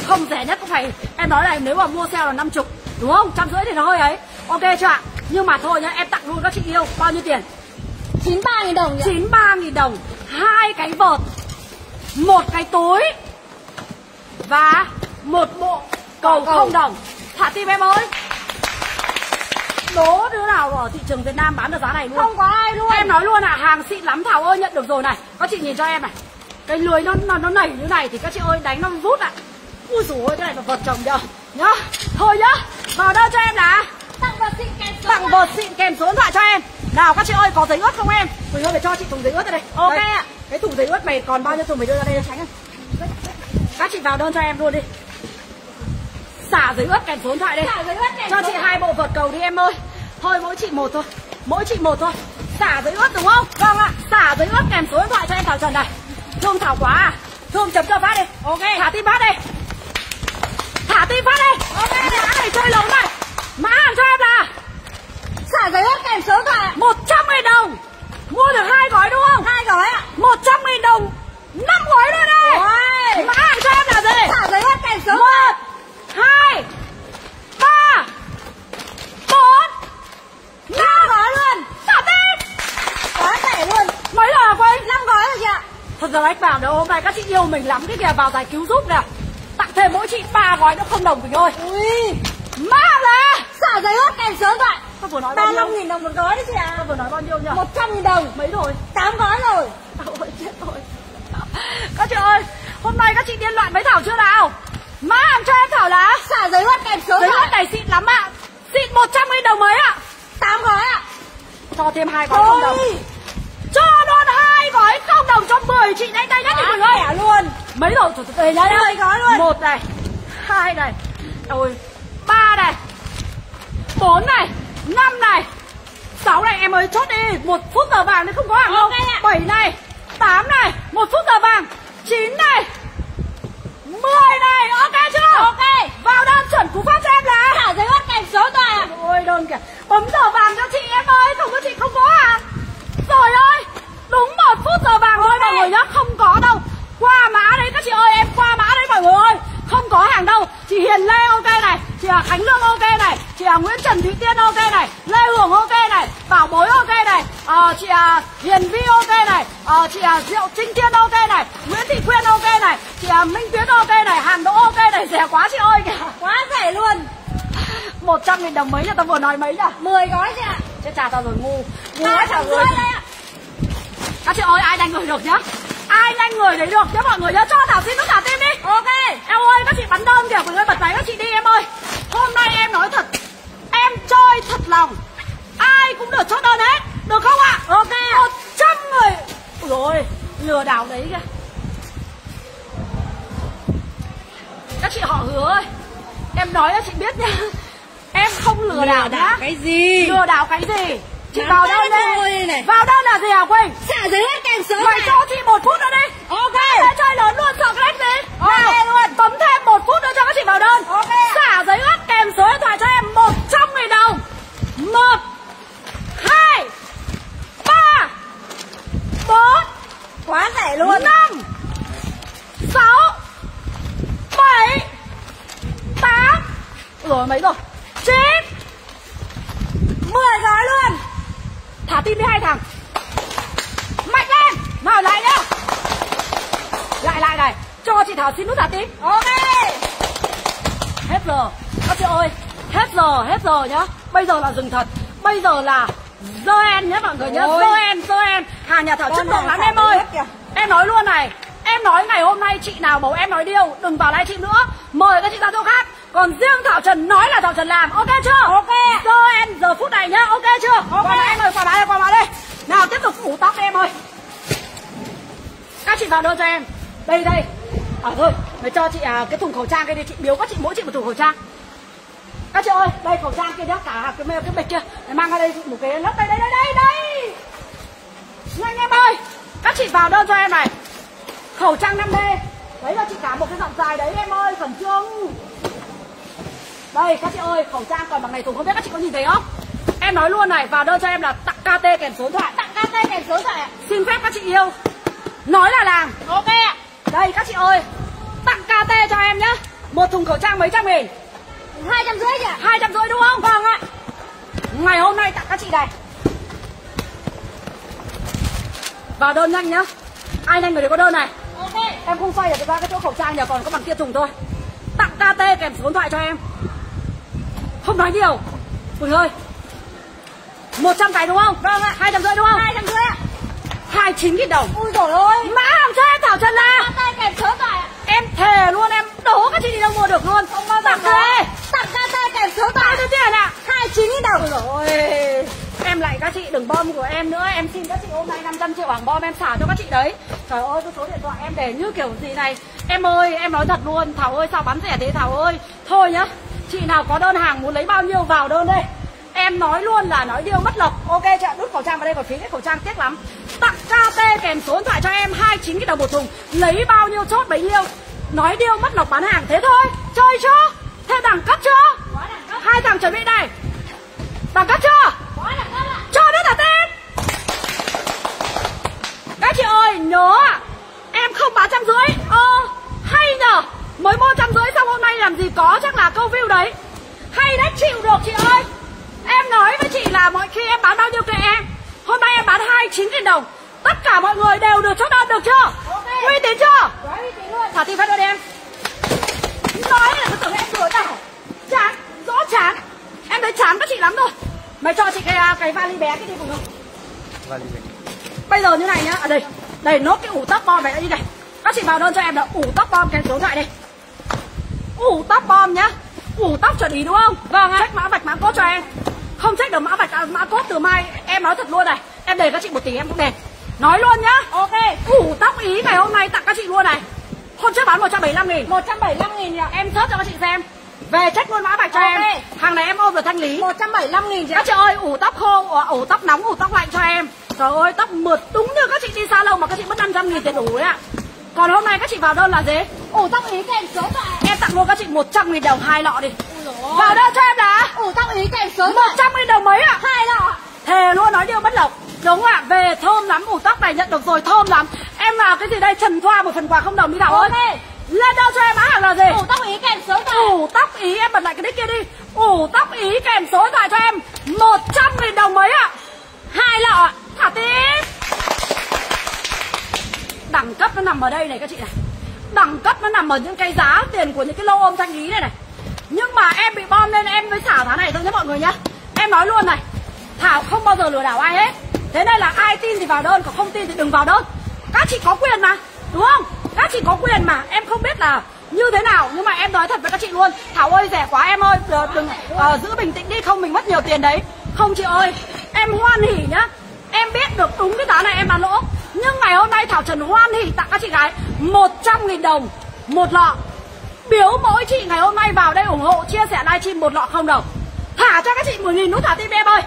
[SPEAKER 1] Không rẻ nhất cũng phải Em nói này nếu mà mua sale là năm chục Đúng không? Trăm rưỡi thì nó hơi ấy. Ok chưa ạ? Nhưng mà thôi nhá em tặng luôn các chị yêu. Bao nhiêu tiền?
[SPEAKER 3] chín ba nghìn đồng ạ
[SPEAKER 1] 93 nghìn đồng. Hai cái vợt một cái túi và một bộ cầu
[SPEAKER 3] Cầu.
[SPEAKER 1] không đồng. Thả tim em ơi. Đố đứa nào ở thị trường Việt Nam bán được giá này luôn?
[SPEAKER 3] Không có ai luôn.
[SPEAKER 1] Em nói luôn à hàng xịn lắm Thảo ơi nhận được rồi này. Các chị nhìn cho em này. Cái lưới nó nó, nó nảy như này thì các chị ơi đánh nó rút ạ. Ui dồi ôi cái này là vật chồng nhờ nhá thôi nhá vào đâu cho em là
[SPEAKER 3] tặng vật xịn kèm số
[SPEAKER 1] tặng
[SPEAKER 3] thoại
[SPEAKER 1] vợt xịn kèm số điện thoại cho em. Nào các chị ơi có giấy ướt không em? Quỳnh ơi phải cho chị thùng giấy ướt ra đây
[SPEAKER 3] Ok
[SPEAKER 1] Đây,
[SPEAKER 3] ạ.
[SPEAKER 1] cái thùng giấy ướt mày còn bao nhiêu thùng mày đưa ra đây cho tránh các chị vào đơn cho em luôn đi. Xả giấy ướt kèm số điện thoại đây
[SPEAKER 3] Xả giấy ướt kèm
[SPEAKER 1] cho chị hai bộ vợt cầu đi em ơi. Thôi mỗi chị một thôi. Mỗi chị một thôi. Xả giấy ướt đúng không? Vâng ạ. Xả giấy ướt kèm số điện thoại cho em thảo trần này. Thương thảo quá à. Thương chấm cho phát đi.
[SPEAKER 3] Ok.
[SPEAKER 1] Thả tim phát đi thả tim phát đi. Ok mã này chơi lớn này. Mã hàng cho em là
[SPEAKER 3] xả giấy ướt kèm số ạ.
[SPEAKER 1] 100 nghìn đồng. Mua được hai gói đúng không?
[SPEAKER 3] hai gói ạ.
[SPEAKER 1] 100 nghìn đồng. 5 gói luôn đây.
[SPEAKER 3] Ôi.
[SPEAKER 1] Mã hàng cho em là gì?
[SPEAKER 3] xả giấy ướt kèm số
[SPEAKER 1] một hai ba bốn năm gói luôn. Xả tim.
[SPEAKER 3] Quá rẻ luôn.
[SPEAKER 1] Mấy là quay
[SPEAKER 3] năm gói rồi chị ạ.
[SPEAKER 1] Thật ra anh bảo đâu hôm nay các chị yêu mình lắm Cái kìa vào giải cứu giúp nè Thêm mỗi chị ba gói nữa không đồng Quỳnh ơi
[SPEAKER 3] ui.
[SPEAKER 1] Mã là
[SPEAKER 3] xả giấy ướt kèm số thoại
[SPEAKER 1] Tôi vừa nói bao
[SPEAKER 3] ba
[SPEAKER 1] nhiêu
[SPEAKER 3] mươi nghìn đồng một gói đấy chị ạ.
[SPEAKER 1] Tôi vừa nói bao nhiêu nhỉ?
[SPEAKER 3] một trăm nghìn đồng.
[SPEAKER 1] Mấy rồi?
[SPEAKER 3] tám gói rồi.
[SPEAKER 1] Ôi chết rồi. Các chị ơi Hôm nay các chị điên loạn với Thảo chưa nào? Má hàng cho em Thảo là?
[SPEAKER 3] Xả giấy ướt kèm số
[SPEAKER 1] Giấy ướt này xịn lắm ạ. Xịn 100 nghìn đồng mấy ạ?
[SPEAKER 3] Tám gói ạ.
[SPEAKER 1] Cho thêm hai gói không đồng hai gói không? Đồng cho 10 chị đây đây nhất thì ơi
[SPEAKER 3] rẻ luôn.
[SPEAKER 1] Mấy rồi từ từ nhá
[SPEAKER 3] Mười gói luôn.
[SPEAKER 1] Một này Hai này Rồi Ba này Bốn này Năm này. Sáu này em ơi chốt đi. Một phút giờ vàng nên không có hàng
[SPEAKER 3] ạ.
[SPEAKER 1] Bảy này Tám này Một phút giờ vàng. Chín này Mười này Ok chưa?
[SPEAKER 3] Ok.
[SPEAKER 1] Vào đơn chuẩn cú pháp cho em là
[SPEAKER 3] xả giấy ướt kèm số ạ
[SPEAKER 1] Ôi đơn kìa. Bấm giờ vàng cho chị em ơi Không có chị không có à Trời ơi Đúng một phút giờ vàng thôi mọi người nhá Không có đâu. Qua mã đấy các chị ơi Em qua mã đấy mọi người ơi. Không có hàng đâu. Chị Hiền Lê ok này Chị à Khánh Lương ok này Chị à Nguyễn Trần Thúy Tiên ok này Lê Hường ok này Bảo Bối ok này Ờ, Chị à Hiền Vi ok này Ờ, Chị à Diệu Trinh Tiên ok này Nguyễn Thị Quyên ok này Chị à Minh Tuyến ok này Hàn Đỗ ok này. Rẻ quá chị ơi. Kìa
[SPEAKER 3] quá rẻ luôn.
[SPEAKER 1] 100 nghìn đồng mấy nhá Tao vừa nói mấy nhá.
[SPEAKER 3] Mười gói chị ạ.
[SPEAKER 1] Chết cha tao rồi ngu. Ngu quá trời
[SPEAKER 3] ạ
[SPEAKER 1] các chị ơi, ai đánh người được nhá? Ai nhanh người đấy được? Nhá mọi người nhá Cho Thảo xin tất cả tim đi.
[SPEAKER 3] Ok.
[SPEAKER 1] Em ơi, các chị bắn đơn kìa Mọi người bật máy các chị đi em ơi. Hôm nay em nói thật Em chơi thật lòng. Ai cũng được chốt đơn hết Được không ạ?
[SPEAKER 3] ok. Một
[SPEAKER 1] trăm người. Rồi lừa đảo đấy kìa. Các chị họ hứa ơi Em nói cho chị biết nhá, Em không lừa, lừa đảo, đảo nhá.
[SPEAKER 3] Cái gì?
[SPEAKER 1] Lừa đảo cái gì? Chị vào đi
[SPEAKER 3] này?
[SPEAKER 1] vào đơn là gì hả quỳnh?
[SPEAKER 3] Xả giấy hết kèm số
[SPEAKER 1] mày cho chị một phút nữa đi.
[SPEAKER 3] Ok.
[SPEAKER 1] Để chơi lớn luôn sợ cái gì?
[SPEAKER 3] Ok
[SPEAKER 1] luôn. bấm thêm một phút nữa cho các chị vào đơn.
[SPEAKER 3] Ok.
[SPEAKER 1] xả giấy ớt kèm số điện thoại cho em một trăm nghìn đồng. Một hai ba bốn
[SPEAKER 3] quá rẻ luôn.
[SPEAKER 1] năm sáu bảy tám. Rồi mấy rồi? Chín mười gói luôn thả tim đi hai thằng. Mạnh lên. Nào lại nhá. Lại lại này. Cho chị thảo xin nút thả tim.
[SPEAKER 3] Ok.
[SPEAKER 1] Hết giờ. Các chị ơi hết giờ hết giờ nhá. Bây giờ là dừng thật. Bây giờ là Joen nhé mọi người
[SPEAKER 3] Ôi.
[SPEAKER 1] Joen Joen hàng nhà thảo chất lượng lắm em ơi. em nói luôn này. Em nói ngày hôm nay chị nào bầu em nói điêu. Đừng vào livestream nữa. Mời các chị ra chỗ khác còn riêng thảo trần nói là thảo trần làm ok chưa?
[SPEAKER 3] Ok.
[SPEAKER 1] Joen giờ phút này nhá ok chưa?
[SPEAKER 3] Ok.
[SPEAKER 1] Qua em ơi qua đây qua vào đây. Nào tiếp tục phủ tóc em ơi. Các chị vào đơn cho em. Đây đây. À thôi mày cho chị à, cái thùng khẩu trang kia đi. Chị biếu các chị mỗi chị một thùng khẩu trang. Các chị ơi đây khẩu trang kia nhá. Cả cái cái bịch kia. Mày mang ra đây một cái lớp đây đây đây đây đây. Nhanh em ơi. Các chị vào đơn cho em này. Khẩu trang 5D đấy là chị cả một cái dặn dài đấy em ơi khẩn trương đây các chị ơi khẩu trang còn bằng này thùng không biết các chị có nhìn thấy không? Em nói luôn này vào đơn cho em là tặng KT kèm số điện thoại.
[SPEAKER 3] Tặng KT kèm số điện thoại
[SPEAKER 1] xin phép các chị yêu. Nói là làm.
[SPEAKER 3] Ok ạ.
[SPEAKER 1] Đây các chị ơi tặng KT cho em nhá. Một thùng khẩu trang mấy trăm nghìn?
[SPEAKER 3] Hai trăm rưỡi ạ.
[SPEAKER 1] Hai trăm rưỡi đúng không? Vâng ạ. Ngày hôm nay tặng các chị này. Vào đơn nhanh nhá. Ai nhanh người đấy có đơn này.
[SPEAKER 3] Ok.
[SPEAKER 1] Em không xoay được ra cái chỗ khẩu trang nhờ còn có bằng kia thùng thôi. Tặng KT kèm số điện thoại cho em không nói nhiều. Quỳnh ơi 100 cái đúng không? Vâng ạ. Hai trăm rưỡi đúng không?
[SPEAKER 3] hai trăm rưỡi ạ.
[SPEAKER 1] 29 nghìn đồng.
[SPEAKER 3] Ui rồi ôi
[SPEAKER 1] Mã hàng cho em Thảo Trần là
[SPEAKER 3] KT kèm thoại ạ.
[SPEAKER 1] Em thề luôn em đố các chị đi đâu mua được luôn.
[SPEAKER 3] Không bao giờ
[SPEAKER 1] Tặng thề.
[SPEAKER 3] Tặng KT kèm số điện
[SPEAKER 1] Bao
[SPEAKER 3] thoại
[SPEAKER 1] nhiêu tiền ạ?
[SPEAKER 3] hai chín nghìn đồng.
[SPEAKER 1] Ôi Em lại các chị đừng bom của em nữa. Em xin các chị hôm nay 500 triệu hàng bom em xả cho các chị đấy. Trời ơi cái số điện thoại em để như kiểu gì này. Em ơi em nói thật luôn. Thảo ơi sao bán rẻ thế Thảo ơi? Thôi nhá Chị nào có đơn hàng muốn lấy bao nhiêu vào đơn đây. Em nói luôn là nói điêu mất lộc. Ok chị ạ, đút khẩu trang vào đây, còn phí cái khẩu trang, tiếc lắm. Tặng KT kèm số điện thoại cho em 29 cái đồng một thùng. Lấy bao nhiêu chốt bấy nhiêu. Nói điêu mất lộc bán hàng, thế thôi. Chơi chưa? Thế đẳng cấp chưa?
[SPEAKER 3] Đẳng cấp
[SPEAKER 1] Hai thằng chuẩn bị này. Đẳng cấp chưa?
[SPEAKER 3] Đẳng cấp
[SPEAKER 1] cho đất là tên. Các chị ơi, nhớ em không bán trăm rưỡi. Ơ hay nhở mới mua trăm rưỡi xong hôm nay làm gì có chắc là câu view đấy. Hay đấy chịu được chị ơi. Em nói với chị là mọi khi em bán bao nhiêu kệ em? Hôm nay em bán hai chín nghìn đồng. Tất cả mọi người đều được chốt đơn được chưa?
[SPEAKER 3] Ok.
[SPEAKER 1] uy tín chưa? Thả tim phát đơn em. Nói là cái tưởng em lừa đảo chán rõ chán. Em thấy chán các chị lắm rồi. Mày cho chị cái à, cái vali bé cái đi cùng không? Bây giờ như này nhá. À đây. Đây nốt cái ủ tóc bom này đi này. Các chị vào đơn cho em là ủ tóc bom cái số điện thoại đây ủ tóc bom nhá. Ủ tóc chuẩn ý đúng không? Vâng ạ. Check mã vạch mã cốt cho em. Không check được mã vạch à, mã cốt từ mai. Em nói thật luôn này. Em để các chị một tỷ em cũng đền nói luôn nhá.
[SPEAKER 3] Ok.
[SPEAKER 1] Ủ tóc ý ngày hôm nay tặng các chị luôn này. Hôm trước bán 175 nghìn.
[SPEAKER 3] một trăm bảy mươi lăm nghìn ạ.
[SPEAKER 1] Em search cho các chị xem. Về check luôn mã vạch cho
[SPEAKER 3] Ok.
[SPEAKER 1] em. Hàng này em ôm được thanh lý.
[SPEAKER 3] một trăm bảy mươi lăm nghìn chị
[SPEAKER 1] các chị ơi ủ tóc khô ủ, tóc nóng ủ tóc lạnh cho em. Trời ơi tóc mượt đúng như các chị đi salon mà các chị mất 500 nghìn tiền ủ đấy ạ còn hôm nay các chị vào đơn là gì?
[SPEAKER 3] Ủ tóc ý kèm số điện thoại
[SPEAKER 1] em tặng luôn các chị 100 nghìn đồng hai lọ đi. Vào đơn cho em là
[SPEAKER 3] ủ tóc ý kèm số điện thoại
[SPEAKER 1] 100 nghìn đồng mấy ạ?
[SPEAKER 3] Hai lọ.
[SPEAKER 1] Thề luôn nói điều bất lộc. Đúng ạ về thơm lắm ủ tóc này nhận được rồi thơm lắm. Em vào cái gì đây? Trần thoa một phần quà không đồng đi thảo ơi. Lên đơn cho em mã hàng là gì?
[SPEAKER 3] Ủ tóc ý kèm số điện thoại
[SPEAKER 1] ủ tóc ý em bật lại cái đích kia đi. Ủ tóc ý kèm số điện thoại cho em. 100 nghìn đồng mấy ạ. Hai lọ ạ. Thả tiếp đẳng cấp nó nằm ở đây này các chị này. Đẳng cấp nó nằm ở những cái giá tiền của những cái lô ôm thanh lý này này. Nhưng mà em bị bom nên em mới xả giá này thôi nhé mọi người nhá. Em nói luôn này thảo không bao giờ lừa đảo ai hết. Thế nên là ai tin thì vào đơn còn không tin thì đừng vào đơn. Các chị có quyền mà đúng không? Các chị có quyền mà em không biết là như thế nào nhưng mà em nói thật với các chị luôn. Thảo ơi rẻ quá em ơi đừng, đừng ờ, giữ bình tĩnh đi không mình mất nhiều tiền đấy. Không chị ơi em hoan hỉ nhá. Em biết được đúng cái giá này em bán lỗ nhưng ngày hôm nay thảo trần hoan hỉ tặng các chị gái 100 nghìn đồng một lọ. Biếu mỗi chị ngày hôm nay vào đây ủng hộ Chia sẻ livestream một lọ không đồng. Thả cho các chị 10 nghìn nút thả tim em ơi.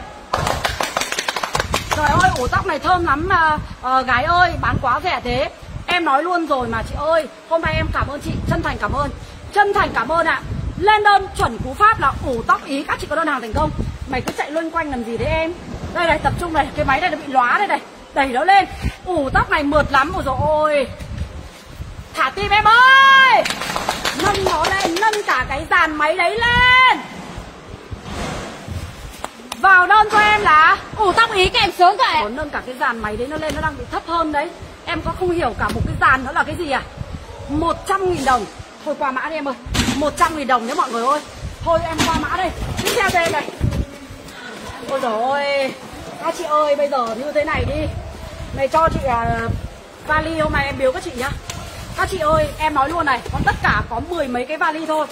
[SPEAKER 1] Trời ơi ủ tóc này thơm lắm mà à, Gái ơi bán quá rẻ thế. Em nói luôn rồi mà chị ơi Hôm nay em cảm ơn chị Chân thành cảm ơn. Chân thành cảm ơn ạ. À. Lên đơn chuẩn cú pháp là ủ tóc ý Các chị có đơn hàng thành công. Mày cứ chạy luân quanh làm gì đấy em? Đây này tập trung này Cái máy này nó bị lóa đây này. Đẩy nó lên. Ủ, tóc này mượt lắm. Ôi dồi ôi. Thả tim em ơi. Nâng nó lên, Nâng cả cái dàn máy đấy lên. Vào đơn cho em là,
[SPEAKER 3] Ủ, tóc ý kèm sướng vậy
[SPEAKER 1] Muốn nâng cả cái dàn máy đấy nó lên, Nó đang bị thấp hơn đấy. Em có không hiểu cả một cái dàn đó là cái gì à? 100 nghìn đồng. Thôi qua mã đi em ơi. 100 nghìn đồng nhé mọi người ơi. Thôi em qua mã đây. Tiếp theo đây này. Ôi dồi ôi. Các chị ơi bây giờ như thế này đi. Này cho chị uh, vali hôm nay em biếu các chị nhá. Các chị ơi em nói luôn này Còn tất cả có mười mấy cái vali thôi.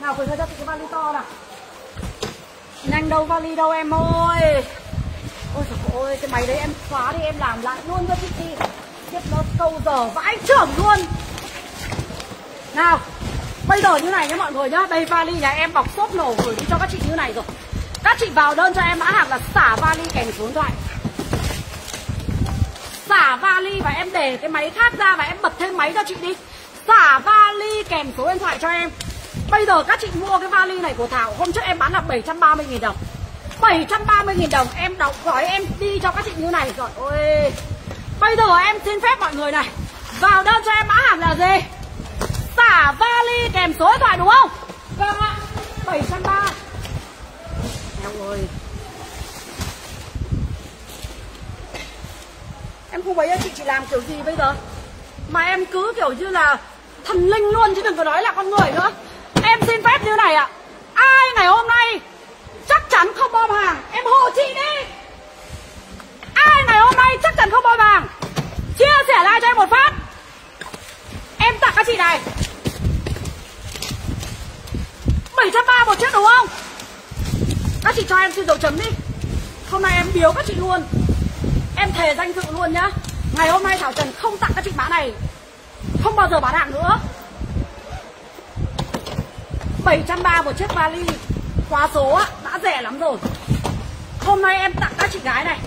[SPEAKER 1] Nào Quỳnh ra cho chị cái vali to nào. Nhanh đâu vali đâu em ơi. Ôi trời ơi cái máy đấy em khóa đi em làm lại luôn cho chị đi. Tiếp nó câu giờ vãi trưởng luôn. Nào Bây giờ như này nhé mọi người nhá. Đây vali nhà em bọc xốp nổ gửi đi cho các chị như này rồi. Các chị vào đơn cho em mã hàng là xả vali kèm số điện thoại Xả vali và em để cái máy khác ra và em bật thêm máy cho chị đi. Xả vali kèm số điện thoại cho em. Bây giờ các chị mua cái vali này của Thảo, Hôm trước em bán là 730.000 đồng. 730.000 đồng, Em đọc gói em đi cho các chị như này. Rồi ôi Bây giờ em xin phép mọi người này, Vào đơn cho em mã hàng là gì? Xả vali kèm số điện thoại, đúng không? Vâng ạ. 730 Eo ơi. Em không thấy chị chị làm kiểu gì bây giờ? Mà em cứ kiểu như là Thần linh luôn, chứ đừng có nói là con người nữa. Em xin phép như này ạ. À. Ai ngày hôm nay Chắc chắn không bom hàng? Em hộ chị đi. Ai ngày hôm nay chắc chắn không bom hàng? Chia sẻ lại cho em một phát. Em tặng các chị này. 730 một chiếc đúng không? Các chị cho em xin dấu chấm đi. Hôm nay em biếu các chị luôn. Em thề danh dự luôn nhá. Ngày hôm nay Thảo Trần không tặng các chị mã này. Không bao giờ bán hàng nữa. 730 một chiếc vali. Khóa số á, đã rẻ lắm rồi. Hôm nay em tặng các chị gái này.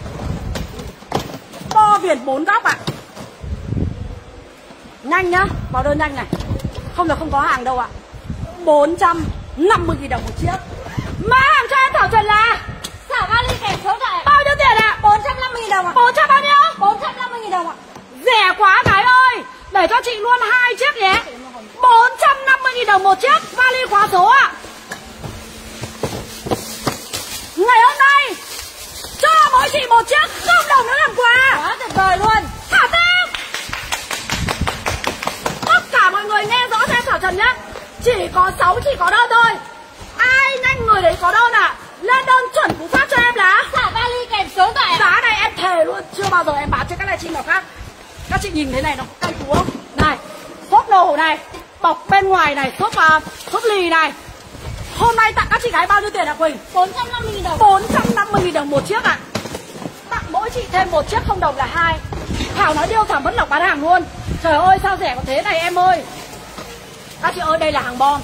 [SPEAKER 1] Bo viền bốn góc ạ. À. Nhanh nhá, vào đơn nhanh này. Không là không có hàng đâu ạ. À. 450 000 đồng một chiếc. Mã hàng cho em Thảo Trần là
[SPEAKER 3] Xả vali kèm số thoại
[SPEAKER 1] Bao nhiêu tiền ạ? À?
[SPEAKER 3] 450 000 đồng ạ à?
[SPEAKER 1] 400 bao nhiêu?
[SPEAKER 3] 450 000 đồng ạ à?
[SPEAKER 1] Rẻ quá gái ơi Để cho chị luôn hai chiếc nhé 450 000 đồng một chiếc Vali khóa số ạ. Ngày hôm nay Cho mỗi chị một chiếc Không đồng nữa làm quà
[SPEAKER 3] Quá tuyệt vời luôn
[SPEAKER 1] Thả tim Tất cả mọi người nghe rõ xem Thảo Trần nhé Chỉ có 6 chị có đơn thôi Ai nhanh người đấy có đơn ạ à? Lên đơn chuẩn cú pháp cho em là.
[SPEAKER 3] Xả vali kèm số thoại
[SPEAKER 1] Giá này em thề luôn. Chưa bao giờ em bán cho các livestream nào khác. Các chị nhìn thế này nó cay cú không? Này Xốp đồ này Bọc bên ngoài này Xốp uh, xốp lì này. Hôm nay tặng các chị gái bao nhiêu tiền ạ Quỳnh?
[SPEAKER 3] 450 000 đồng.
[SPEAKER 1] 450 000 đồng một chiếc ạ. À. Tặng mỗi chị thêm một chiếc không đồng là hai. Thảo nói điêu Thảo vẫn lọc bán hàng luôn. Trời ơi sao rẻ có thế này em ơi? Các chị ơi đây là hàng bom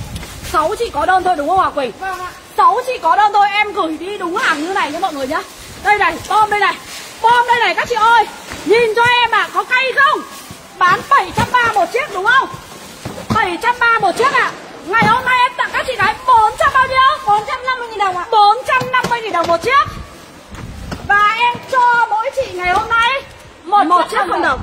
[SPEAKER 1] 6 chị có đơn thôi đúng không ạ Quỳnh?
[SPEAKER 3] Vâng ạ.
[SPEAKER 1] 6 chị có đơn thôi em gửi đi đúng hàng như này nhé mọi người nhá. Đây này bom đây này Bom đây này các chị ơi. Nhìn cho em ạ à, có cay không? Bán 730 một chiếc đúng không? 730 một chiếc ạ. À. Ngày hôm nay em tặng các chị gái 400 bao nhiêu?
[SPEAKER 3] 450 000 đồng ạ. à.
[SPEAKER 1] 450 000 đồng một chiếc. Và em cho mỗi chị ngày hôm nay Một, một chiếc không đồng.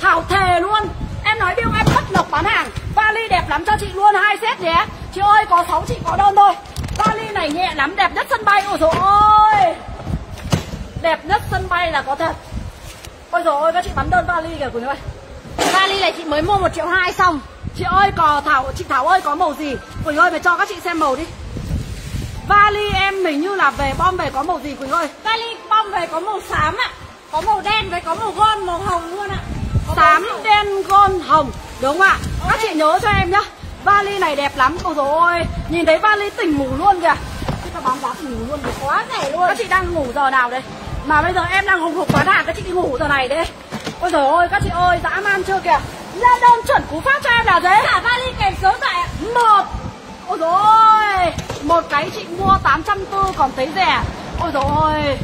[SPEAKER 1] Thảo thề luôn Em nói điêu em bất lộc bán hàng. Vali đẹp lắm cho chị luôn hai set nhé. Chị ơi có 6 chị có đơn thôi. Vali này nhẹ lắm đẹp nhất sân bay. Ôi dồi ôi. Đẹp nhất sân bay là có thật. Ôi dồi ôi các chị bắn đơn vali kìa Quỳnh ơi.
[SPEAKER 3] Vali này chị mới mua 1 triệu 2 xong.
[SPEAKER 1] Chị ơi có Thảo chị Thảo ơi có màu gì? Quỳnh ơi phải cho các chị xem màu đi. Vali em mình như là về bom về có màu gì Quỳnh ơi?
[SPEAKER 3] Vali bom về có màu xám ạ. Có màu đen với có màu gold màu hồng luôn ạ
[SPEAKER 1] Xám đen gold hồng Đúng không ạ? Các chị nhớ cho em nhá. Vali này đẹp lắm. Ôi dồi ôi Nhìn thấy vali tỉnh ngủ luôn kìa. Chúng ta bóng giá tỉnh ngủ luôn kìa.
[SPEAKER 3] Quá rẻ luôn.
[SPEAKER 1] Các chị đang ngủ giờ nào đây? Mà bây giờ em đang hùng hục bán hàng Các chị đi ngủ giờ này đấy Ôi dồi ôi các chị ơi dã man chưa kìa. Lên đơn chuẩn cú pháp cho em là thế
[SPEAKER 3] Cả vali kèm số ạ.
[SPEAKER 1] Một. Ôi dồi ôi Một cái chị mua 840 còn thấy rẻ. Ôi dồi ôi.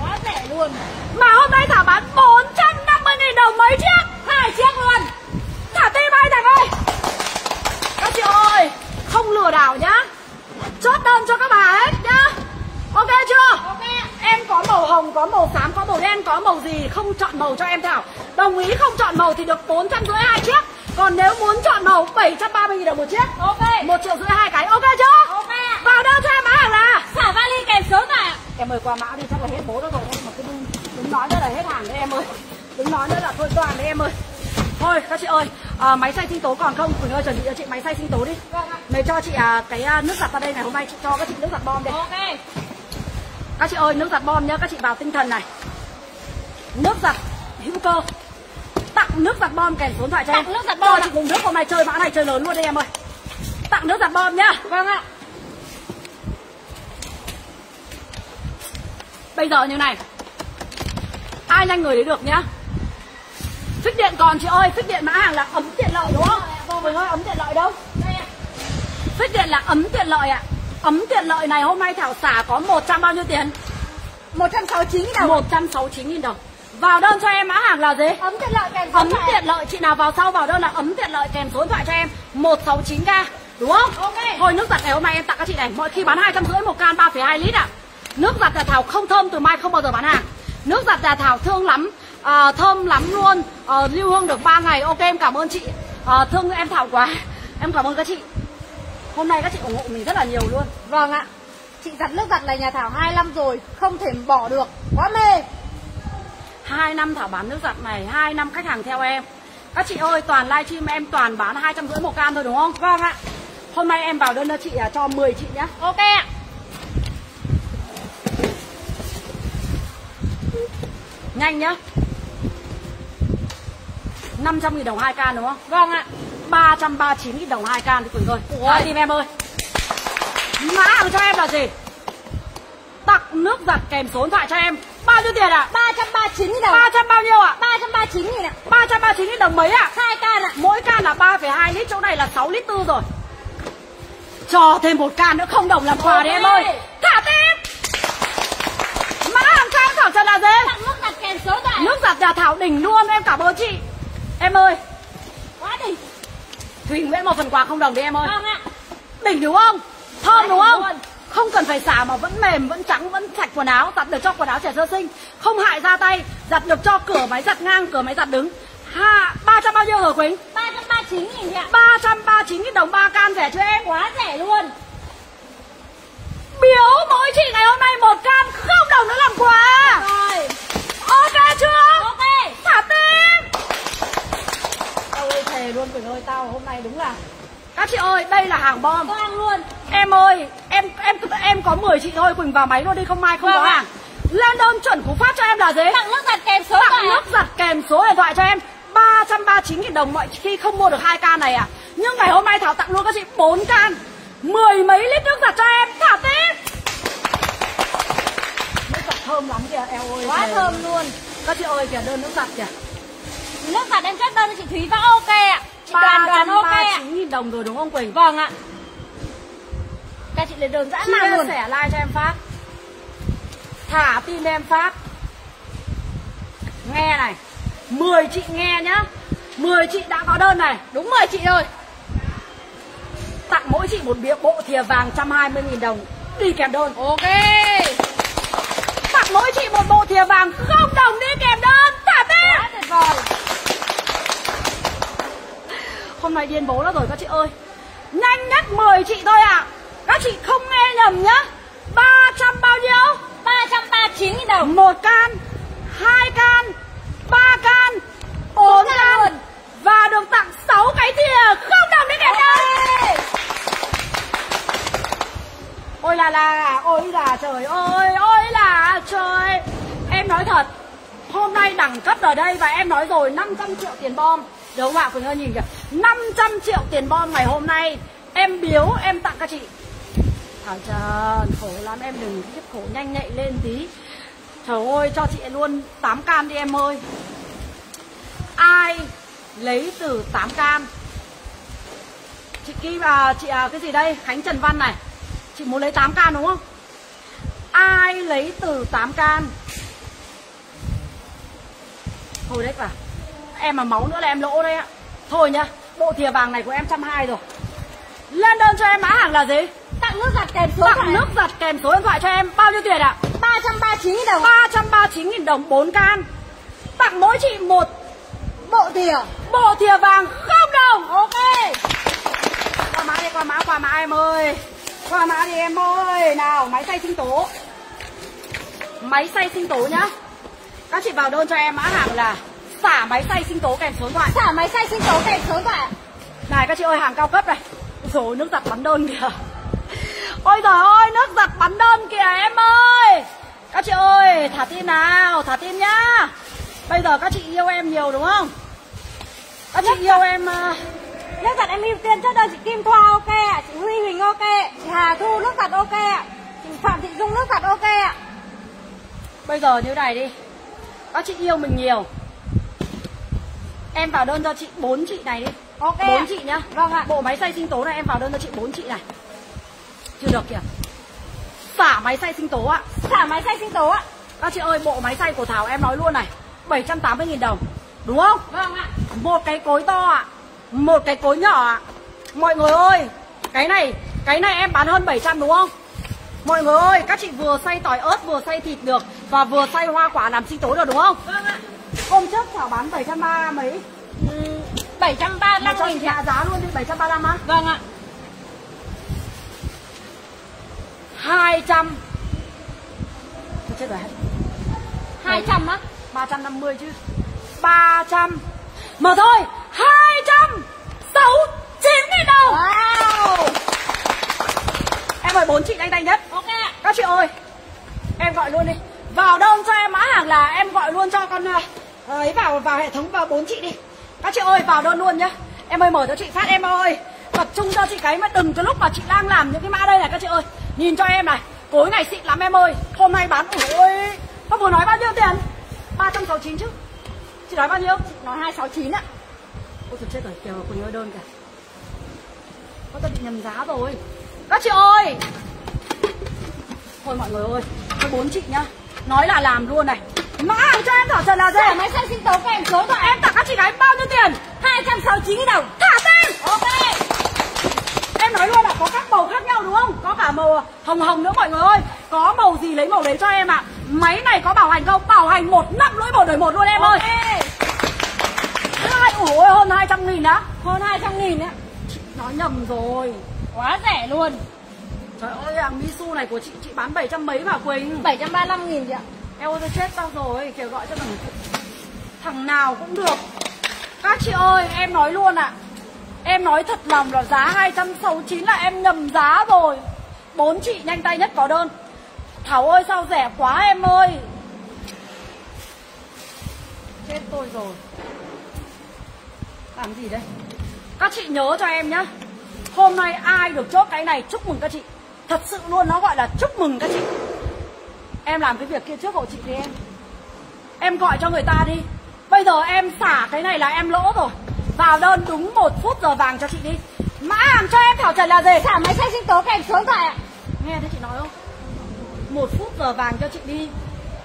[SPEAKER 3] Quá rẻ luôn.
[SPEAKER 1] Mà hôm nay Thảo bán 450 nghìn đồng mấy chiếc? Hai chiếc luôn. Thả tim ơi Thành ơi. Các chị ơi Không lừa đảo nhá. Chốt đơn cho các bà hết nhá. Ok chưa?
[SPEAKER 3] Ok.
[SPEAKER 1] Em có màu hồng, có màu xám, có màu đen, có màu gì? Không chọn màu cho em Thảo. Đồng ý không chọn màu thì được 450 hai chiếc. Còn nếu muốn chọn màu 730 nghìn đồng một chiếc.
[SPEAKER 3] Ok.
[SPEAKER 1] Một triệu rưỡi hai cái, ok chưa?
[SPEAKER 3] Ok.
[SPEAKER 1] Vào đơn cho em hàng là
[SPEAKER 3] Xả vali kèm số ạ.
[SPEAKER 1] Em ơi qua mã đi chắc là hết bố đó rồi em mà cứ đừng nói nữa là hết hàng đấy em ơi Đừng nói nữa là thôi toàn đấy em ơi. Thôi các chị ơi à, Máy xay sinh tố còn không? Quỳnh ơi chuẩn bị cho chị máy xay sinh tố đi.
[SPEAKER 3] Vâng ạ.
[SPEAKER 1] Mày cho chị à, cái à, nước giặt vào đây này Hôm nay chị cho các chị nước giặt bom đây
[SPEAKER 3] Ok.
[SPEAKER 1] Các chị ơi nước giặt bom nhá Các chị vào tinh thần này. Nước giặt hữu cơ. Tặng nước giặt bom kèm số điện thoại cho em.
[SPEAKER 3] Tặng nước giặt bom
[SPEAKER 1] chị cùng nước hôm nay chơi mã này chơi lớn luôn đây em ơi. Tặng nước giặt bom nhá.
[SPEAKER 3] Vâng ạ.
[SPEAKER 1] Bây giờ như này. Ai nhanh người đấy được nhá Phích điện còn chị ơi Phích điện mã hàng là ấm tiện lợi đúng không? Quỳnh ơi ấm tiện lợi đâu?
[SPEAKER 3] Đây ạ
[SPEAKER 1] Phích điện là ấm tiện lợi ạ. Ấm tiện lợi này hôm nay Thảo xả có 100 bao nhiêu tiền?
[SPEAKER 3] 169 000 đồng
[SPEAKER 1] 169 000 đồng. Vào đơn cho em mã hàng là gì?
[SPEAKER 3] Ấm tiện lợi kèm số
[SPEAKER 1] Ấm
[SPEAKER 3] ạ.
[SPEAKER 1] tiện lợi chị nào vào sau vào đơn là ấm tiện lợi kèm số điện thoại cho em. 169k đúng không?
[SPEAKER 3] Ok.
[SPEAKER 1] Thôi nước giặt ngày hôm nay em tặng các chị này. Mọi khi bán 250 một can 3,2 lít à Nước giặt nhà Thảo không thơm từ mai không bao giờ bán hàng. Nước giặt nhà Thảo thương lắm à, Thơm lắm luôn. À, Lưu hương được 3 ngày. Ok em cảm ơn chị. À, Thương em Thảo quá. Em cảm ơn các chị. Hôm nay các chị ủng hộ mình rất là nhiều luôn.
[SPEAKER 3] Vâng ạ. Chị giặt nước giặt này nhà Thảo 2 năm rồi Không thể bỏ được. Quá mê.
[SPEAKER 1] Hai năm Thảo bán nước giặt này hai năm khách hàng theo em. Các chị ơi toàn livestream em toàn bán 250 một can thôi đúng không?
[SPEAKER 3] Vâng ạ.
[SPEAKER 1] Hôm nay em vào đơn cho chị à, cho 10 chị nhá.
[SPEAKER 3] Ok ạ.
[SPEAKER 1] Nhanh nhá. 500 nghìn đồng 2 can đúng không?
[SPEAKER 3] Vâng ạ
[SPEAKER 1] 339 nghìn đồng 2 can thì Quỳnh ơi
[SPEAKER 3] Ủa?
[SPEAKER 1] Tìm em ơi Mã hàng cho em là gì? Tặng nước giặt kèm số điện thoại cho em Bao nhiêu tiền ạ?
[SPEAKER 3] 339 000 đồng
[SPEAKER 1] 300 bao nhiêu ạ?
[SPEAKER 3] 339 000 ạ
[SPEAKER 1] 339 nghìn đồng mấy ạ?
[SPEAKER 3] hai can ạ
[SPEAKER 1] Mỗi can là 3,2 lít, chỗ này là 6 lít tư rồi Cho thêm một can nữa không đồng làm quà đi em ơi. Thả tim Mã hàng cho em Thảo Trần là gì?
[SPEAKER 3] Tặng nước giặt kèm số vậy
[SPEAKER 1] Nước giặt nhà Thảo đỉnh luôn em cảm ơn chị Em ơi!
[SPEAKER 3] Quá đỉnh
[SPEAKER 1] Thùy Nguyễn một phần quà không đồng đi em ơi.
[SPEAKER 3] Vâng ạ.
[SPEAKER 1] Đỉnh đúng không? Thơm đúng không?
[SPEAKER 3] luôn.
[SPEAKER 1] Không cần phải xả mà vẫn mềm, vẫn trắng, vẫn sạch quần áo Giặt được cho quần áo trẻ sơ sinh. Không hại ra tay Giặt được cho cửa máy giặt ngang, cửa máy giặt đứng. Ha, 300 bao nhiêu rồi Quỳnh?
[SPEAKER 3] 339 000 chị ạ.
[SPEAKER 1] 339 000 đồng 3 can rẻ cho em?
[SPEAKER 3] Quá rẻ luôn.
[SPEAKER 1] Biếu mỗi chị ngày hôm nay một can không đồng nữa làm quà.
[SPEAKER 3] Rồi.
[SPEAKER 1] Ok chưa?
[SPEAKER 3] Ok.
[SPEAKER 1] Thả tim ơi thề luôn Quỳnh ơi Tao hôm nay đúng là Các chị ơi đây là hàng bom.
[SPEAKER 3] Vâng luôn.
[SPEAKER 1] Em ơi em em em có 10 chị thôi Quỳnh vào máy luôn đi không mai không
[SPEAKER 3] Vâng
[SPEAKER 1] có hàng. Lên đơn chuẩn cú phát cho em là gì?
[SPEAKER 3] Tặng nước giặt kèm số
[SPEAKER 1] Tặng nước giặt kèm số điện thoại cho em. 339 000 đồng mọi khi không mua được hai can này à? Nhưng ngày hôm nay Thảo tặng luôn các chị 4 can. Mười mấy lít nước giặt cho em. Thả tim Nước giặt thơm lắm kìa eo ơi
[SPEAKER 3] Quá thơm luôn.
[SPEAKER 1] Các chị ơi kìa đơn nước giặt kìa
[SPEAKER 3] Nước giặt em chốt đơn cho chị Thúy và ok ạ. Đoàn đoàn ok ạ.
[SPEAKER 1] 339 000 đồng rồi đúng không Quỳnh?
[SPEAKER 3] Vâng ạ. Các chị lấy đơn dã man
[SPEAKER 1] Chia
[SPEAKER 3] luôn.
[SPEAKER 1] Sẻ like cho em phát. Thả tin em phát. Nghe này. 10 chị nghe nhá. 10 chị đã có đơn này.
[SPEAKER 3] Đúng 10 chị rồi.
[SPEAKER 1] Tặng mỗi chị một bộ thìa vàng 120.000 đồng. Đi kèm đơn.
[SPEAKER 3] Ok
[SPEAKER 1] mỗi chị một bộ thìa vàng không đồng đi kèm đơn. Thả
[SPEAKER 3] Quá
[SPEAKER 1] tên
[SPEAKER 3] tuyệt vời.
[SPEAKER 1] Hôm nay điên bố lắm rồi các chị ơi. Nhanh nhất 10 chị thôi ạ. Các chị không nghe nhầm nhá. 300 bao nhiêu?
[SPEAKER 3] 339 000 đồng.
[SPEAKER 1] Một can hai can ba can bốn
[SPEAKER 3] can
[SPEAKER 1] và được tặng 6 cái thìa không đồng đi kèm đơn ôi là là ôi là trời ơi ôi là trời. Em nói thật hôm nay đẳng cấp ở đây và em nói rồi 500 triệu tiền bom. Được không ạ Quỳnh ơi nhìn kìa. 500 triệu tiền bom ngày hôm nay. Em biếu em tặng các chị. Thảo Trần khổ lắm em đừng tiếp khổ nhanh nhạy lên tí. Trời ơi cho chị luôn 8 cam đi em ơi. Ai lấy từ 8 cam? chị Kim à, chị à, cái gì đây? Khánh Trần Văn này chị muốn lấy 8 can đúng không? Ai lấy từ 8 can? Thôi đấy cả. Em mà máu nữa là em lỗ đấy ạ. Thôi nhá bộ thìa vàng này của em trăm hai rồi. Lên đơn cho em mã hàng là gì?
[SPEAKER 3] Tặng nước giặt kèm số
[SPEAKER 1] tặng nước giặt kèm số điện thoại cho em. Bao nhiêu tiền ạ?
[SPEAKER 3] 339 000 đồng.
[SPEAKER 1] 339 000 đồng 4 can. Tặng mỗi chị một
[SPEAKER 3] Bộ thìa.
[SPEAKER 1] bộ thìa vàng không đồng. Ok. Qua mã đi qua mã qua mã em ơi qua mã đi em ơi. Nào máy xay sinh tố. Máy xay sinh tố nhá. Các chị vào đơn cho em mã hàng là xả máy xay sinh tố kèm số điện thoại.
[SPEAKER 3] Xả máy xay sinh tố kèm số điện thoại.
[SPEAKER 1] này các chị ơi hàng cao cấp này. Rồi nước giặt bắn đơn kìa. Ôi trời ơi nước giặt bắn đơn kìa em ơi. Các chị ơi thả tim nào thả tim nhá. Bây giờ các chị yêu em nhiều đúng không? Các chị yêu em ờ,
[SPEAKER 3] Nước giặt em ưu tiên trước đơn chị Kim Thoa ok ạ, chị Huy Huỳnh ok, chị Hà Thu nước giặt ok ạ, chị Phạm Thị Dung nước giặt ok ạ.
[SPEAKER 1] bây giờ như này đi các chị yêu mình nhiều em vào đơn cho chị bốn chị này đi
[SPEAKER 3] Ok
[SPEAKER 1] bốn chị nhá
[SPEAKER 3] Vâng ạ.
[SPEAKER 1] bộ máy xay sinh tố này em vào đơn cho chị bốn chị này chưa được kìa xả máy xay sinh tố ạ
[SPEAKER 3] Xả máy xay sinh tố ạ.
[SPEAKER 1] Các chị ơi, bộ máy xay của Thảo em nói luôn này 780.000 đồng Đúng không?
[SPEAKER 3] Vâng ạ.
[SPEAKER 1] Một cái cối to ạ Một cái cối nhỏ ạ Mọi người ơi Cái này, cái này em bán hơn 700 đúng không? Mọi người ơi, các chị vừa xay tỏi ớt vừa xay thịt được Và vừa xay hoa quả làm sinh tố được đúng không?
[SPEAKER 3] Vâng ạ.
[SPEAKER 1] Hôm trước Thảo bán 730 mấy
[SPEAKER 3] Ừ,
[SPEAKER 1] Mà
[SPEAKER 3] 735
[SPEAKER 1] cho chị hạ giá luôn đi 735 á
[SPEAKER 3] Vâng ạ.
[SPEAKER 1] 200 Thôi chết rồi
[SPEAKER 3] 200 á.
[SPEAKER 1] 350 chứ 300 Mà thôi 269 nghìn đồng.
[SPEAKER 3] Wow.
[SPEAKER 1] Em ơi bốn chị nhanh tay nhất.
[SPEAKER 3] Ok.
[SPEAKER 1] Các chị ơi Em gọi luôn đi. Vào đơn cho em mã hàng là em gọi luôn cho con ờ, ấy vào vào hệ thống vào bốn chị đi. Các chị ơi vào đơn luôn nhá. Em ơi mở cho chị phát em ơi. Tập trung cho chị cái mà đừng cái lúc mà chị đang làm những cái mã đây này các chị ơi. Nhìn cho em này Cối này xịn lắm em ơi. Hôm nay bán ôi Nó vừa nói bao nhiêu tiền? 369 chứ Chị nói bao nhiêu?
[SPEAKER 3] Chị nói 269 ạ.
[SPEAKER 1] Ôi trời chết rồi, kìa Quỳnh ơi đơn kìa. Có tôi bị nhầm giá rồi. Các chị ơi! Thôi mọi người ơi Thôi bốn chị nhá. Nói là làm luôn này. Mã hàng cho em thảo trần là gì
[SPEAKER 3] máy xay sinh tố kèm số thoại.
[SPEAKER 1] Em. Tặng các chị gái bao nhiêu tiền?
[SPEAKER 3] 269 000 đồng.
[SPEAKER 1] Thả tên!
[SPEAKER 3] Ok.
[SPEAKER 1] Nói luôn là có các màu khác nhau đúng không? Có cả màu hồng hồng nữa mọi người ơi. Có màu gì lấy màu đấy cho em ạ? Máy này có bảo hành không? Bảo hành một năm lỗi một đời một luôn em ơi.
[SPEAKER 3] Ok.
[SPEAKER 1] Hai, ủa hơn 200 nghìn á.
[SPEAKER 3] Hơn 200 nghìn.
[SPEAKER 1] Chị nói nhầm rồi.
[SPEAKER 3] Quá rẻ luôn.
[SPEAKER 1] Trời ơi hàng Misu này của chị chị bán 700 mấy mà Quỳnh.
[SPEAKER 3] 735 nghìn chị ạ.
[SPEAKER 1] Em ơi tôi chết tao rồi? Kêu gọi cho thằng Thằng nào cũng được. Các chị ơi em nói luôn ạ Em nói thật lòng là giá 269 là em nhầm giá rồi. Bốn chị nhanh tay nhất có đơn. Thảo ơi sao rẻ quá em ơi? Chết tôi rồi. Làm gì đây? Các chị nhớ cho em nhá. Hôm nay ai được chốt cái này chúc mừng các chị. Thật sự luôn nó gọi là chúc mừng các chị. Em làm cái việc kia trước hộ chị đi em. Em gọi cho người ta đi. Bây giờ em xả cái này là em lỗ rồi Vào đơn đúng một phút giờ vàng cho chị đi. Mã hàng cho em Thảo Trần là gì?
[SPEAKER 3] Xả máy xay sinh tố kèm số điện thoại ạ.
[SPEAKER 1] Nghe thấy chị nói không? Một phút giờ vàng cho chị đi.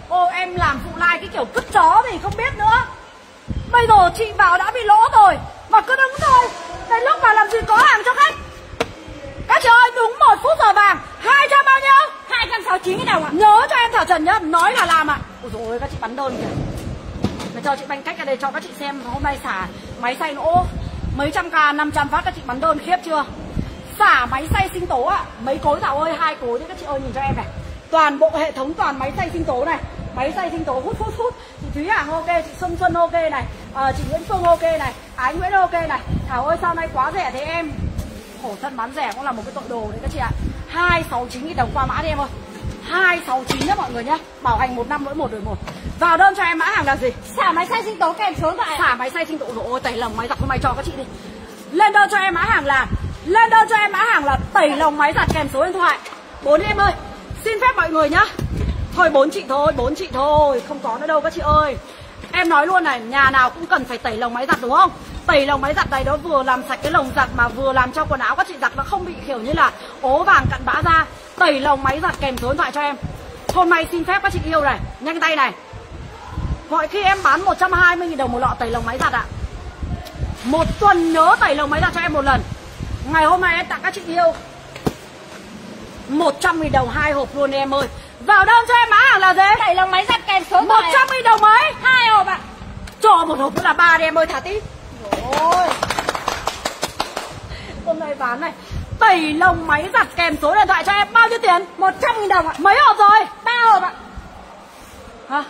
[SPEAKER 1] Ô em làm phụ like cái kiểu cứt chó thì không biết nữa. Bây giờ chị vào đã bị lỗ rồi Mà cứ đứng thôi. Đến lúc mà làm gì có hàng cho khách. Các chị ơi đúng một phút giờ vàng. 200 bao nhiêu?
[SPEAKER 3] 269 000 đồng ạ.
[SPEAKER 1] Nhớ cho em Thảo Trần nhá Nói là làm ạ. Ôi dồi ôi các chị bắn đơn kìa. Để cho chị banh cách ra đây cho các chị xem Hôm nay xả máy xay nỗ Mấy trăm k 500 phát các chị bắn đơn khiếp chưa? Xả máy xay sinh tố ạ Mấy cối Thảo ơi hai cối đấy các chị ơi nhìn cho em này. Toàn bộ hệ thống toàn máy xay sinh tố này. Máy xay sinh tố hút hút hút. Chị Thúy Hằng ok, chị Xuân Xuân ok này. À, Chị Nguyễn Phương ok này. Ái Nguyễn ok này. Thảo ơi sao nay quá rẻ thế em? Khổ thân bán rẻ cũng là một cái tội đồ đấy các chị ạ. 269 nghìn đồng qua mã đi em ơi. 269 nhá mọi người nhá. Bảo hành một năm lỗi một đổi một. Vào đơn cho em mã hàng là gì?
[SPEAKER 3] Xả máy xay sinh tố kèm số điện thoại.
[SPEAKER 1] Xả máy xay sinh rồi ôi tẩy lồng máy giặt thôi mày cho các chị đi. Lên đơn cho em mã hàng là Lên đơn cho em mã hàng là tẩy lồng máy giặt kèm số điện thoại. Bốn em ơi Xin phép mọi người nhá. Thôi bốn chị thôi bốn chị thôi Không có nữa đâu các chị ơi. Em nói luôn này, nhà nào cũng cần phải tẩy lồng máy giặt đúng không? Tẩy lồng máy giặt này nó vừa làm sạch cái lồng giặt mà vừa làm cho quần áo các chị giặt nó không bị kiểu như là ố vàng cặn bã ra. Tẩy lồng máy giặt kèm số điện thoại cho em. Hôm nay xin phép các chị yêu này, nhanh tay này. Mọi khi em bán 120 000 đồng một lọ tẩy lồng máy giặt ạ. À. Một tuần nhớ tẩy lồng máy giặt cho em một lần. Ngày hôm nay em tặng các chị yêu 100 000 đồng hai hộp luôn em ơi. Vào đơn cho em mã hàng là gì?
[SPEAKER 3] Tẩy lồng máy giặt kèm số
[SPEAKER 1] 100 000 đồng mấy?
[SPEAKER 3] Hai hộp ạ. À.
[SPEAKER 1] Cho một hộp là ba đi em ơi thả tí.
[SPEAKER 3] Ôi.
[SPEAKER 1] Hôm nay bán này Tẩy lồng máy giặt kèm số điện thoại cho em bao nhiêu tiền?
[SPEAKER 3] 100 000 đồng ạ.
[SPEAKER 1] Mấy hộp rồi?
[SPEAKER 3] Ba hộp ạ.
[SPEAKER 1] Hả?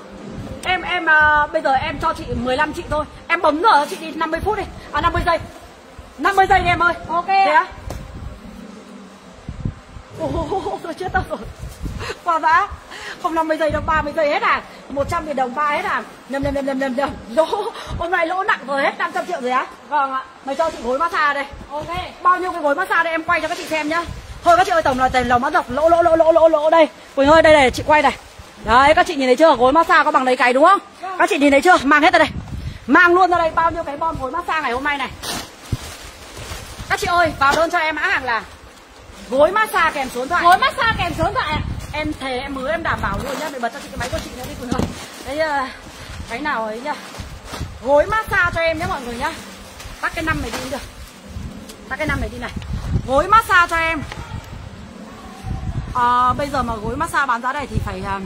[SPEAKER 1] Em em à, bây giờ em cho chị 15 chị thôi. Em bấm giờ chị đi 50 phút đi. À 50 giây. 50 giây đi em ơi.
[SPEAKER 3] Ok.
[SPEAKER 1] Thế á? Ồ, tôi chết tao rồi. Qua giá. Không 50 giây đâu, 30 giây hết à? 100 000 đồng ba hết à? Nhầm nhầm nhầm nhầm nhầm nhầm. Lỗ. Hôm nay lỗ nặng rồi hết 500 triệu rồi á?
[SPEAKER 3] Vâng ạ.
[SPEAKER 1] Mày cho chị gối massage đây.
[SPEAKER 3] Ok.
[SPEAKER 1] Bao nhiêu cái gối massage đây em quay cho các chị xem nhá. Thôi các chị ơi tổng là tiền lồng mắt dọc lỗ lỗ lỗ lỗ lỗ lỗ đây. Quỳnh ơi đây này chị quay này. Đấy các chị nhìn thấy chưa? Gối massage có bằng đấy cái đúng không?
[SPEAKER 3] Vâng.
[SPEAKER 1] Các chị nhìn thấy chưa? Mang hết ra đây. Mang luôn ra đây bao nhiêu cái bom gối massage ngày hôm nay này. Các chị ơi, vào đơn cho em mã hàng là gối massage kèm số điện thoại.
[SPEAKER 3] Gối massage kèm số điện thoại ạ.
[SPEAKER 1] Em thề em hứa em đảm bảo luôn nhá. Để bật cho chị cái máy của chị nữa đi Quỳnh ơi. Đấy ờ, cái nào ấy nhá. Gối massage cho em nhé mọi người nhá. Tắt cái năm này đi được. Tắt cái năm này đi này. Gối massage cho em. À, bây giờ mà gối massage bán giá này thì phải ờ,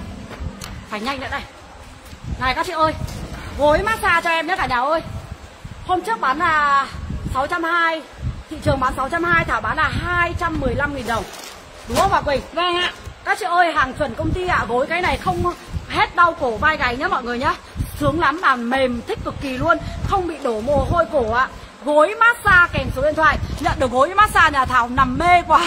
[SPEAKER 1] phải nhanh nữa đây. Này các chị ơi, gối massage cho em nhé cả nhà ơi. Hôm trước bán là 620, thị trường bán 620, Thảo bán là 215 000 đồng. Đúng không bà Quỳnh?
[SPEAKER 3] Vâng ạ.
[SPEAKER 1] Các chị ơi, hàng chuẩn công ty ạ, à, gối cái này không hết đau cổ vai gáy nhá mọi người nhá. Sướng lắm mà mềm thích cực kỳ luôn, không bị đổ mồ hôi cổ ạ. À. Gối massage kèm số điện thoại, nhận được gối massage nhà Thảo nằm mê quá.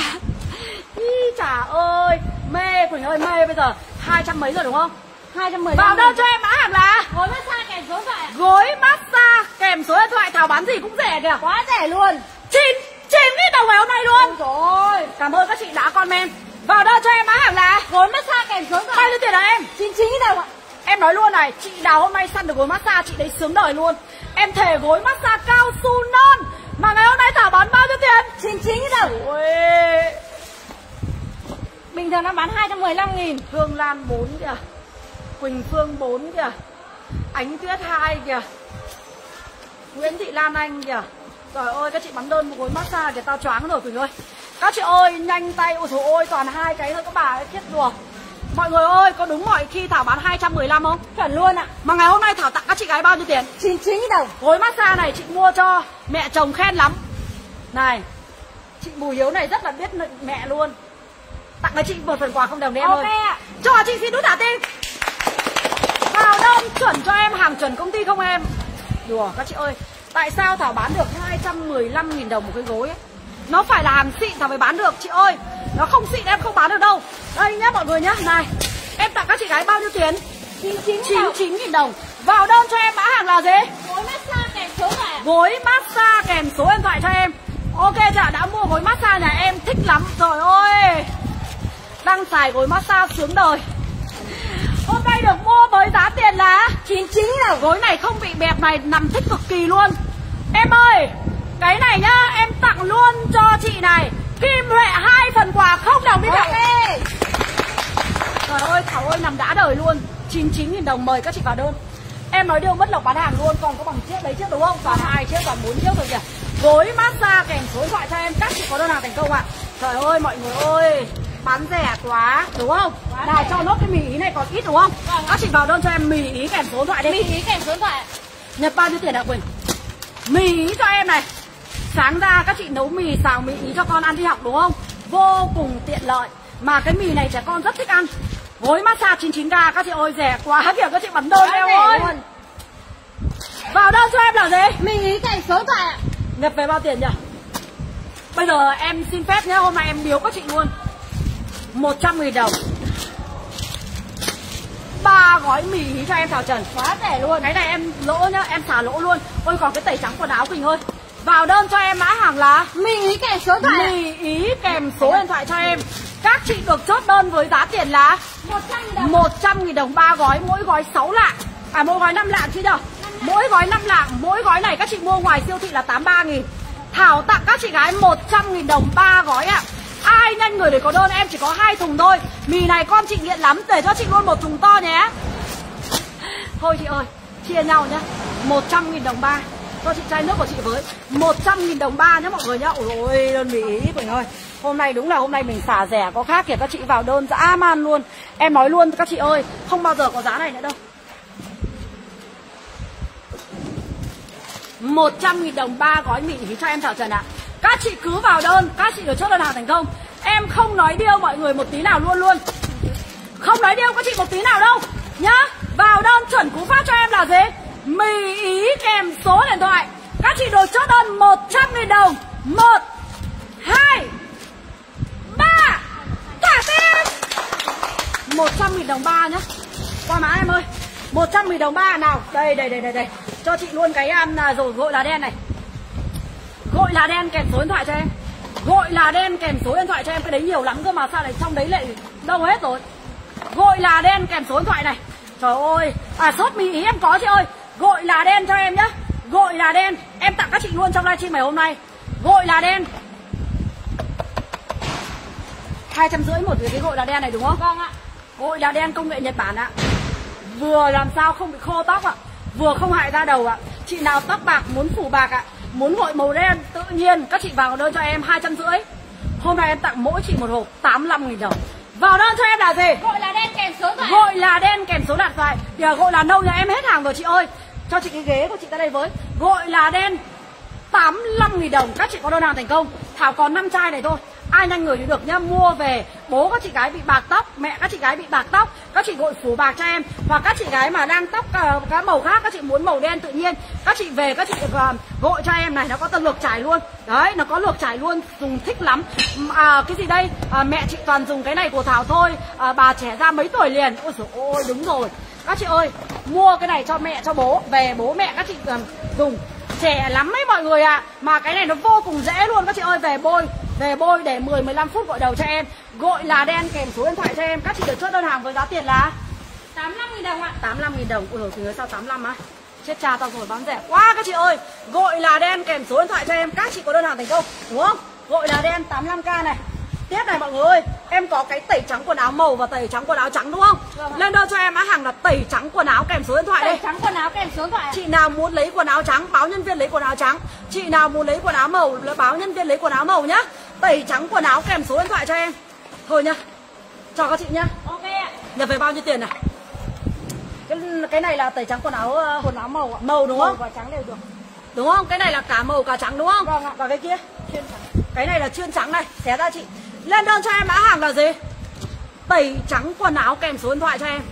[SPEAKER 1] Ý chà ơi, mê Quỳnh ơi mê bây giờ hai trăm mấy rồi đúng không?
[SPEAKER 3] 215
[SPEAKER 1] Vào đơn cho em mã hàng là
[SPEAKER 3] Gối massage kèm số điện thoại ạ.
[SPEAKER 1] gối massage kèm số điện thoại Thảo bán gì cũng rẻ kìa.
[SPEAKER 3] Quá rẻ luôn.
[SPEAKER 1] Chín chín cái đồng ngày hôm nay luôn.
[SPEAKER 3] Rồi.
[SPEAKER 1] Cảm ơn các chị đã comment. Vào đơn cho em mã hàng là
[SPEAKER 3] Gối massage kèm số điện
[SPEAKER 1] bao nhiêu tiền hả em?
[SPEAKER 3] 99 đồng ạ.
[SPEAKER 1] Em nói luôn này, chị Đào hôm nay săn được gối massage chị đấy sướng đời luôn. Em thề gối massage cao su non mà ngày hôm nay Thảo bán bao nhiêu tiền?
[SPEAKER 3] 99 đồng.
[SPEAKER 1] Ôi,
[SPEAKER 3] Bình thường nó bán 215 nghìn
[SPEAKER 1] Hương Lan 4 kìa. Quỳnh Phương 4 kìa. Ánh Tuyết 2 kìa. Nguyễn Thị Lan Anh kìa. Trời ơi, các chị bắn đơn một gối massage kìa, tao choáng rồi Quỳnh ơi. Các chị ơi, nhanh tay, ôi trời ơi, toàn hai cái thôi các bà ấy chết đùa. Mọi người ơi, có đúng mọi khi Thảo bán 215 không?
[SPEAKER 3] Chuẩn luôn ạ.
[SPEAKER 1] Mà ngày hôm nay Thảo tặng các chị gái bao nhiêu tiền?
[SPEAKER 3] 99 đồng.
[SPEAKER 1] Gối massage này chị mua cho mẹ chồng khen lắm Này Chị Bùi Hiếu này rất là biết mẹ luôn Tặng cho chị một phần quà không đồng đi em
[SPEAKER 3] Ok
[SPEAKER 1] ơi
[SPEAKER 3] ạ.
[SPEAKER 1] Cho chị xin nút thả tim Vào đơn chuẩn cho em hàng chuẩn công ty không em Đùa các chị ơi Tại sao Thảo bán được 215.000 đồng một cái gối ấy? Nó phải là hàng xịn Thảo mới bán được chị ơi. Nó không xịn em không bán được đâu. Đây nhá mọi người nhá. Này Em tặng các chị gái bao nhiêu tiền?
[SPEAKER 3] 99 đồng.
[SPEAKER 1] 99.000 đồng. Vào đơn cho em mã hàng là gì?
[SPEAKER 3] Gối massage kèm số điện thoại ạ.
[SPEAKER 1] Gối massage kèm số điện thoại cho em. Ok chưa đã mua gối massage nhà em thích lắm. Trời ơi. Đang xài gối massage sướng đời được mua với giá tiền là
[SPEAKER 3] 99 đồng.
[SPEAKER 1] Gối này không bị bẹp này nằm thích cực kỳ luôn. Em ơi Cái này nhá em tặng luôn cho chị này. Kim Huệ hai phần quà không đồng đi
[SPEAKER 3] Ok.
[SPEAKER 1] mẹ Trời ơi Thảo ơi nằm đã đời luôn. 99.000 đồng mời các chị vào đơn. Em nói điều mất lộc bán hàng luôn Còn có bằng chiếc đấy trước đúng không? Toàn hai chiếc toàn bốn chiếc rồi kìa. Gối massage kèm số điện thoại cho em Các chị có đơn hàng thành công ạ. Trời ơi mọi người ơi Bán rẻ quá đúng không
[SPEAKER 3] Quá
[SPEAKER 1] Này
[SPEAKER 3] rẻ.
[SPEAKER 1] cho nốt cái mì ý này còn ít đúng không
[SPEAKER 3] Vâng.
[SPEAKER 1] Các chị vào đơn cho em mì ý kèm số điện thoại đi
[SPEAKER 3] Mì ý kèm số điện thoại ạ.
[SPEAKER 1] Nhập bao nhiêu tiền hả Quỳnh? Mì ý cho em này Sáng ra các chị nấu mì xào mì ý cho con ăn đi học đúng không? Vô cùng tiện lợi Mà cái mì này trẻ con rất thích ăn Gối massage 99k các chị ơi rẻ quá kìa các chị bắn đơn em ơi
[SPEAKER 3] luôn.
[SPEAKER 1] Vào đơn cho em là gì?
[SPEAKER 3] Mì ý kèm số điện thoại ạ.
[SPEAKER 1] Nhập về bao tiền nhỉ? Bây giờ em xin phép nhé Hôm nay em biếu các chị luôn 100 000 đồng. Ba gói mì ý cho em Thảo Trần.
[SPEAKER 3] Quá rẻ luôn.
[SPEAKER 1] Cái này em lỗ nhá, em xả lỗ luôn. Ôi còn cái tẩy trắng quần áo Quỳnh ơi. Vào đơn cho em mã hàng là
[SPEAKER 3] Mì ý kèm số điện thoại.
[SPEAKER 1] Mì ý kèm số điện thoại cho em. Các chị được chốt đơn với giá tiền là
[SPEAKER 3] 100 đồng.
[SPEAKER 1] 100 000 đồng ba gói, mỗi gói 6 lạng. À mỗi gói 5 lạng chứ nhở Mỗi gói 5 lạng. Mỗi gói này các chị mua ngoài siêu thị là 83 nghìn. Thảo tặng các chị gái 100 nghìn đồng 3 gói ạ. à. Ai nhanh người để có đơn? Em chỉ có hai thùng thôi. Mì này con chị nghiện lắm, Để cho chị luôn một thùng to nhé. Thôi chị ơi, Chia nhau nhá 100 nghìn đồng ba. Cho chị chai nước của chị với. 100 nghìn đồng ba nhá mọi người nhá Ôi đơn vị ý Quỳnh ơi. Hôm nay đúng là hôm nay mình xả rẻ có khác kìa Các chị vào đơn dã man luôn. Em nói luôn, các chị ơi, Không bao giờ có giá này nữa đâu. 100 nghìn đồng ba gói mì ý cho em Thảo Trần ạ. à. Các chị cứ vào đơn. Các chị được chốt đơn hàng thành công. Em không nói điêu mọi người một tí nào luôn luôn. Không nói điêu các chị một tí nào đâu Nhá. Vào đơn chuẩn cú pháp cho em là gì? Mì ý kèm số điện thoại. Các chị được chốt đơn 100 nghìn đồng. 1 2 3 Trả tiền 100 nghìn đồng ba nhá. Qua má em ơi. 100 nghìn đồng ba. Nào Đây đây đây đây đây. Cho chị luôn cái um, à, rồi gội là đen này. Gội là đen kèm số điện thoại cho em. Gội là đen kèm số điện thoại cho em. Cái đấy nhiều lắm cơ mà sao lại trong đấy lại đâu hết rồi? Gội là đen kèm số điện thoại này. Trời ơi À sốt mì ý em có chị ơi. Gội là đen cho em nhá. Gội là đen Em tặng các chị luôn trong livestream ngày hôm nay. Gội là đen hai trăm rưỡi một cái gội là đen này đúng không?
[SPEAKER 3] Vâng ạ.
[SPEAKER 1] Gội là đen công nghệ Nhật Bản ạ. Vừa làm sao không bị khô tóc ạ. Vừa không hại da đầu ạ. Chị nào tóc bạc muốn phủ bạc ạ Muốn gội màu đen tự nhiên Các chị vào đơn cho em hai trăm rưỡi. Hôm nay em tặng mỗi chị một hộp 85 nghìn đồng. Vào đơn cho em là gì?
[SPEAKER 3] Gội là đen kèm số thoại
[SPEAKER 1] Gội là đen kèm số điện thoại Thì gội là nâu nhà em hết hàng rồi chị ơi. Cho chị cái ghế của chị ra đây với. Gội là đen 85.000 đồng. Các chị có đơn hàng thành công. Thảo còn 5 chai này thôi ai nhanh người thì được nhá. Mua về bố các chị gái bị bạc tóc mẹ các chị gái bị bạc tóc các chị gội phủ bạc cho em. Hoặc các chị gái mà đang tóc uh, các màu khác các chị muốn màu đen tự nhiên các chị về các chị uh, gội cho em này nó có tầng lược trải luôn. Đấy nó có lược trải luôn dùng thích lắm. À, cái gì đây? À, mẹ chị toàn dùng cái này của thảo thôi. À, bà trẻ ra mấy tuổi liền? Ôi dồi ôi đúng rồi. Các chị ơi mua cái này cho mẹ cho bố về bố mẹ các chị uh, dùng. Trẻ lắm ấy mọi người ạ. À. mà cái này nó vô cùng dễ luôn. Các chị ơi về bôi về bôi để 10 15 phút gội đầu cho em. Gội là đen kèm số điện thoại cho em. Các chị được chốt đơn hàng với giá tiền là
[SPEAKER 3] 85 000 đồng ạ.
[SPEAKER 1] 85 000 đồng. Ui rồi sao 85 á? Chết cha tao rồi bán rẻ quá các chị ơi. Gội là đen kèm số điện thoại cho em. Các chị có đơn hàng thành công đúng không? Gội là đen 85k này. Tiếp này mọi người. Ơi em có cái tẩy trắng quần áo màu và tẩy trắng quần áo trắng đúng không? Vâng. lên đơn cho em á hàng là tẩy trắng quần áo kèm số điện thoại
[SPEAKER 3] tẩy
[SPEAKER 1] đây.
[SPEAKER 3] trắng quần áo kèm số điện thoại
[SPEAKER 1] chị nào muốn lấy quần áo trắng báo nhân viên lấy quần áo trắng. Chị nào muốn lấy quần áo màu báo nhân viên lấy quần áo màu nhá tẩy trắng quần áo kèm số điện thoại cho em. Thôi nhá cho các chị nhá.
[SPEAKER 3] Ok ạ.
[SPEAKER 1] Nhập về bao nhiêu tiền này? Cái cái này là tẩy trắng quần áo ờ,
[SPEAKER 3] quần áo màu ạ.
[SPEAKER 1] Màu đúng không?
[SPEAKER 3] màu và trắng đều được.
[SPEAKER 1] Đúng không? Cái này là cả màu cả trắng đúng không?
[SPEAKER 3] Vâng ạ
[SPEAKER 1] và cái kia?
[SPEAKER 3] Chuyên trắng.
[SPEAKER 1] Cái này là chuyên trắng này. Xé ra chị. Lên đơn cho em mã hàng là gì? Tẩy trắng quần áo kèm số điện thoại cho em.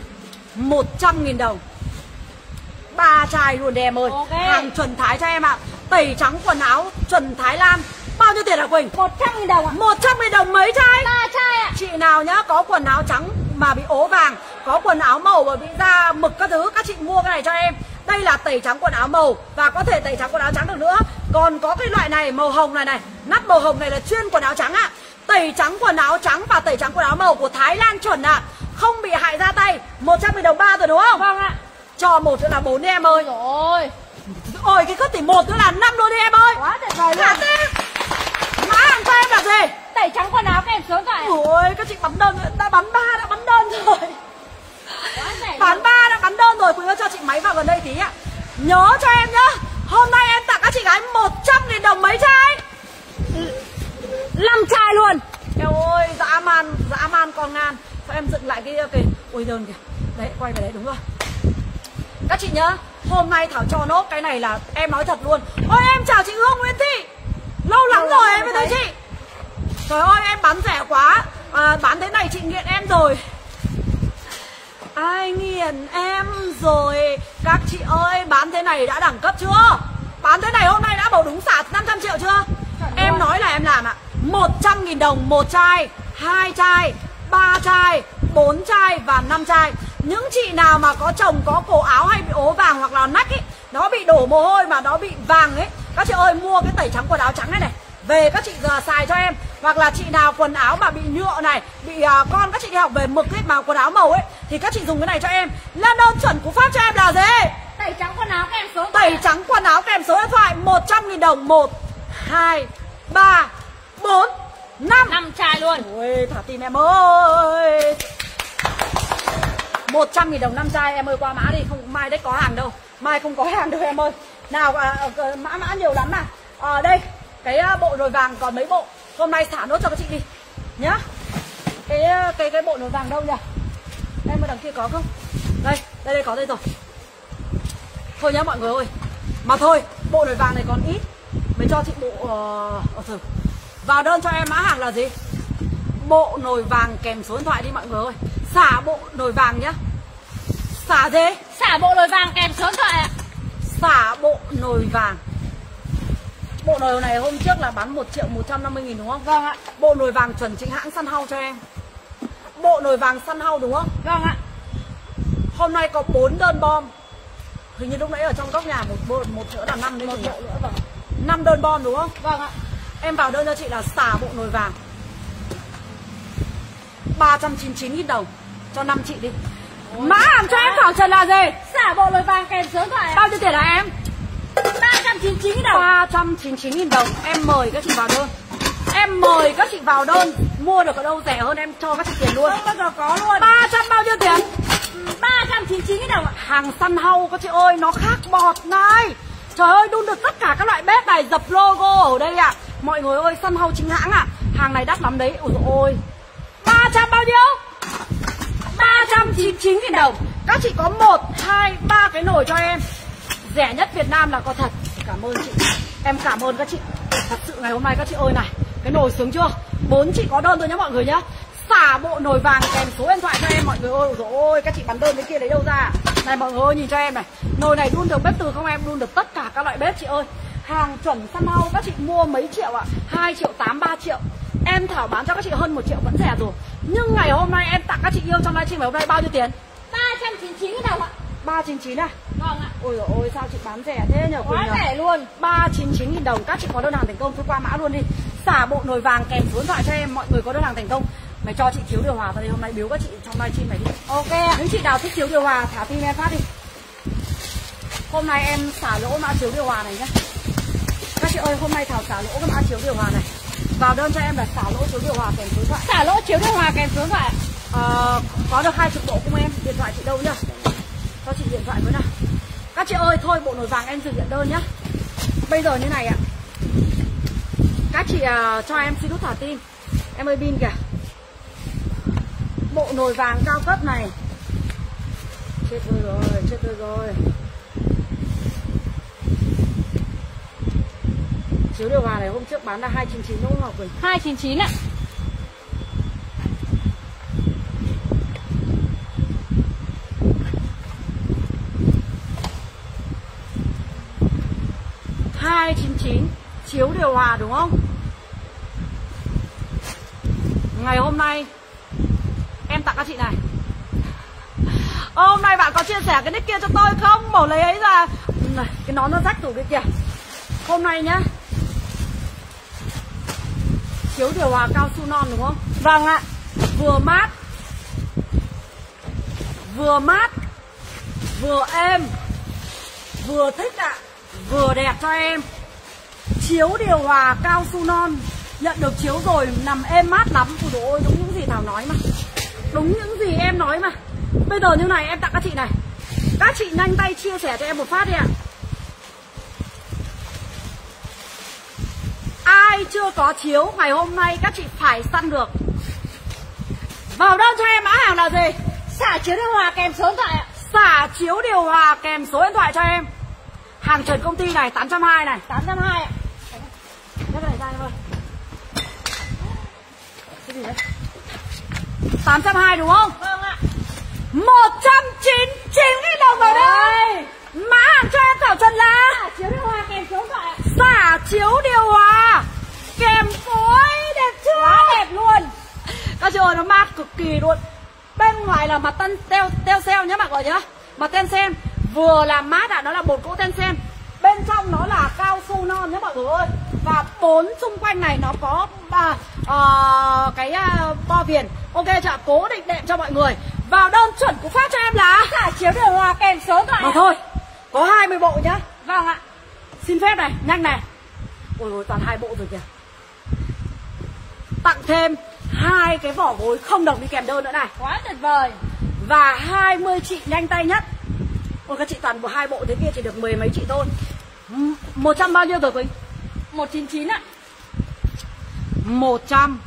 [SPEAKER 1] 100 nghìn đồng ba chai luôn đi em ơi.
[SPEAKER 3] Okay.
[SPEAKER 1] hàng chuẩn thái cho em ạ. Tẩy trắng quần áo chuẩn thái lan. Bao nhiêu tiền hả quỳnh?
[SPEAKER 3] 100 nghìn đồng ạ.
[SPEAKER 1] 100 nghìn đồng mấy chai?
[SPEAKER 3] Ba chai ạ.
[SPEAKER 1] Chị nào nhá có quần áo trắng mà bị ố vàng có quần áo màu và bị da mực các thứ các chị mua cái này cho em. Đây là tẩy trắng quần áo màu và có thể tẩy trắng quần áo trắng được nữa. Còn có cái loại này màu hồng này này. Nắp màu hồng này là chuyên quần áo trắng ạ. Tẩy trắng quần áo trắng và tẩy trắng quần áo màu của Thái Lan chuẩn ạ. Không bị hại da tay. 100 000 đồng ba rồi đúng không?
[SPEAKER 3] Vâng ạ
[SPEAKER 1] cho một nữa là bốn đi em ơi.
[SPEAKER 3] Rồi.
[SPEAKER 1] Ôi cái cất tỷ một nữa là năm luôn đi em ơi.
[SPEAKER 3] Quá tuyệt vời luôn.
[SPEAKER 1] Trả tiền mã hàng cho em là gì?
[SPEAKER 3] Tẩy trắng quần áo số điện thoại ạ.
[SPEAKER 1] ôi các chị bắn đơn đã bắn ba đã bắn đơn rồi. Bán ba đã bắn đơn rồi. Quỳnh ơi cho chị máy vào gần đây tí ạ. Nhớ cho em nhá. Hôm nay em tặng các chị gái 100 nghìn đồng mấy chai? 5 chai luôn. Eo ơi dã man dã man con ngan. Sao em dựng lại cái cái Ôi đơn kìa. Đấy quay về đấy đúng rồi Các chị nhá Hôm nay Thảo cho nốt cái này là em nói thật luôn. Ôi em chào chị Hương Nguyễn Thị. Lâu lắm rồi em mới thấy chị. Trời ơi em bán rẻ quá. À, Bán thế này chị nghiện em rồi. Ai nghiền em rồi? Các chị ơi bán thế này đã đẳng cấp chưa? Bán thế này hôm nay đã bầu đúng xả 500 triệu chưa? Em nói là em làm ạ. 100 nghìn đồng một chai hai chai ba chai bốn chai và 5 chai Những chị nào mà có chồng có cổ áo hay bị ố vàng hoặc là nách ấy Nó bị đổ mồ hôi mà nó bị vàng ấy Các chị ơi mua cái tẩy trắng quần áo trắng này này về các chị uh, xài cho em. Hoặc là chị nào quần áo mà bị nhựa này bị uh, con các chị đi học về mực ấy mà quần áo màu ấy thì các chị dùng cái này cho em. Lên đơn chuẩn của pháp cho em là gì?
[SPEAKER 3] Tẩy trắng quần áo kèm số
[SPEAKER 1] tẩy trắng quần áo kèm số điện thoại 100 nghìn đồng 1 2 3 4 5
[SPEAKER 3] năm chai luôn.
[SPEAKER 1] Ôi thả tim em ơi 100 nghìn đồng năm chai em ơi qua mã đi. Không mai đấy có hàng đâu. Mai không có hàng đâu em ơi. Nào à, à, mã mã nhiều lắm mà à, ờ, đây cái à, bộ nồi vàng còn mấy bộ? Hôm nay xả nốt cho các chị đi. Nhá. Cái cái cái bộ nồi vàng đâu nhỉ? Em ở đằng kia có không? Đây đây đây có đây rồi. Thôi nhá mọi người ơi. Mà thôi bộ nồi vàng này còn ít. Mới cho chị bộ uh, thử. Vào đơn cho em mã hàng là gì? Bộ nồi vàng kèm số điện thoại đi mọi người ơi xả bộ nồi vàng nhá. Xả gì
[SPEAKER 3] xả bộ nồi vàng kèm số điện thoại ạ.
[SPEAKER 1] Xả bộ nồi vàng. Bộ nồi này hôm trước là bán 1 triệu 150 nghìn đúng không?
[SPEAKER 3] Vâng ạ.
[SPEAKER 1] Bộ nồi vàng chuẩn chính hãng săn hau cho em. Bộ nồi vàng săn hau đúng không?
[SPEAKER 3] Vâng ạ.
[SPEAKER 1] Hôm nay có 4 đơn bom. Hình như lúc nãy ở trong góc nhà một bộ một nữa là năm đấy một bộ nữa vâng năm đơn bom đúng không?
[SPEAKER 3] Vâng ạ.
[SPEAKER 1] Em vào đơn cho chị là xả bộ nồi vàng. 399 nghìn đồng cho 5 chị đi. Mã hàng cho em khoảng trần là gì?
[SPEAKER 3] xả bộ nồi vàng kèm điện thoại
[SPEAKER 1] Bao nhiêu tiền hả em?
[SPEAKER 3] 399 000 đồng.
[SPEAKER 1] 399 nghìn đồng. Em mời các chị vào đơn. Em mời các chị vào đơn. Mua được ở đâu rẻ hơn em cho các chị tiền luôn.
[SPEAKER 3] Không bao giờ có luôn.
[SPEAKER 1] 300 bao nhiêu tiền?
[SPEAKER 3] 399 000 đồng ạ.
[SPEAKER 1] Hàng săn hau các chị ơi Nó khác bọt này. Trời ơi đun được tất cả các loại bếp này Dập logo ở đây ạ. Mọi người ơi săn hau chính hãng ạ. Hàng này đắt lắm đấy. Ôi dồi ôi. 300 bao nhiêu? 399 nghìn đồng. Các chị có 1, 2, 3 cái nồi cho em. Rẻ nhất Việt Nam là có thật. Cảm ơn chị. Em cảm ơn các chị. Thật sự ngày hôm nay các chị ơi này Cái nồi sướng chưa? Bốn chị có đơn thôi nhá mọi người nhá. Xả bộ nồi vàng kèm số điện thoại cho em mọi người ơi. Rồi ôi các chị bán đơn cái kia lấy đâu ra? Này mọi người ơi nhìn cho em này. Nồi này đun được bếp từ không em? Đun được tất cả các loại bếp chị ơi. Hàng chuẩn săn hau các chị mua mấy triệu ạ? À? 2 triệu 8, 3 triệu. Em Thảo bán cho các chị hơn 1 triệu vẫn rẻ rồi. Nhưng ngày hôm nay em tặng các chị yêu trong livestream ngày hôm nay bao nhiêu tiền?
[SPEAKER 3] 399 000 đồng ạ.
[SPEAKER 1] 399 à?
[SPEAKER 3] Vâng ạ.
[SPEAKER 1] Ôi dồi ôi sao chị bán rẻ thế nhờ Quỳnh
[SPEAKER 3] quá
[SPEAKER 1] nhờ
[SPEAKER 3] rẻ luôn.
[SPEAKER 1] 399 nghìn đồng Các chị có đơn hàng thành công tôi qua mã luôn đi. Xả bộ nồi vàng kèm số điện thoại cho em Mọi người có đơn hàng thành công. Mày cho chị thiếu điều hòa vào đây hôm nay biếu các chị trong livestream này đi.
[SPEAKER 3] Ok
[SPEAKER 1] Những chị nào thích thiếu điều hòa thả tim em phát đi Hôm nay em xả lỗ mã chiếu điều hòa này nhá. Các chị ơi hôm nay Thảo xả lỗ cái mã chiếu điều hòa này. Vào đơn cho em là xả lỗ chiếu điều hòa kèm số điện thoại.
[SPEAKER 3] Xả lỗ chiếu điều hòa kèm số điện thoại
[SPEAKER 1] Ờ, Có được hai chục bộ không em? Điện thoại chị đâu nhá? Cho chị điện thoại với nào. Các chị ơi thôi bộ nồi vàng em dừng nhận đơn nhá. Bây giờ như này ạ. Các chị à, cho em xin nút thả tim Em ơi pin kìa. Bộ nồi vàng cao cấp này. Chết tôi rồi, chết tôi rồi Chiếu điều hòa này hôm trước bán là 299 đúng không Ngọc Quỳnh?
[SPEAKER 3] 299 ạ
[SPEAKER 1] hai chín chín chiếu điều hòa đúng không? Ngày hôm nay em tặng các chị này. Ô, hôm nay bạn có chia sẻ cái nick kia cho tôi không? Bảo lấy ấy ra. Này, cái nón nó rách tủ cái kìa. Hôm nay nhá. Chiếu điều hòa cao su non, đúng không?
[SPEAKER 3] vâng ạ
[SPEAKER 1] Vừa mát. Vừa mát. Vừa êm. Vừa thích ạ. Vừa đẹp cho em. Chiếu điều hòa cao su non, Nhận được chiếu rồi, nằm êm mát lắm Ôi dồi ôi, đúng những gì Thảo nói mà Đúng những gì em nói mà Bây giờ như này, em tặng các chị này Các chị nhanh tay chia sẻ cho em một phát đi ạ Ai chưa có chiếu ngày hôm nay các chị phải săn được. Vào đơn cho em mã hàng là gì?
[SPEAKER 3] Xả chiếu điều hòa kèm số điện thoại ạ.
[SPEAKER 1] Xả chiếu điều hòa kèm số điện thoại cho em. Hàng trần công ty này 820 này.
[SPEAKER 3] 820 ạ.
[SPEAKER 1] Cái này ra ơi. Cái gì đấy? 820 đúng không?
[SPEAKER 3] Vâng ạ.
[SPEAKER 1] 199 nghìn đồng rồi đấy Mã hàng cho em Thảo Trần là?
[SPEAKER 3] Xả chiếu điều hòa kèm số điện thoại ạ.
[SPEAKER 1] Xả chiếu điều hòa. Kèm phối đẹp chưa?
[SPEAKER 3] Quá đẹp luôn.
[SPEAKER 1] Các chị ơi nó mát cực kỳ luôn. Bên ngoài là mặt tân teo teo xeo nhá mọi người nhá. Mặt ten sen. Vừa là mát ạ, à, nó là bột gỗ ten sen. Bên trong nó là cao su non nhá mọi người ơi. Và bốn xung quanh này nó có à, à, cái à, bo viền. Ok ạ? Cố định đệm cho mọi người. Vào đơn chuẩn của phát cho em là
[SPEAKER 3] Xả chiếu điều hòa kèm số thoại
[SPEAKER 1] Mà thôi có 20 bộ nhá.
[SPEAKER 3] Vâng ạ.
[SPEAKER 1] Xin phép này nhanh này. Ôi ôi toàn hai bộ rồi kìa. Tặng thêm hai cái vỏ gối không đồng đi kèm đơn nữa này.
[SPEAKER 3] Quá tuyệt vời.
[SPEAKER 1] Và 20 chị nhanh tay nhất. Ôi các chị toàn bộ hai bộ thế kia chỉ được mười mấy chị thôi. 100 bao nhiêu rồi Quỳnh?
[SPEAKER 3] 199 ạ.
[SPEAKER 1] 100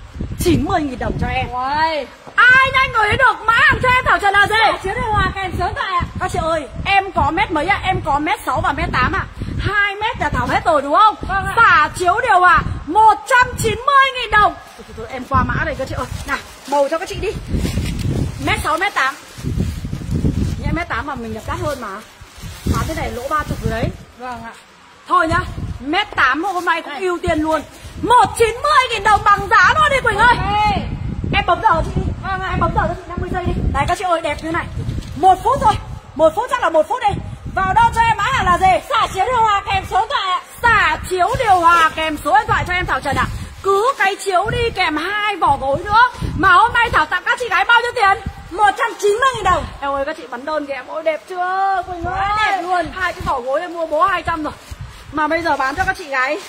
[SPEAKER 1] 90.000 đồng cho em.
[SPEAKER 3] Uầy.
[SPEAKER 1] Ai nhanh người ấy được? Mã hàng cho em Thảo Trần là gì?
[SPEAKER 3] À, Chiến Hề Hòa kèm sớm tại ạ.
[SPEAKER 1] Các chị ơi em có mét mấy ạ? À? Em có mét 6 và mét 8 ạ. À? hai mét là Thảo hết rồi đúng không?
[SPEAKER 3] Vâng ạ.
[SPEAKER 1] Xả chiếu điều ạ. à, 190 nghìn đồng. Thôi, thôi, thôi, Em qua mã này các chị ơi. Nào màu cho các chị đi. Mét 6 mét 8 Nhẹ mét 8 mà mình nhập đắt hơn mà. Mà thế này lỗ ba chục rồi đấy.
[SPEAKER 3] Vâng ạ.
[SPEAKER 1] Thôi nhá, mét 8 hôm nay cũng ưu tiên luôn. 190 nghìn đồng bằng giá luôn đi Quỳnh ơi.
[SPEAKER 3] Ê.
[SPEAKER 1] Em bấm giờ chị đi.
[SPEAKER 3] Vâng.
[SPEAKER 1] Em bấm giờ cho chị 50 giây đi. Đấy các chị ơi đẹp như này. Một phút thôi một phút chắc là một phút đi. Vào đâu cho em mã hàng là gì?
[SPEAKER 3] Xả chiếu điều hòa kèm số điện thoại ạ.
[SPEAKER 1] Xả chiếu điều hòa kèm số điện thoại cho em Thảo Trần ạ. Cứ cái chiếu đi kèm hai vỏ gối nữa. Mà hôm nay Thảo tặng các chị gái bao nhiêu tiền?
[SPEAKER 3] 190 000 đồng.
[SPEAKER 1] Em ơi các chị bắn đơn kìa em. Ơi đẹp chưa Quỳnh ơi?
[SPEAKER 3] đẹp luôn.
[SPEAKER 1] Hai cái vỏ gối em mua bố 200 rồi Mà bây giờ bán cho các chị gái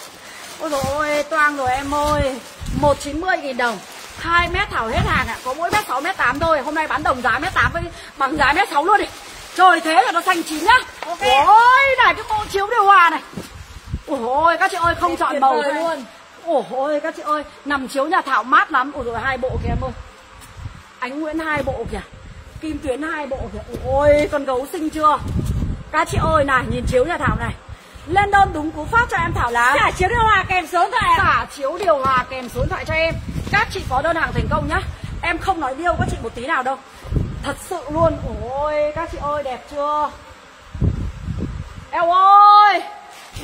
[SPEAKER 1] Ôi dồi ôi toang rồi em ơi. 190 nghìn đồng. 2 mét thảo hết hàng ạ. Có mỗi mét 6 mét 8 thôi. Hôm nay bán đồng giá mét 8 với bằng giá mét 6 luôn đi. Trời thế là nó xanh chín nhá.
[SPEAKER 3] Ok.
[SPEAKER 1] Ôi này cái bộ chiếu điều hòa này. Ôi ôi các chị ơi không
[SPEAKER 3] Đẹp
[SPEAKER 1] chọn màu em.
[SPEAKER 3] luôn.
[SPEAKER 1] Ôi ôi các chị ơi Nằm chiếu nhà Thảo mát lắm. Ôi rồi hai bộ kìa em ơi. Ánh Nguyễn hai bộ kìa. Kim Tuyến hai bộ kìa. Ôi con gấu xinh chưa? Các chị ơi này nhìn chiếu nhà Thảo này Lên đơn đúng cú pháp cho em Thảo là
[SPEAKER 3] Xả chiếu điều hòa kèm số điện thoại
[SPEAKER 1] Xả chiếu điều hòa kèm số điện thoại cho em. Các chị có đơn hàng thành công nhá. Em không nói điêu các chị một tí nào đâu. Thật sự luôn. Ôi các chị ơi đẹp chưa? Eo ơi!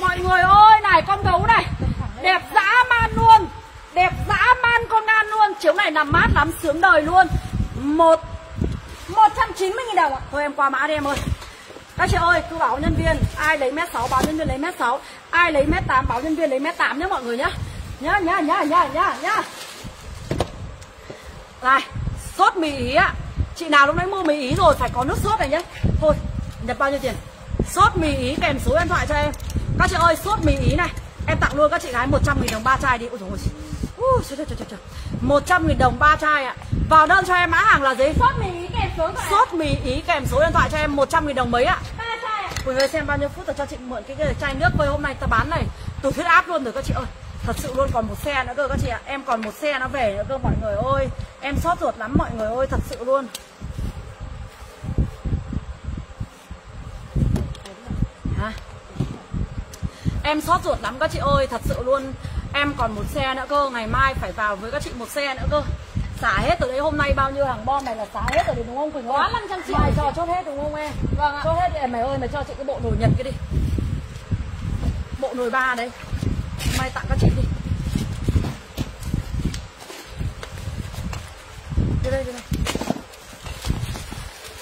[SPEAKER 1] Mọi người ơi này con gấu này. Đẹp dã man luôn. Đẹp dã man con ngan luôn. Chiếu này nằm mát lắm sướng đời luôn. Một
[SPEAKER 3] 190 000 đồng ạ.
[SPEAKER 1] Thôi em qua mã đi em ơi các chị ơi cứ báo nhân viên Ai lấy mét 6 báo nhân viên lấy mét 6 Ai lấy mét 8 báo nhân viên lấy mét 8 nhá mọi người nhá. Nhá nhá nhá nhá nhá nhá. Này Sốt mì ý ạ. Chị nào lúc nãy mua mì ý rồi phải có nước sốt này nhá. Thôi nhập bao nhiêu tiền? Sốt mì ý kèm số điện thoại cho em. Các chị ơi sốt mì ý này Em tặng luôn các chị gái 100 000 đồng ba chai đi. Ôi dồi ôi. Ui, trời, trời, trời, trời. 100 000 đồng ba chai ạ. Vào đơn cho em mã hàng là gì?
[SPEAKER 3] Sốt mì ý.
[SPEAKER 1] Sốt mì ý kèm số điện thoại cho em 100 000 đồng mấy ạ.
[SPEAKER 3] Ạ
[SPEAKER 1] Quỳnh ơi xem bao nhiêu phút rồi cho chị mượn cái, cái chai nước với hôm nay ta bán này. Từ huyết áp luôn rồi các chị ơi. Thật sự luôn còn một xe nữa cơ các chị ạ. Em còn một xe nó về nữa cơ mọi người ơi. Em sốt ruột lắm mọi người ơi thật sự luôn. Hả? Em sốt ruột lắm các chị ơi Thật sự luôn. Em còn một xe nữa cơ Ngày mai phải vào với các chị một xe nữa cơ Xả hết từ đấy hôm nay bao nhiêu hàng bom này là xả hết rồi đúng không Quỳnh
[SPEAKER 3] Quá 500 triệu.
[SPEAKER 1] Mai cho chốt hết đúng không em?
[SPEAKER 3] Vâng ạ.
[SPEAKER 1] Chốt hết đi em mày ơi mày cho chị cái bộ nồi nhật cái đi. Bộ nồi ba đấy. Mai tặng các chị đi. Đây đưa đây.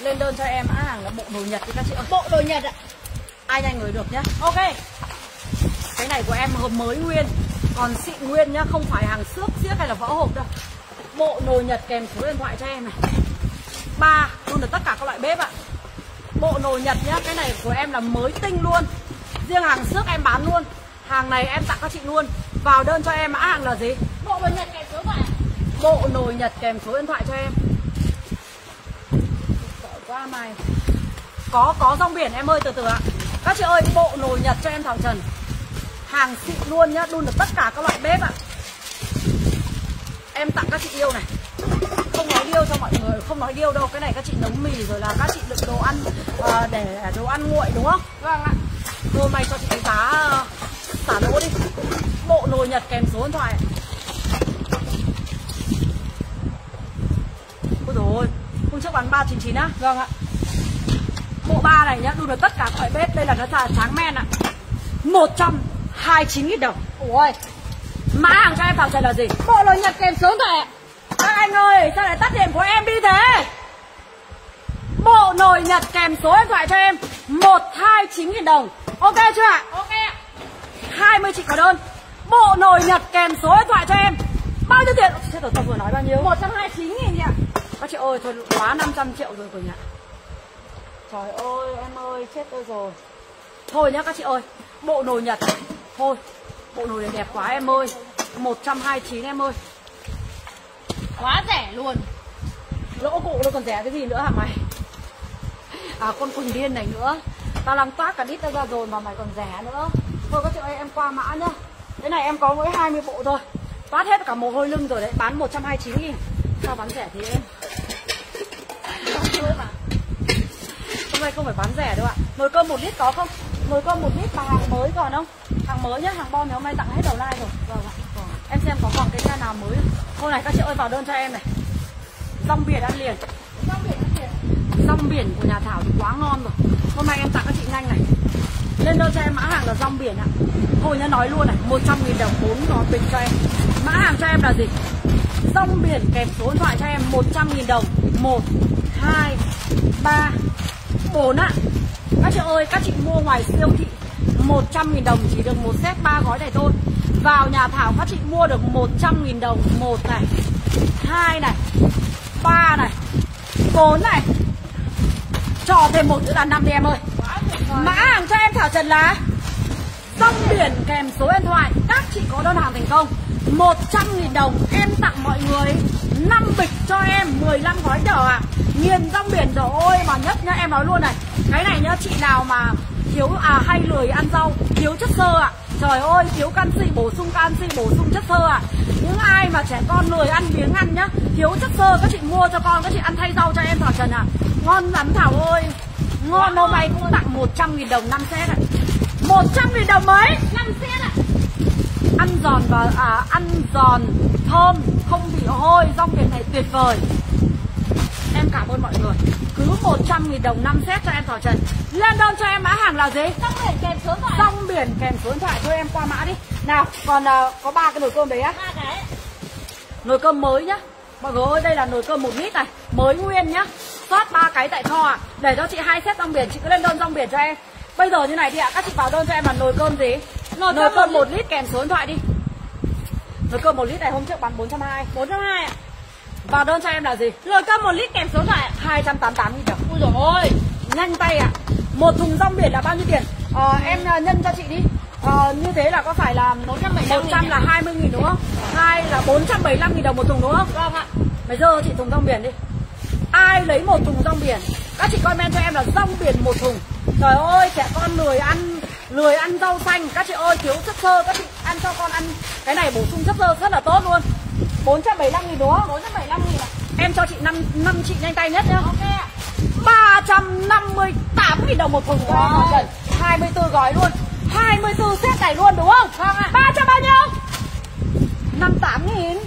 [SPEAKER 1] Lên đơn cho em á hàng là bộ nồi nhật đi các chị ơi.
[SPEAKER 3] Bộ đồ Nhật ạ.
[SPEAKER 1] Ai nhanh người được nhá. Ok. Cái này của em hợp mới nguyên. Còn xịn nguyên nhá Không phải hàng xước xiếc hay là võ hộp đâu Bộ nồi nhật kèm số điện thoại cho em này. Ba, luôn được tất cả các loại bếp ạ. Bộ nồi nhật nhá, Cái này của em là mới tinh luôn. Riêng hàng xước em bán luôn. Hàng này em tặng các chị luôn. Vào đơn cho em mã hàng là gì?
[SPEAKER 3] Bộ nồi Nhật kèm số điện thoại
[SPEAKER 1] Bộ nồi nhật kèm số điện thoại cho em. Qua mày. Có có rong biển em ơi, từ từ ạ. Các chị ơi, bộ nồi nhật cho em Thảo Trần. Hàng xịn luôn nhá Đun được tất cả các loại bếp ạ. Em tặng các chị yêu này. Không nói điêu cho mọi người Không nói điêu đâu. Cái này các chị nấu mì rồi là các chị đựng đồ ăn ờ, Để đồ ăn nguội đúng không?
[SPEAKER 3] Vâng ạ.
[SPEAKER 1] Hôm nay cho chị cái giá uh, xả lỗ đi. Bộ nồi nhật kèm số điện thoại Ôi dồi ôi Hôm trước bán 399 á?
[SPEAKER 3] Vâng ạ.
[SPEAKER 1] Bộ ba này nhá Đun được tất cả loại bếp. Đây là nó là tráng men ạ. 129 000 đồng.
[SPEAKER 3] Ôi
[SPEAKER 1] Mã hàng cho em vào trần là gì?
[SPEAKER 3] Bộ đồ Nhật kèm số điện thoại ạ
[SPEAKER 1] Các anh ơi sao lại tắt điện của em đi thế? Bộ nồi nhật kèm số điện thoại cho em 129 000 đồng. Ok chưa ạ?
[SPEAKER 3] Ok ạ.
[SPEAKER 1] 20 chị có đơn. Bộ nồi nhật kèm số điện thoại cho em Bao nhiêu tiền? Rồi tao vừa nói bao nhiêu?
[SPEAKER 3] 129 nghìn chị ạ.
[SPEAKER 1] Các chị ơi thôi quá 500 triệu rồi Quỳnh ạ Trời ơi em ơi chết tôi rồi. Thôi nhá các chị ơi Bộ nồi Nhật. Thôi Bộ nồi này đẹp quá em ơi. 129 em ơi.
[SPEAKER 3] Quá rẻ luôn.
[SPEAKER 1] Lỗ cụ nó còn rẻ cái gì nữa hả mày? À con Quỳnh Điên này nữa. Tao làm toát cả đít tao ra rồi mà mày còn rẻ nữa. Thôi các chị ơi em qua mã nhá. Cái này em có mỗi 20 bộ thôi. Toát hết cả mồ hôi lưng rồi đấy. Bán 129 nghìn. Sao bán rẻ thế em Hôm nay không phải bán rẻ đâu ạ. Nồi cơm 1 lít có không? Nồi cơm 1 lít mà hàng mới còn không? Hàng mới nhá, hàng bom thì hôm nay tặng hết đầu like rồi. Vâng ạ. Em xem có còn cái nào mới không? Thôi này các chị ơi vào đơn cho em này. Rong biển ăn liền.
[SPEAKER 3] Rong biển ăn liền.
[SPEAKER 1] Rong biển của nhà Thảo thì quá ngon rồi. Hôm nay em tặng các chị nhanh này. Lên đơn cho em mã hàng là rong biển ạ. Thôi nhá nói luôn này 100 nghìn đồng 4 gói bịch cho em. Mã hàng cho em là gì? Rong biển kèm số điện thoại cho em 100 nghìn đồng. 1 2 3 4 ạ. Các chị ơi, các chị mua ngoài siêu thị 100.000 đồng chỉ được một set 3 gói này thôi. Vào nhà Thảo các chị mua được 100.000 đồng một này, hai này, ba này, bốn này. Cho thêm một nữa là năm đi em ơi. Mã hàng cho em thảo trần là rong biển kèm số điện thoại. Các chị có đơn hàng thành công. 100.000 đồng em tặng mọi người. 5 bịch cho em 15 gói đỏ ạ. à nghiền rong biển rồi ôi mà nhất nhá em nói luôn này cái này nhá chị nào mà thiếu à hay lười ăn rau thiếu chất xơ ạ à. trời ơi thiếu canxi bổ sung canxi bổ sung chất xơ ạ à. những ai mà trẻ con lười ăn miếng ăn nhá thiếu chất xơ các chị mua cho con các chị ăn thay rau cho em thảo trần ạ à. ngon lắm thảo ơi ngon hôm nay cũng tặng 100 nghìn đồng 5 set ạ à. 100 nghìn đồng mấy
[SPEAKER 3] 5 set ạ
[SPEAKER 1] ăn giòn và à, ăn giòn thơm không bị hôi rong biển này tuyệt vời em cảm ơn mọi người. Cứ 100 nghìn đồng 5 set cho em Thảo Trần lên đơn cho em mã hàng là gì?
[SPEAKER 3] Rong biển kèm số điện thoại.
[SPEAKER 1] Rong biển kèm số điện thoại. Thôi em qua mã đi. Nào còn uh, có ba cái nồi cơm đấy á.
[SPEAKER 3] Ba cái.
[SPEAKER 1] Nồi cơm mới nhá. Mọi người ơi đây là nồi cơm một lít này. Mới nguyên nhá. Soát ba cái tại kho à để cho chị hai set rong biển. Chị cứ lên đơn rong biển cho em. Bây giờ như này đi ạ. Các chị vào đơn cho em là nồi cơm gì?
[SPEAKER 3] Nồi
[SPEAKER 1] nồi
[SPEAKER 3] cơm
[SPEAKER 1] cơm
[SPEAKER 3] một
[SPEAKER 1] một lít kèm số điện thoại đi. Nồi cơm một lít này hôm trước bán 420
[SPEAKER 3] 420 ạ
[SPEAKER 1] vào đơn cho em là gì?
[SPEAKER 3] Nồi cơm 1 lít kèm số thoại ạ.
[SPEAKER 1] 288 nghìn đồng.
[SPEAKER 3] Ui dồi ôi.
[SPEAKER 1] Nhanh tay ạ. Một thùng rong biển là bao nhiêu tiền? Ờ, em ờ, nhân cho chị đi. Ờ, như thế là có phải là
[SPEAKER 3] 175
[SPEAKER 1] 100 là 20 nghìn đúng không? Hai là 475 nghìn đồng một thùng đúng không?
[SPEAKER 3] Vâng ạ.
[SPEAKER 1] Mày dơ chị thùng rong biển đi. Ai lấy một thùng rong biển? Các chị comment cho em là rong biển một thùng. Trời ơi trẻ con lười ăn Lười ăn rau xanh. Các chị ơi thiếu chất xơ. Các chị ăn cho con ăn Cái này bổ sung chất xơ rất là tốt luôn 475 nghìn đúng không?
[SPEAKER 3] 475 nghìn ạ.
[SPEAKER 1] Em cho chị 5, 5 chị nhanh tay nhất nhá.
[SPEAKER 3] Ok ạ.
[SPEAKER 1] 358 nghìn đồng một thùng. Cho em Trần 24 gói luôn. 24 set này luôn đúng không?
[SPEAKER 3] Vâng ạ.
[SPEAKER 1] 300 bao nhiêu? 58 nghìn.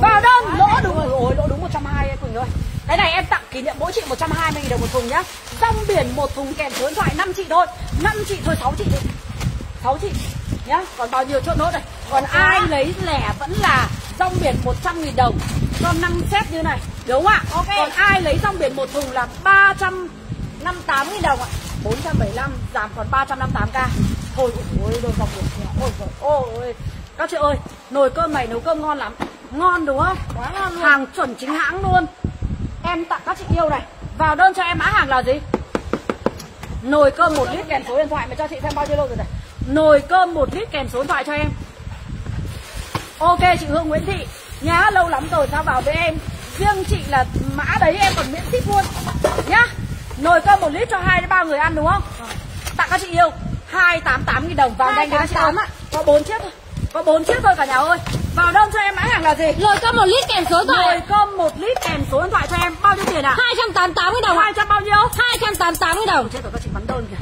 [SPEAKER 1] Vào đơn lỗ đúng rồi. Ôi lỗ đúng 120 ấy Quỳnh ơi. Cái này em tặng kỷ niệm mỗi chị 120 nghìn đồng một thùng nhá. Rong biển một thùng kèm số điện thoại 5 chị thôi. 5 chị thôi 6 chị đi. 6 chị nhá. Còn bao nhiêu chốt nốt này Còn ai lấy lẻ vẫn là rong biển 100 nghìn đồng? Cho 5 set như này. Đúng không ạ?
[SPEAKER 3] Ok.
[SPEAKER 1] Còn ai lấy rong biển một thùng là 358 nghìn đồng ạ? 475 giảm còn 358k Thôi ôi đồ dòng biển. Ôi trời ôi. Các chị ơi Nồi cơm này nấu cơm ngon lắm. Ngon đúng không?
[SPEAKER 3] Quá ngon luôn.
[SPEAKER 1] Hàng chuẩn chính hãng luôn. Em tặng các chị yêu này. Vào đơn cho em mã hàng là gì? Nồi cơm 1 lít kèm số điện thoại Mà cho chị xem bao nhiêu lô rồi này Nồi cơm 1 lít kèm số điện thoại cho em. Ok chị Hương Nguyễn Thị. Nhá lâu lắm rồi tao vào với em? Riêng chị là mã đấy em còn miễn ship luôn. Nhá Nồi cơm 1 lít cho 2 đến 3 người ăn đúng không? Tặng các chị yêu. 288 000 đồng. Vào nhanh các chị
[SPEAKER 3] 288
[SPEAKER 1] ơi
[SPEAKER 3] ạ.
[SPEAKER 1] Có 4 chiếc thôi. Có 4 chiếc thôi cả nhà ơi. Vào đơn cho em mã hàng là gì?
[SPEAKER 3] Nồi cơm 1 lít kèm số điện thoại
[SPEAKER 1] Nồi cơm 1 lít kèm số điện thoại cho em. Bao nhiêu tiền ạ?
[SPEAKER 3] 288 nghìn đồng ạ.
[SPEAKER 1] 200 bao nhiêu?
[SPEAKER 3] 288 nghìn đồng.
[SPEAKER 1] Chết rồi các chị bắn đơn kìa